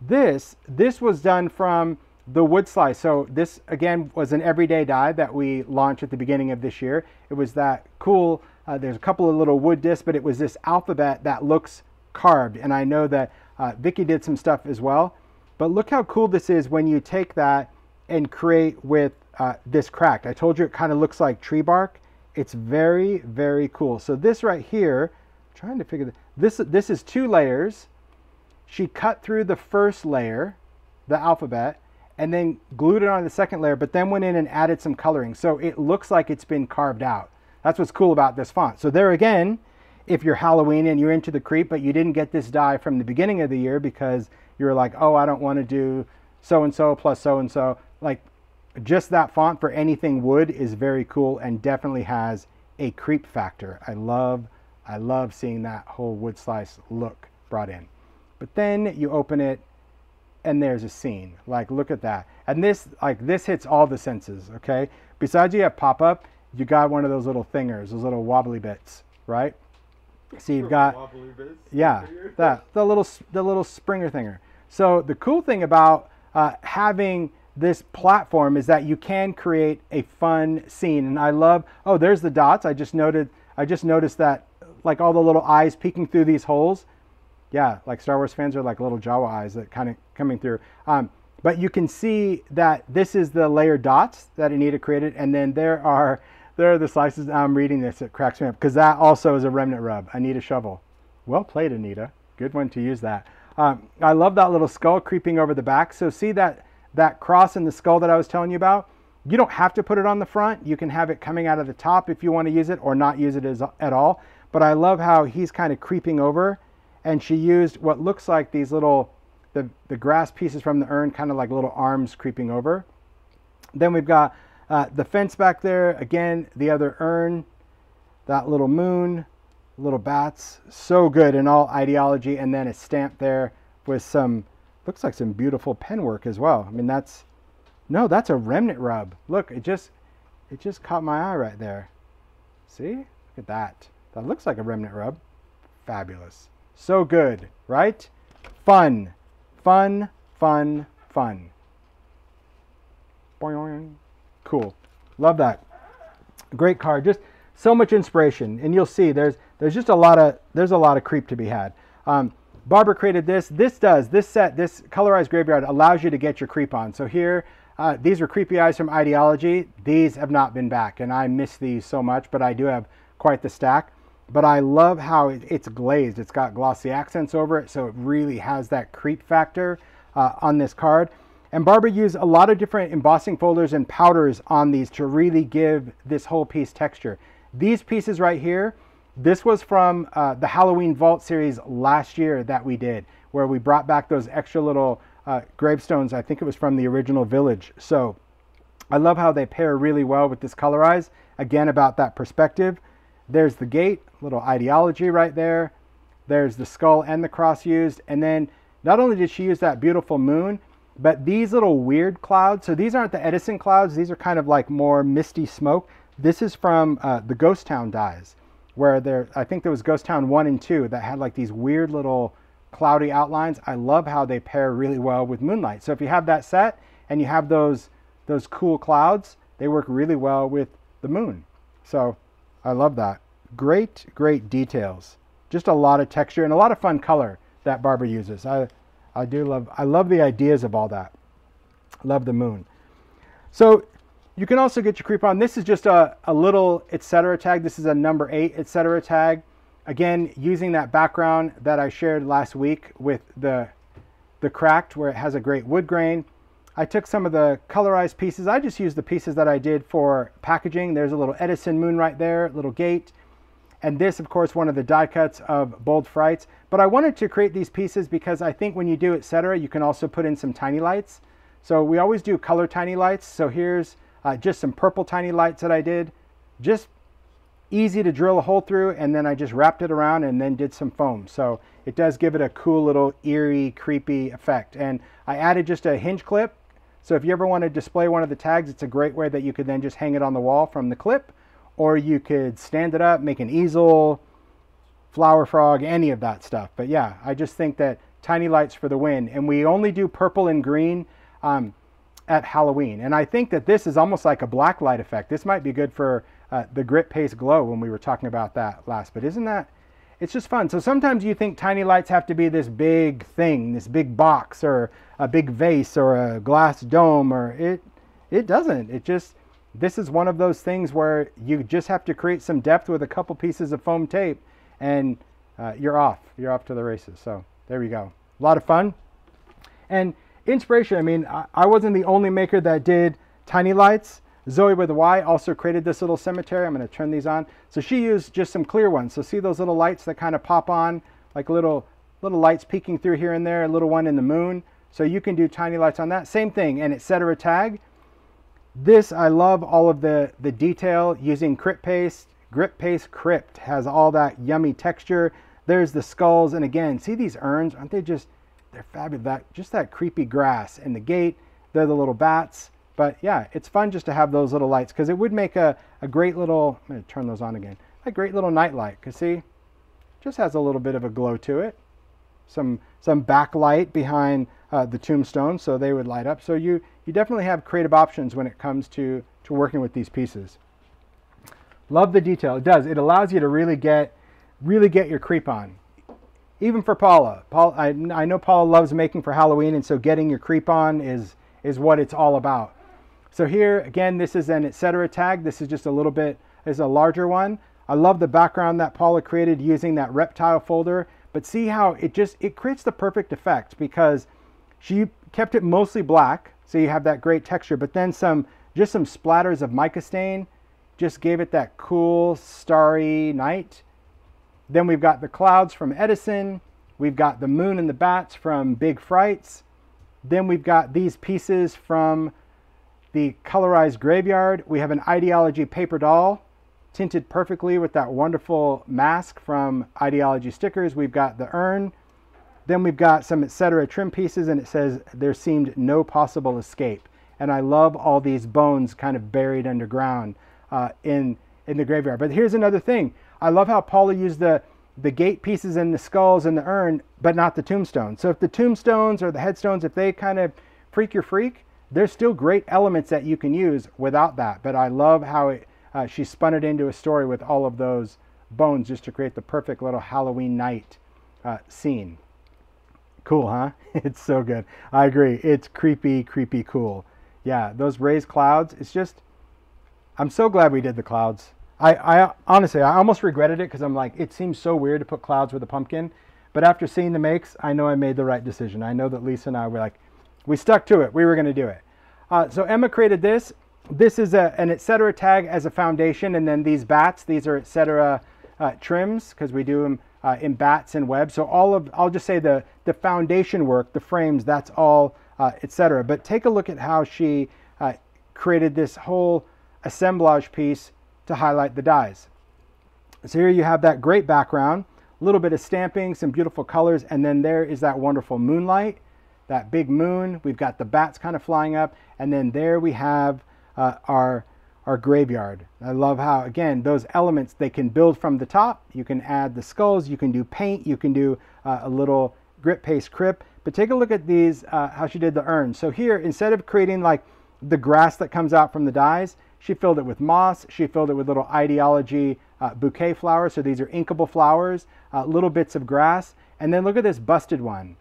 this, this was done from the wood slice. So this again was an everyday die that we launched at the beginning of this year. It was that cool, uh, there's a couple of little wood discs, but it was this alphabet that looks carved. And I know that uh, Vicky did some stuff as well. But look how cool this is when you take that and create with uh, this cracked. I told you it kind of looks like tree bark. It's very, very cool. So this right here, I'm trying to figure this, this is two layers. She cut through the first layer, the alphabet, and then glued it on the second layer, but then went in and added some coloring. So it looks like it's been carved out. That's what's cool about this font. So there again, if you're Halloween and you're into the creep, but you didn't get this die from the beginning of the year because you were like, oh, I don't want to do so and so plus so and so. Like just that font for anything wood is very cool and definitely has a creep factor. I love, I love seeing that whole wood slice look brought in. But then you open it and there's a scene. Like, look at that. And this, like, this hits all the senses, okay? Besides you have pop-up, you got one of those little thingers, those little wobbly bits, right? So you've got, yeah, that the little the little Springer thinger. So the cool thing about uh, having this platform is that you can create a fun scene, and I love. Oh, there's the dots. I just noted. I just noticed that, like all the little eyes peeking through these holes. Yeah, like Star Wars fans are like little Jawa eyes that kind of coming through. Um, but you can see that this is the layer dots that Anita created, and then there are there are the slices. I'm reading this. It cracks me up because that also is a remnant rub. Anita shovel. Well played, Anita. Good one to use that. Um, I love that little skull creeping over the back. So see that that cross in the skull that I was telling you about? You don't have to put it on the front. You can have it coming out of the top if you want to use it or not use it as, at all. But I love how he's kind of creeping over and she used what looks like these little, the, the grass pieces from the urn, kind of like little arms creeping over. Then we've got uh, the fence back there, again, the other urn, that little moon, little bats, so good in all idea-ology, and then a stamp there with some, looks like some beautiful pen work as well. I mean, that's, no, that's a remnant rub. Look, it just, it just caught my eye right there. See? Look at that. That looks like a remnant rub. Fabulous. So good, right? Fun, fun, fun, fun. Cool. Love that. Great card. Just so much inspiration. And you'll see there's there's just a lot of there's a lot of creep to be had. Um, Barbara created this. This does this set this colorized graveyard allows you to get your creep on. So here uh, these were creepy eyes from Idea-ology. These have not been back, and I miss these so much. But I do have quite the stack. But I love how it, it's glazed. It's got glossy accents over it, so it really has that creep factor uh, on this card. And Barbara used a lot of different embossing folders and powders on these to really give this whole piece texture. These pieces right here, this was from uh, the Halloween Vault series last year that we did, where we brought back those extra little uh, gravestones. I think it was from the original village. So I love how they pair really well with this colorize. Again, about that perspective. There's the gate, little idea-ology right there. There's the skull and the cross used. And then not only did she use that beautiful moon, but these little weird clouds, so these aren't the Edison clouds, these are kind of like more misty smoke. This is from uh, the Ghost Town dies, where there, I think there was Ghost Town 1 and 2 that had like these weird little cloudy outlines. I love how they pair really well with moonlight. So if you have that set and you have those, those cool clouds, they work really well with the moon. So I love that. Great, great details. Just a lot of texture and a lot of fun color that Barbara uses. I, I do love, I love the ideas of all that. Love the moon. So you can also get your creep on. This is just a, a little etc. tag. This is a number eight etc. tag. Again, using that background that I shared last week with the, the cracked where it has a great wood grain. I took some of the colorized pieces. I just used the pieces that I did for packaging. There's a little Edison moon right there, little gate. And this, of course, one of the die cuts of Bold Frights. But I wanted to create these pieces because I think when you do etc., you can also put in some tiny lights. So we always do color tiny lights. So here's uh, just some purple tiny lights that I did. Just easy to drill a hole through and then I just wrapped it around and then did some foam. So it does give it a cool little eerie, creepy effect. And I added just a hinge clip. So if you ever want to display one of the tags, it's a great way that you could then just hang it on the wall from the clip or you could stand it up, make an easel, flower frog, any of that stuff. But yeah, I just think that tiny lights for the win. And we only do purple and green um, at Halloween. And I think that this is almost like a black light effect. This might be good for uh, the grit paste glow when we were talking about that last. But isn't that, it's just fun. So sometimes you think tiny lights have to be this big thing, this big box or a big vase or a glass dome or it, it doesn't. It just, this is one of those things where you just have to create some depth with a couple pieces of foam tape and uh, you're off. You're off to the races. So there we go. A lot of fun. And inspiration. I mean, I, I wasn't the only maker that did tiny lights. Zoe with a Y also created this little cemetery. I'm going to turn these on. So she used just some clear ones. So see those little lights that kind of pop on, like little little lights peeking through here and there, a little one in the moon. So you can do tiny lights on that. Same thing, and etc. Tag. This, I love all of the, the detail using Crypt Paste. Grit Paste Crypt has all that yummy texture. There's the skulls, and again, see these urns? Aren't they just, they're fabulous. That, just that creepy grass and the gate. They're the little bats. But yeah, it's fun just to have those little lights because it would make a, a great little, I'm going to turn those on again, a great little night light. Because see, just has a little bit of a glow to it. Some, some backlight behind uh, the tombstone so they would light up. So you, you definitely have creative options when it comes to, to working with these pieces. Love the detail. It does. It allows you to really get, really get your creep on. Even for Paula. Paul, I, I know Paula loves making for Halloween, and so getting your creep on is, is what it's all about. So here, again, this is an etc. tag. This is just a little bit, is a larger one. I love the background that Paula created using that reptile folder, but see how it just, it creates the perfect effect because she kept it mostly black, so you have that great texture, but then some, just some splatters of mica stain just gave it that cool starry night. Then we've got the clouds from Edison. We've got the moon and the bats from Big Frights. Then we've got these pieces from the colorized graveyard. We have an idea-ology paper doll tinted perfectly with that wonderful mask from idea-ology stickers. We've got the urn. Then we've got some etc. trim pieces and it says there seemed no possible escape. And I love all these bones kind of buried underground uh, in, in the graveyard. But here's another thing. I love how Paula used the, the gate pieces and the skulls and the urn, but not the tombstones. So if the tombstones or the headstones, if they kind of freak your freak, there's still great elements that you can use without that. But I love how it, uh, she spun it into a story with all of those bones just to create the perfect little Halloween night uh, scene. Cool, huh? *laughs* It's so good. I agree. It's creepy, creepy cool. Yeah, those raised clouds, it's just, I'm so glad we did the clouds. I, I honestly, I almost regretted it because I'm like, it seems so weird to put clouds with a pumpkin. But after seeing the makes, I know I made the right decision. I know that Lisa and I were like, we stuck to it. We were going to do it. Uh, so Emma created this. This is a, an etc. tag as a foundation, and then these bats, these are etc. Uh, trims because we do them uh, in bats and web. So all of, I'll just say the, the foundation work, the frames, that's all uh, etc. But take a look at how she uh, created this whole assemblage piece to highlight the dies. So here you have that great background, a little bit of stamping, some beautiful colors, and then there is that wonderful moonlight that big moon. We've got the bats kind of flying up. And then there we have uh, our, our graveyard. I love how, again, those elements, they can build from the top. You can add the skulls. You can do paint. You can do uh, a little grit Paste crypt. But take a look at these, uh, how she did the urn. So here, instead of creating like the grass that comes out from the dies, she filled it with moss. She filled it with little idea-ology uh, bouquet flowers. So these are inkable flowers, uh, little bits of grass. And then look at this busted one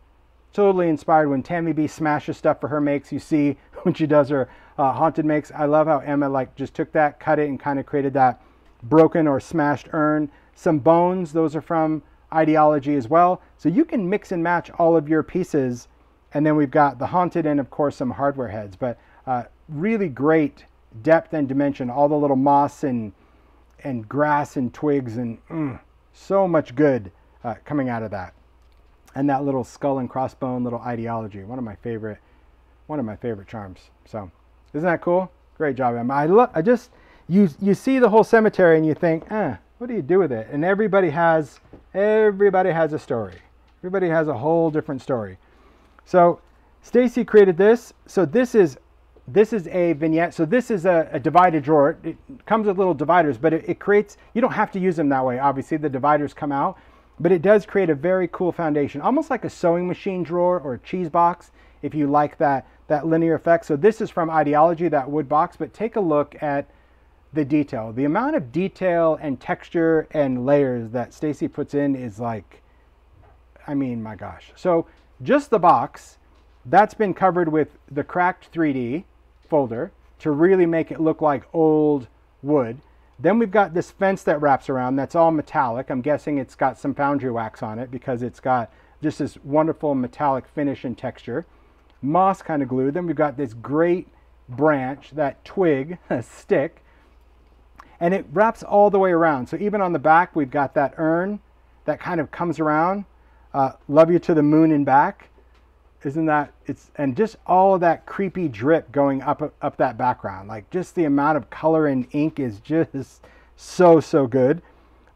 totally inspired when Tammy B smashes stuff for her makes. You see *laughs* when she does her uh, haunted makes. I love how Emma like just took that, cut it, and kind of created that broken or smashed urn. Some bones, those are from idea-ology as well. So you can mix and match all of your pieces. And then we've got the haunted and of course some hardware heads, but uh, really great depth and dimension. All the little moss and and grass and twigs and mm, so much good uh, coming out of that and that little skull and crossbone little idea-ology. One of my favorite, one of my favorite charms. So, isn't that cool? Great job, Emma. I I just, you, you see the whole cemetery and you think, eh, what do you do with it? And everybody has, everybody has a story. Everybody has a whole different story. So, Stacy created this. So this is, this is a vignette. So this is a, a divided drawer. It comes with little dividers, but it, it creates, you don't have to use them that way. Obviously, the dividers come out but it does create a very cool foundation, almost like a sewing machine drawer or a cheese box, if you like that, that linear effect. So this is from Idea-ology, that wood box, but take a look at the detail. The amount of detail and texture and layers that Stacy puts in is like, I mean, my gosh. So just the box, that's been covered with the cracked 3D folder to really make it look like old wood. Then we've got this fence that wraps around that's all metallic. I'm guessing it's got some foundry wax on it because it's got just this wonderful metallic finish and texture. Moss kind of glue. Then we've got this great branch, that twig, *laughs* a stick, and it wraps all the way around. So even on the back, we've got that urn that kind of comes around. Uh, love you to the moon and back. Isn't that it's and just all of that creepy drip going up up that background. Like just the amount of color and ink is just so so good.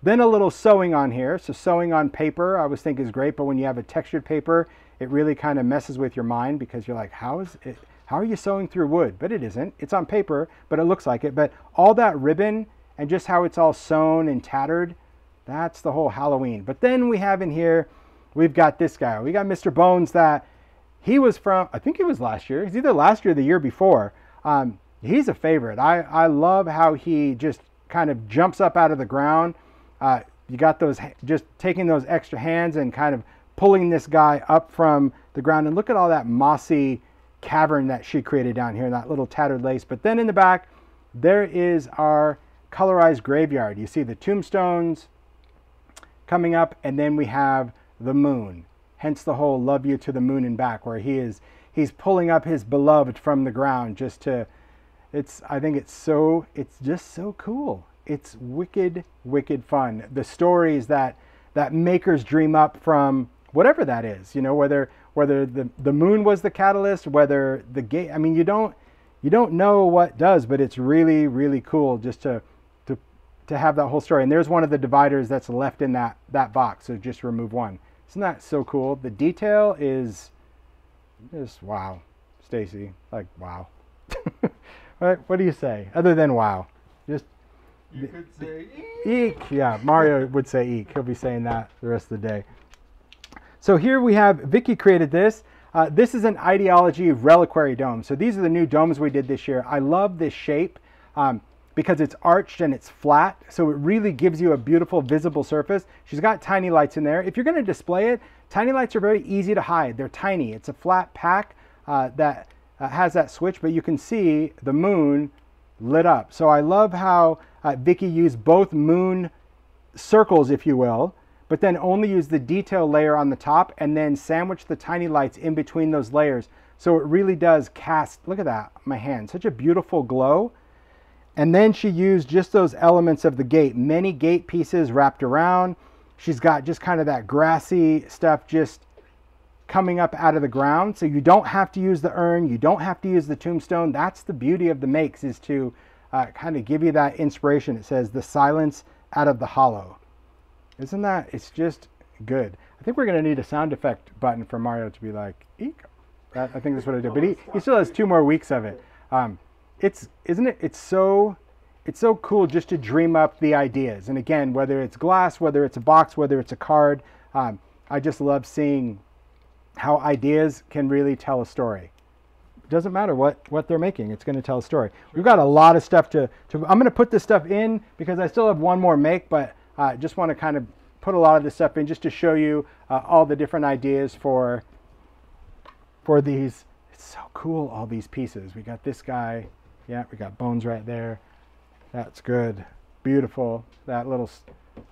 Then a little sewing on here. So sewing on paper, I always think is great, but when you have a textured paper, it really kind of messes with your mind because you're like, how is it? How are you sewing through wood? But it isn't. It's on paper, but it looks like it. But all that ribbon and just how it's all sewn and tattered, that's the whole Halloween. But then we have in here, we've got this guy. We got Mr. Bones that he was from, I think it was last year. He's either last year or the year before. Um, he's a favorite. I, I love how he just kind of jumps up out of the ground. Uh, you got those, just taking those extra hands and kind of pulling this guy up from the ground. And look at all that mossy cavern that she created down here, that little tattered lace. But then in the back, there is our colorized graveyard. You see the tombstones coming up, and then we have the moon. Hence the whole love you to the moon and back, where he is he's pulling up his beloved from the ground just to it's I think it's so it's just so cool. It's wicked, wicked fun. The stories that that makers dream up from whatever that is, you know, whether whether the, the moon was the catalyst, whether the gate I mean you don't you don't know what does, but it's really, really cool just to to to have that whole story. And there's one of the dividers that's left in that that box. So just remove one. Isn't that so cool? The detail is just wow. Stacy, like wow. *laughs* what, what do you say other than wow? Just you could say eek. Yeah, Mario would say eek. He'll be saying that the rest of the day. So here we have Vicky created this. Uh, this is an idea-ology reliquary dome. So these are the new domes we did this year. I love this shape um, because it's arched and it's flat. So it really gives you a beautiful visible surface. She's got tiny lights in there. If you're going to display it, tiny lights are very easy to hide. They're tiny. It's a flat pack uh, that uh, has that switch, but you can see the moon lit up. So I love how uh, Vicky used both moon circles, if you will, but then only use the detail layer on the top and then sandwich the tiny lights in between those layers. So it really does cast, look at that, my hand, such a beautiful glow. And then she used just those elements of the gate, many gate pieces wrapped around. She's got just kind of that grassy stuff just coming up out of the ground. So you don't have to use the urn, you don't have to use the tombstone. That's the beauty of the makes is to uh, kind of give you that inspiration. It says the silence out of the hollow. Isn't that? It's just good. I think we're going to need a sound effect button for Mario to be like, eek. I think that's what I did. But he, he still has two more weeks of it. Um, it's, isn't it? It's so, it's so cool just to dream up the ideas. And again, whether it's glass, whether it's a box, whether it's a card, um, I just love seeing how ideas can really tell a story. It doesn't matter what, what they're making, it's going to tell a story. We've got a lot of stuff to, to I'm going to put this stuff in because I still have one more make, but I uh, just want to kind of put a lot of this stuff in just to show you uh, all the different ideas for, for these. It's so cool, all these pieces. We got this guy. Yeah, we got bones right there. That's good. Beautiful. That little,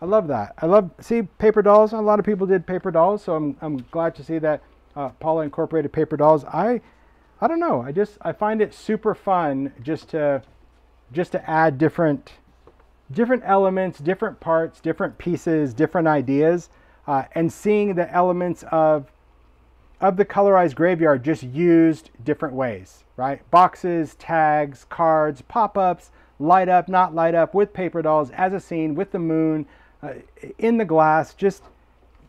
I love that. I love, see, paper dolls. A lot of people did paper dolls, so I'm, I'm glad to see that uh, Paula incorporated paper dolls. I, I don't know. I just, I find it super fun just to, just to add different, different elements, different parts, different pieces, different ideas, uh, and seeing the elements of of the colorized graveyard just used different ways, right? Boxes, tags, cards, pop-ups, light up, not light up, with paper dolls, as a scene, with the moon, uh, in the glass, just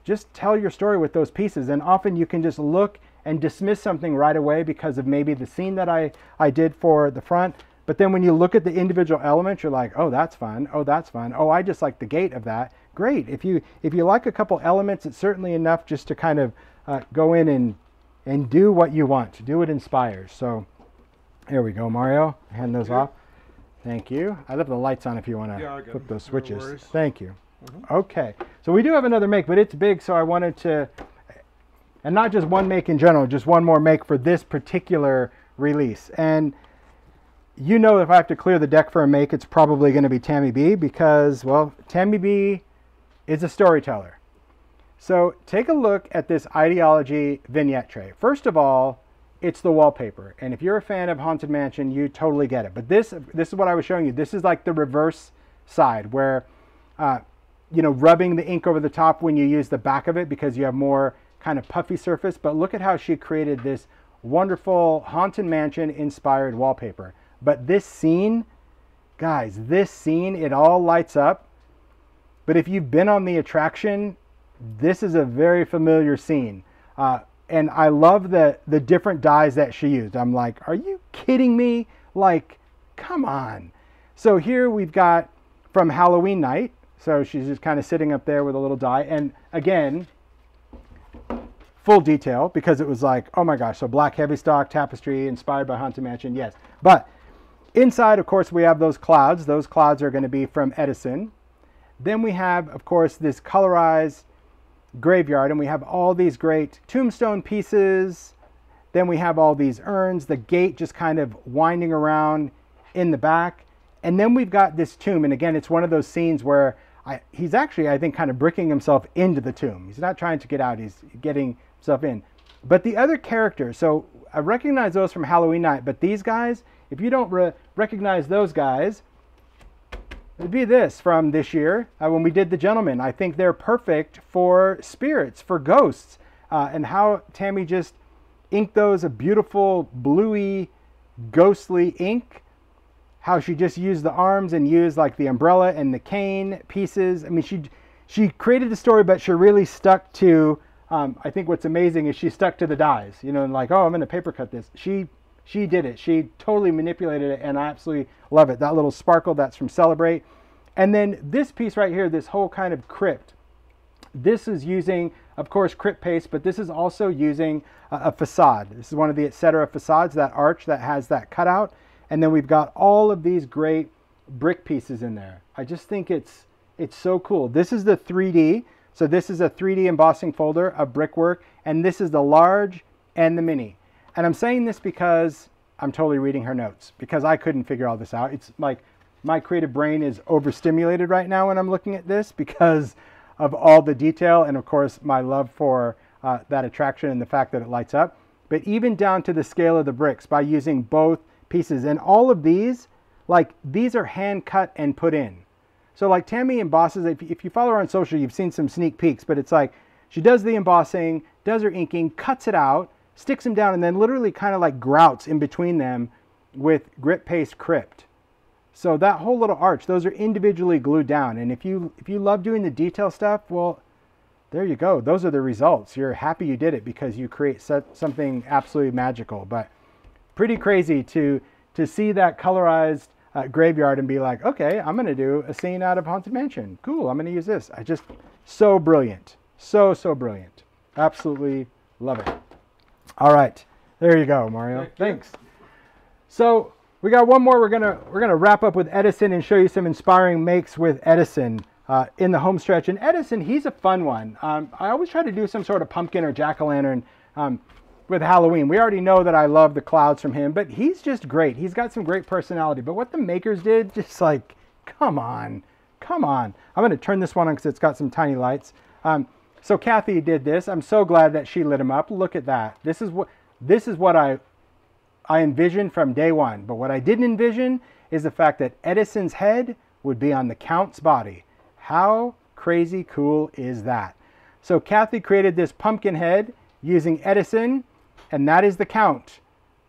just tell your story with those pieces. And often you can just look and dismiss something right away because of maybe the scene that I, I did for the front. But then when you look at the individual elements, you're like, oh, that's fun. Oh, that's fun. Oh, I just like the gate of that. Great. If you if you like a couple elements, it's certainly enough just to kind of uh, go in and and do what you want. To Do what inspires. So here we go, Mario. Hand those off. Thank you. I left the lights on if you want to Yeah, flip those switches. worries. Thank you. Okay. So we do have another make, but it's big, so I wanted to and not just one make in general, just one more make for this particular release. And you know if I have to clear the deck for a make, it's probably going to be Tammy B because, well, Tammy B is a storyteller. So take a look at this idea-ology vignette tray. First of all, it's the wallpaper. And if you're a fan of Haunted Mansion, you totally get it. But this, this is what I was showing you. This is like the reverse side where, uh, you know, rubbing the ink over the top when you use the back of it because you have more kind of puffy surface. But look at how she created this wonderful Haunted Mansion inspired wallpaper. But this scene, guys, this scene, it all lights up. But if you've been on the attraction, this is a very familiar scene. Uh, and I love the the different dies that she used. I'm like, are you kidding me? Like, come on. So here we've got from Halloween night. So she's just kind of sitting up there with a little die. And again, full detail because it was like, oh my gosh, so black heavy stock tapestry inspired by Haunted Mansion, yes. But inside, of course, we have those clouds. Those clouds are going to be from Edison. Then we have, of course, this colorized graveyard, and we have all these great tombstone pieces. Then we have all these urns, the gate just kind of winding around in the back. And then we've got this tomb. And again, it's one of those scenes where I, he's actually, I think, kind of bricking himself into the tomb. He's not trying to get out, he's getting himself in. But the other characters, so I recognize those from Halloween night, but these guys, if you don't re- recognize those guys, It'd be this from this year uh, when we did The Gentlemen. I think they're perfect for spirits, for ghosts, uh, and how Tammy just inked those a beautiful bluey, ghostly ink. How she just used the arms and used like the umbrella and the cane pieces. I mean, she she created the story, but she really stuck to. Um, I think what's amazing is she stuck to the dies. You know, and like, oh, I'm going to paper cut this. She she did it. She totally manipulated it, and I absolutely love it. That little sparkle that's from Celebrate. And then this piece right here, this whole kind of crypt, this is using, of course, crypt paste, but this is also using a, a facade. This is one of the etc. facades, that arch that has that cutout. And then we've got all of these great brick pieces in there. I just think it's it's so cool. This is the 3D. So this is a 3D embossing folder of brickwork, and this is the large and the mini. And I'm saying this because I'm totally reading her notes because I couldn't figure all this out. It's like my creative brain is overstimulated right now when I'm looking at this *laughs* because of all the detail and of course my love for uh, that attraction and the fact that it lights up. But even down to the scale of the bricks by using both pieces and all of these, like these are hand cut and put in. So like Tammy embosses, if, if you follow her on social, you've seen some sneak peeks, but it's like she does the embossing, does her inking, cuts it out, sticks them down, and then literally kind of like grouts in between them with grit paste crypt. So that whole little arch, those are individually glued down. And if you if you love doing the detail stuff, well, there you go. Those are the results. You're happy you did it because you create something absolutely magical. But pretty crazy to to see that colorized uh, graveyard and be like, okay, I'm going to do a scene out of Haunted Mansion. Cool. I'm going to use this. I just so brilliant, so so brilliant. Absolutely love it. All right, there you go, Mario. Thank Thanks. So we got one more. We're gonna we're gonna wrap up with Edison and show you some inspiring makes with Edison uh, in the home stretch. And Edison, he's a fun one. Um, I always try to do some sort of pumpkin or jack o' lantern um, with Halloween. We already know that I love the clouds from him, but he's just great. He's got some great personality. But what the makers did, *laughs* just like, come on, come on. I'm gonna turn this one on because it's got some tiny lights. Um, so Kathy did this. I'm so glad that she lit him up. Look at that. This is what this is what I I envisioned from day one. But what I didn't envision is the fact that Edison's head would be on the Count's body. How crazy cool is that? So Kathy created this pumpkin head using Edison, and that is the Count,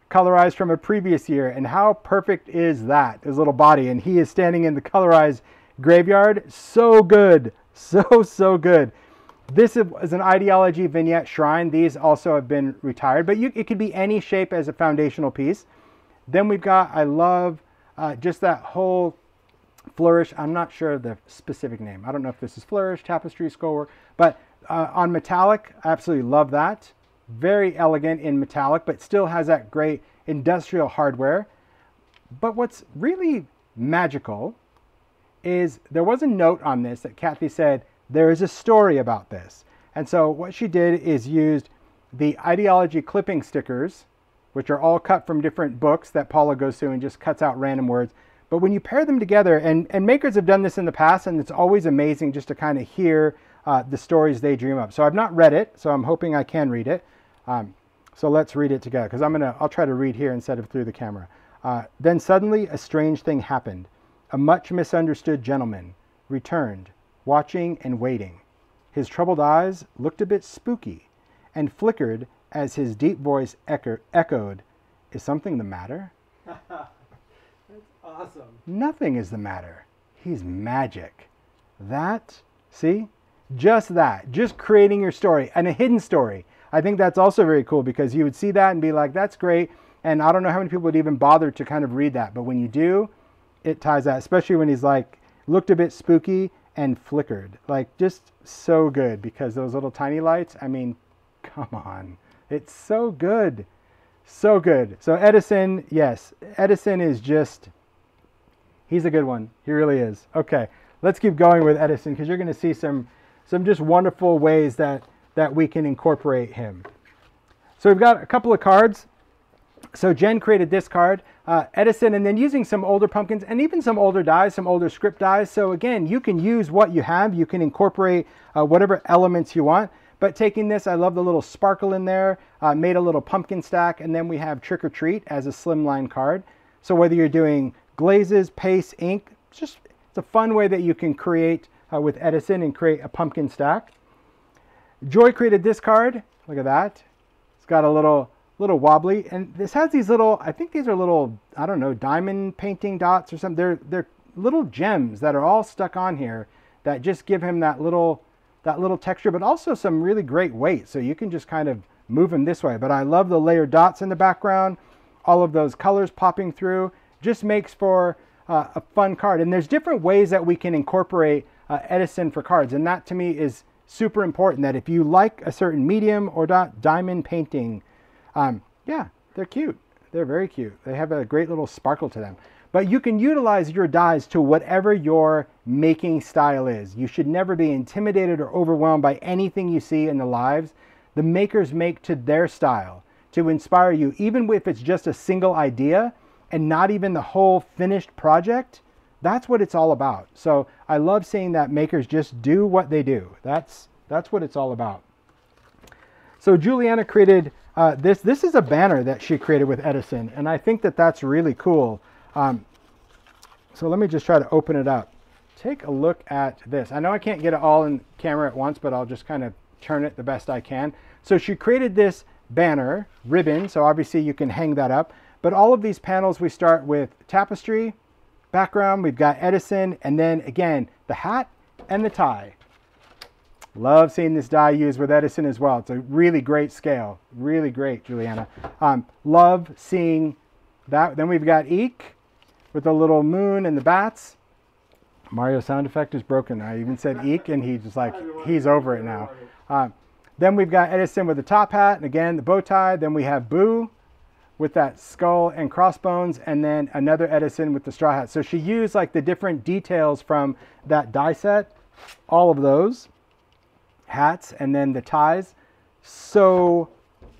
colorized from a previous year. And how perfect is that? His little body, and he is standing in the colorized graveyard. So good, *laughs* so so good. This is an idea-ology vignette shrine. These also have been retired, but you, it could be any shape as a foundational piece. Then we've got, I love uh, just that whole flourish. I'm not sure the specific name. I don't know if this is flourish, tapestry, skullwork, but uh, on metallic, I absolutely love that. Very elegant in metallic, but still has that great industrial hardware. But what's really magical is there was a note on this that Kathy said, there is a story about this. And so what she did is used the idea-ology clipping stickers, which are all cut from different books that Paula goes through and just cuts out random words. But when you pair them together, and, and makers have done this in the past, and it's always amazing just to kind of hear uh, the stories they dream up. So I've not read it, so I'm hoping I can read it. Um, So let's read it together because I'm gonna. I'll try to read here instead of through the camera. Uh, then suddenly a strange thing happened. A much misunderstood gentleman returned, watching and waiting. His troubled eyes looked a bit spooky and flickered as his deep voice echo- echoed, Is something the matter? *laughs* That's awesome. Nothing is the matter. He's magic. That, see? Just that. Just creating your story and a hidden story. I think that's also very cool because you would see that and be like, that's great. And I don't know how many people would even bother to kind of read that. But when you do, it ties that, especially when he's like, looked a bit spooky and flickered. Like, just so good because those little tiny lights, I mean, come on. It's so good. So good. So, Edison, yes, Edison is just, he's a good one. He really is. Okay, let's keep going with Edison because you're going to see some, some just wonderful ways that, that we can incorporate him. So, we've got a couple of cards. So, Jen created this card uh, Edison, and then using some older pumpkins and even some older dies, some older script dies. So again, you can use what you have. You can incorporate uh, whatever elements you want. But taking this, I love the little sparkle in there, uh, made a little pumpkin stack, and then we have Trick or Treat as a slimline card. So whether you're doing glazes, paste, ink, it's just it's a fun way that you can create uh, with Edison and create a pumpkin stack. Joy created this card. Look at that. It's got a little little wobbly. And this has these little, I think these are little, I don't know, diamond painting dots or something. They're, they're little gems that are all stuck on here that just give him that little, that little texture, but also some really great weight. So you can just kind of move him this way. But I love the layered dots in the background. All of those colors popping through just makes for uh, a fun card. And there's different ways that we can incorporate uh, Edison for cards. And that to me is super important that if you like a certain medium or dot diamond painting, um, yeah, they're cute. They're very cute. They have a great little sparkle to them. But you can utilize your dies to whatever your making style is. You should never be intimidated or overwhelmed by anything you see in the lives. The makers make to their style to inspire you, even if it's just a single idea and not even the whole finished project. That's what it's all about. So I love seeing that makers just do what they do. That's that's what it's all about. So Juliana created uh, this this is a banner that she created with Edison, and I think that that's really cool. Um, so let me just try to open it up. Take a look at this. I know I can't get it all in camera at once, but I'll just kind of turn it the best I can. So she created this banner ribbon, so obviously you can hang that up. But all of these panels, we start with tapestry, background, we've got Edison, and then again, the hat and the tie. Love seeing this die used with Edison as well. It's a really great scale. Really great, Juliana. Um, love seeing that. Then we've got Eek with the little moon and the bats. Mario sound effect is broken. I even said Eek, and he's just like, he's over it now. Uh, then we've got Edison with the top hat, and again, the bow tie. Then we have Boo with that skull and crossbones, and then another Edison with the straw hat. So she used like the different details from that die set, all of those hats and then the ties. So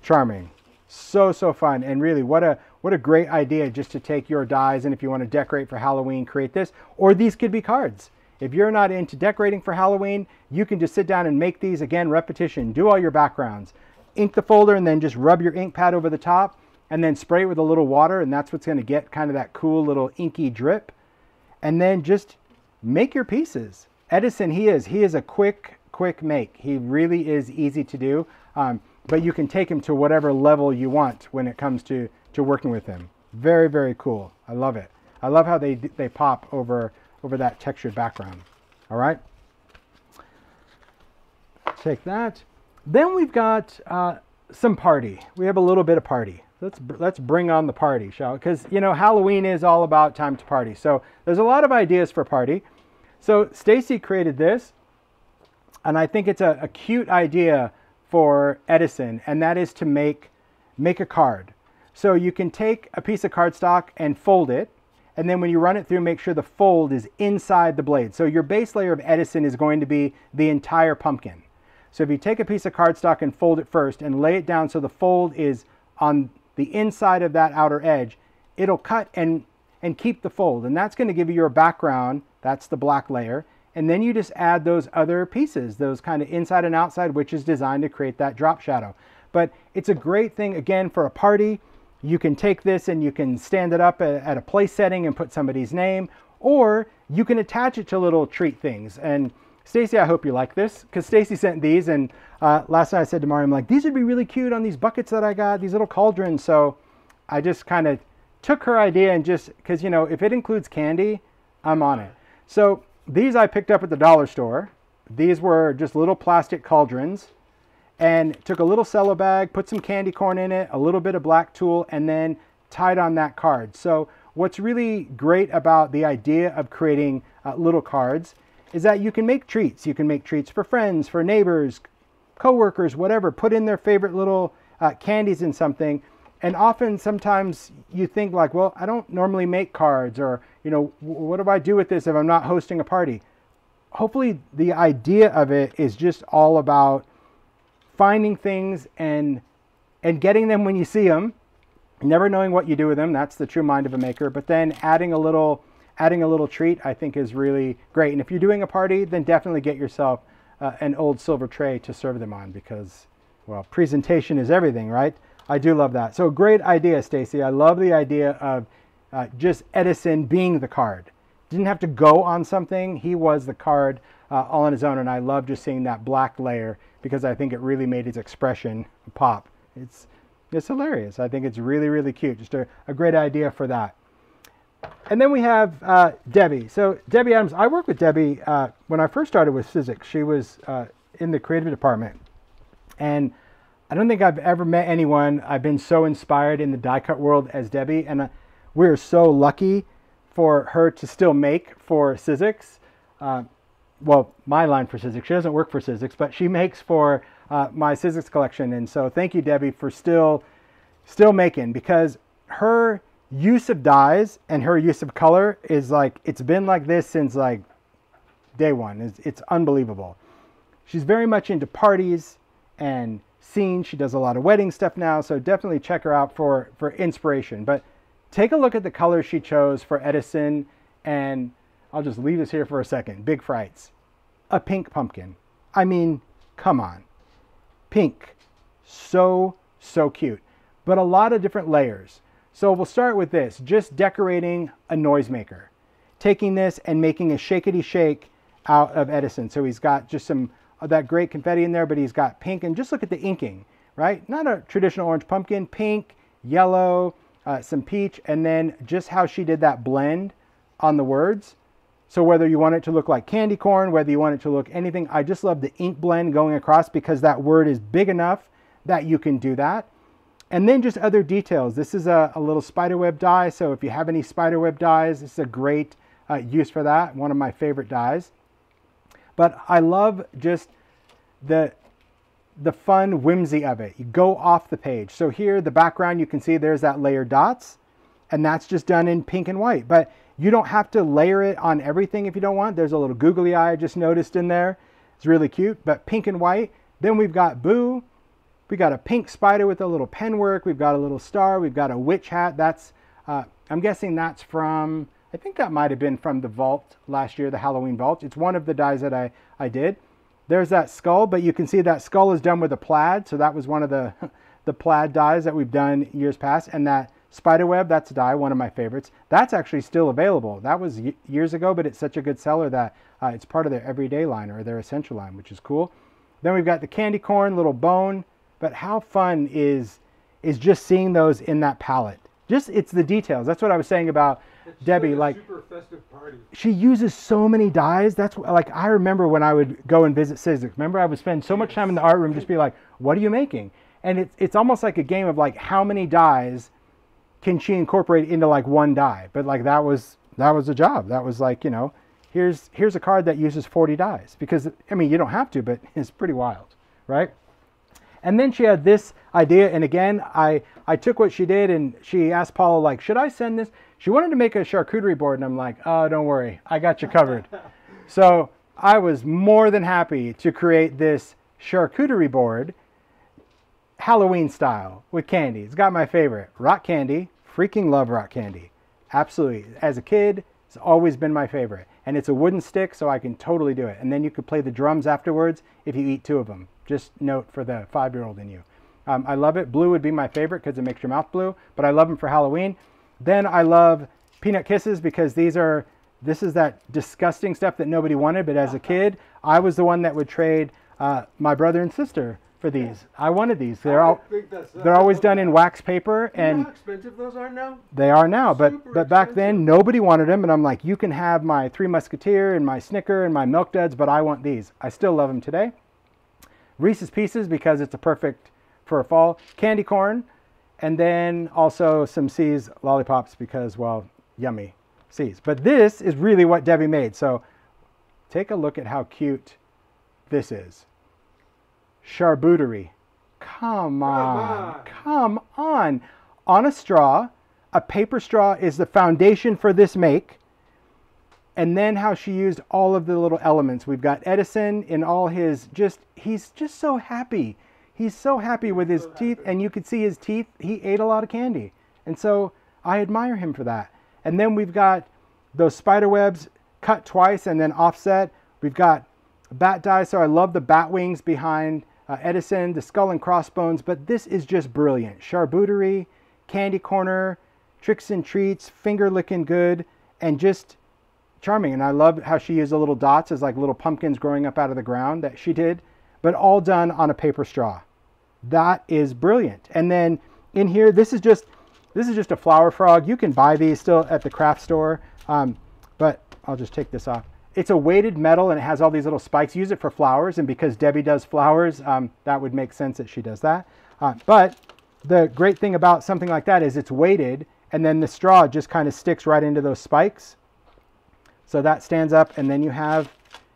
charming. So, so fun. And really, what a what a great idea just to take your dies and if you want to decorate for Halloween, create this. Or these could be cards. If you're not into decorating for Halloween, you can just sit down and make these again, repetition, do all your backgrounds. Ink the folder and then just rub your ink pad over the top and then spray it with a little water and that's what's going to get kind of that cool little inky drip. And then just make your pieces. Edison, he is. He is a quick quick make. He really is easy to do, um, but you can take him to whatever level you want when it comes to, to working with him. Very, very cool. I love it. I love how they, they pop over, over that textured background. All right. Take that. Then we've got uh, some party. We have a little bit of party. Let's, let's bring on the party, shall we? Because, you know, Halloween is all about time to party. So there's a lot of ideas for party. So Stacy created this. And I think it's a, a cute idea for Edison, and that is to make, make a card. So you can take a piece of cardstock and fold it, and then when you run it through, make sure the fold is inside the blade. So your base layer of Edison is going to be the entire pumpkin. So if you take a piece of cardstock and fold it first and lay it down so the fold is on the inside of that outer edge, it'll cut and, and keep the fold. And that's going to give you your background. That's the black layer. And then you just add those other pieces, those kind of inside and outside, which is designed to create that drop shadow. But it's a great thing again for a party. You can take this and you can stand it up at, a place setting and put somebody's name, or you can attach it to little treat things. And Stacy, I hope you like this because Stacy sent these, and uh, last night I said to Mario, I'm like, these would be really cute on these buckets that I got, these little cauldrons. So I just kind of took her idea and just because you know if it includes candy, I'm on it. So these I picked up at the dollar store. These were just little plastic cauldrons and took a little cello bag, put some candy corn in it, a little bit of black tulle, and then tied on that card. So what's really great about the idea of creating uh, little cards is that you can make treats. You can make treats for friends, for neighbors, coworkers, whatever. Put in their favorite little uh, candies in something. And often, sometimes you think like, well, I don't normally make cards, or you know, what do I do with this if I'm not hosting a party? Hopefully, the idea of it is just all about finding things and and getting them when you see them, never knowing what you do with them. That's the true mind of a maker. But then adding a little adding a little treat, I think, is really great. And if you're doing a party, then definitely get yourself uh, an old silver tray to serve them on because, well, presentation is everything, right? I do love that. So great idea, Stacy. I love the idea of uh, just Edison being the card. Didn't have to go on something. He was the card uh, all on his own. And I love just seeing that black layer because I think it really made his expression pop. It's, it's hilarious. I think it's really, really cute. Just a, a great idea for that. And then we have uh, Debbie. So Debbie Adams, I worked with Debbie uh, when I first started with Sizzix. She was uh, in the creative department. And I don't think I've ever met anyone I've been so inspired in the die cut world as Debbie. And uh, we're so lucky for her to still make for Sizzix. Uh, well, my line for Sizzix. She doesn't work for Sizzix, but she makes for uh, my Sizzix collection. And so thank you, Debbie, for still, still making because her use of dies and her use of color is like it's been like this since like day one. It's, it's unbelievable. She's very much into parties and scenes. She does a lot of wedding stuff now, so definitely check her out for for inspiration. But take a look at the colors she chose for Edison, and I'll just leave this here for a second. Big Frights, a pink pumpkin. I mean, come on, pink, so so cute, but a lot of different layers. So we'll start with this, just decorating a noisemaker. Taking this and making a shakety shake out of Edison. So he's got just some that great confetti in there, but he's got pink. And just look at the inking, right? Not a traditional orange pumpkin, pink, yellow, uh, some peach, and then just how she did that blend on the words. So whether you want it to look like candy corn, whether you want it to look anything, I just love the ink blend going across because that word is big enough that you can do that. And then just other details. This is a, a little spiderweb die, so if you have any spiderweb dies, this is a great uh, use for that, one of my favorite dies. But I love just the, the fun whimsy of it. You go off the page. So here, the background, you can see there's that layer dots, and that's just done in pink and white. But you don't have to layer it on everything if you don't want. There's a little googly eye I just noticed in there. It's really cute, but pink and white. Then we've got Boo, we got a pink spider with a little pen work. We've got a little star. We've got a witch hat. That's, uh, I'm guessing that's from, I think that might have been from the vault last year, the Halloween vault. It's one of the dies that I, I did. There's that skull, but you can see that skull is done with a plaid. So that was one of the, *laughs* the plaid dies that we've done years past. And that spider web, that's a die, one of my favorites. That's actually still available. That was years ago, but it's such a good seller that uh, it's part of their everyday line or their essential line, which is cool. Then we've got the candy corn, little bone. But how fun is is just seeing those in that palette? Just it's the details. That's what I was saying about It's Debbie. like, Like super festive party. she uses so many dies. That's like I remember when I would go and visit Sizzix. Remember I would spend so much time in the art room just be like, "What are you making?" And it's it's almost like a game of like how many dies can she incorporate into like one die? But like that was that was a job. That was like you know, here's here's a card that uses 40 dies because I mean you don't have to, but *laughs* it's pretty wild, right? And then she had this idea, and again, I, I took what she did and she asked Paula, like, should I send this? She wanted to make a charcuterie board, and I'm like, oh, don't worry, I got you covered. *laughs* so I was more than happy to create this charcuterie board, Halloween style, with candy. It's got my favorite, rock candy. Freaking love rock candy. Absolutely. As a kid, it's always been my favorite. And it's a wooden stick, so I can totally do it. And then you could play the drums afterwards if you eat two of them. Just note for the five year old in you. Um, I love it. Blue would be my favorite because it makes your mouth blue, but I love them for Halloween. Then I love peanut kisses because these are this is that disgusting stuff that nobody wanted. But as a kid, I was the one that would trade uh, my brother and sister for these. I wanted these. They're all they're always done in wax paper You know and how expensive those are now? they are now, but Super but back expensive. then nobody wanted them, and I'm like, you can have my Three Musketeer and my Snicker and my Milk Duds, but I want these. I still love them today. Reese's Pieces because it's a perfect for a fall. Candy corn, and then also some See's lollipops because well, yummy See's. But this is really what Debbie made. So take a look at how cute this is. Charcuterie. Come on. on. Come on. On a straw, a paper straw is the foundation for this make. And then how she used all of the little elements. We've got Edison in all his just, he's just so happy. He's so happy with his so teeth, and you could see his teeth. He ate a lot of candy. And so I admire him for that. And then we've got those spider webs cut twice and then offset. We've got bat dies. So I love the bat wings behind uh, Edison, the skull and crossbones. But this is just brilliant. Charcuterie, candy corner, tricks and treats, finger licking good, and just charming. And I love how she used the little dots as like little pumpkins growing up out of the ground that she did, but all done on a paper straw. That is brilliant. And then in here, this is just this is just a flower frog. You can buy these still at the craft store, um, but I'll just take this off. It's a weighted metal and it has all these little spikes. Use it for flowers, and because Debbie does flowers, um, that would make sense that she does that. Uh, but the great thing about something like that is it's weighted, and then the straw just kind of sticks right into those spikes. So that stands up, and then you have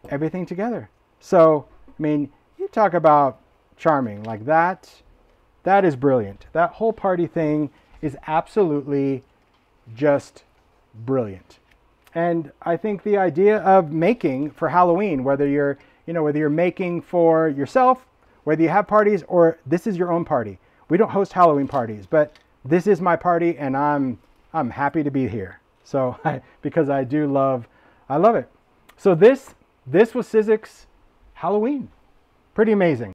everything together. So, I mean, you talk about charming like that. That is brilliant. That whole party thing is absolutely just brilliant. And I think the idea of making for Halloween, whether you're, you know, whether you're making for yourself, whether you have parties or this is your own party. We don't host Halloween parties, but this is my party and I'm I'm happy to be here. So I, *laughs* because I do love I love it. So this this was Sizzix Halloween. Pretty amazing.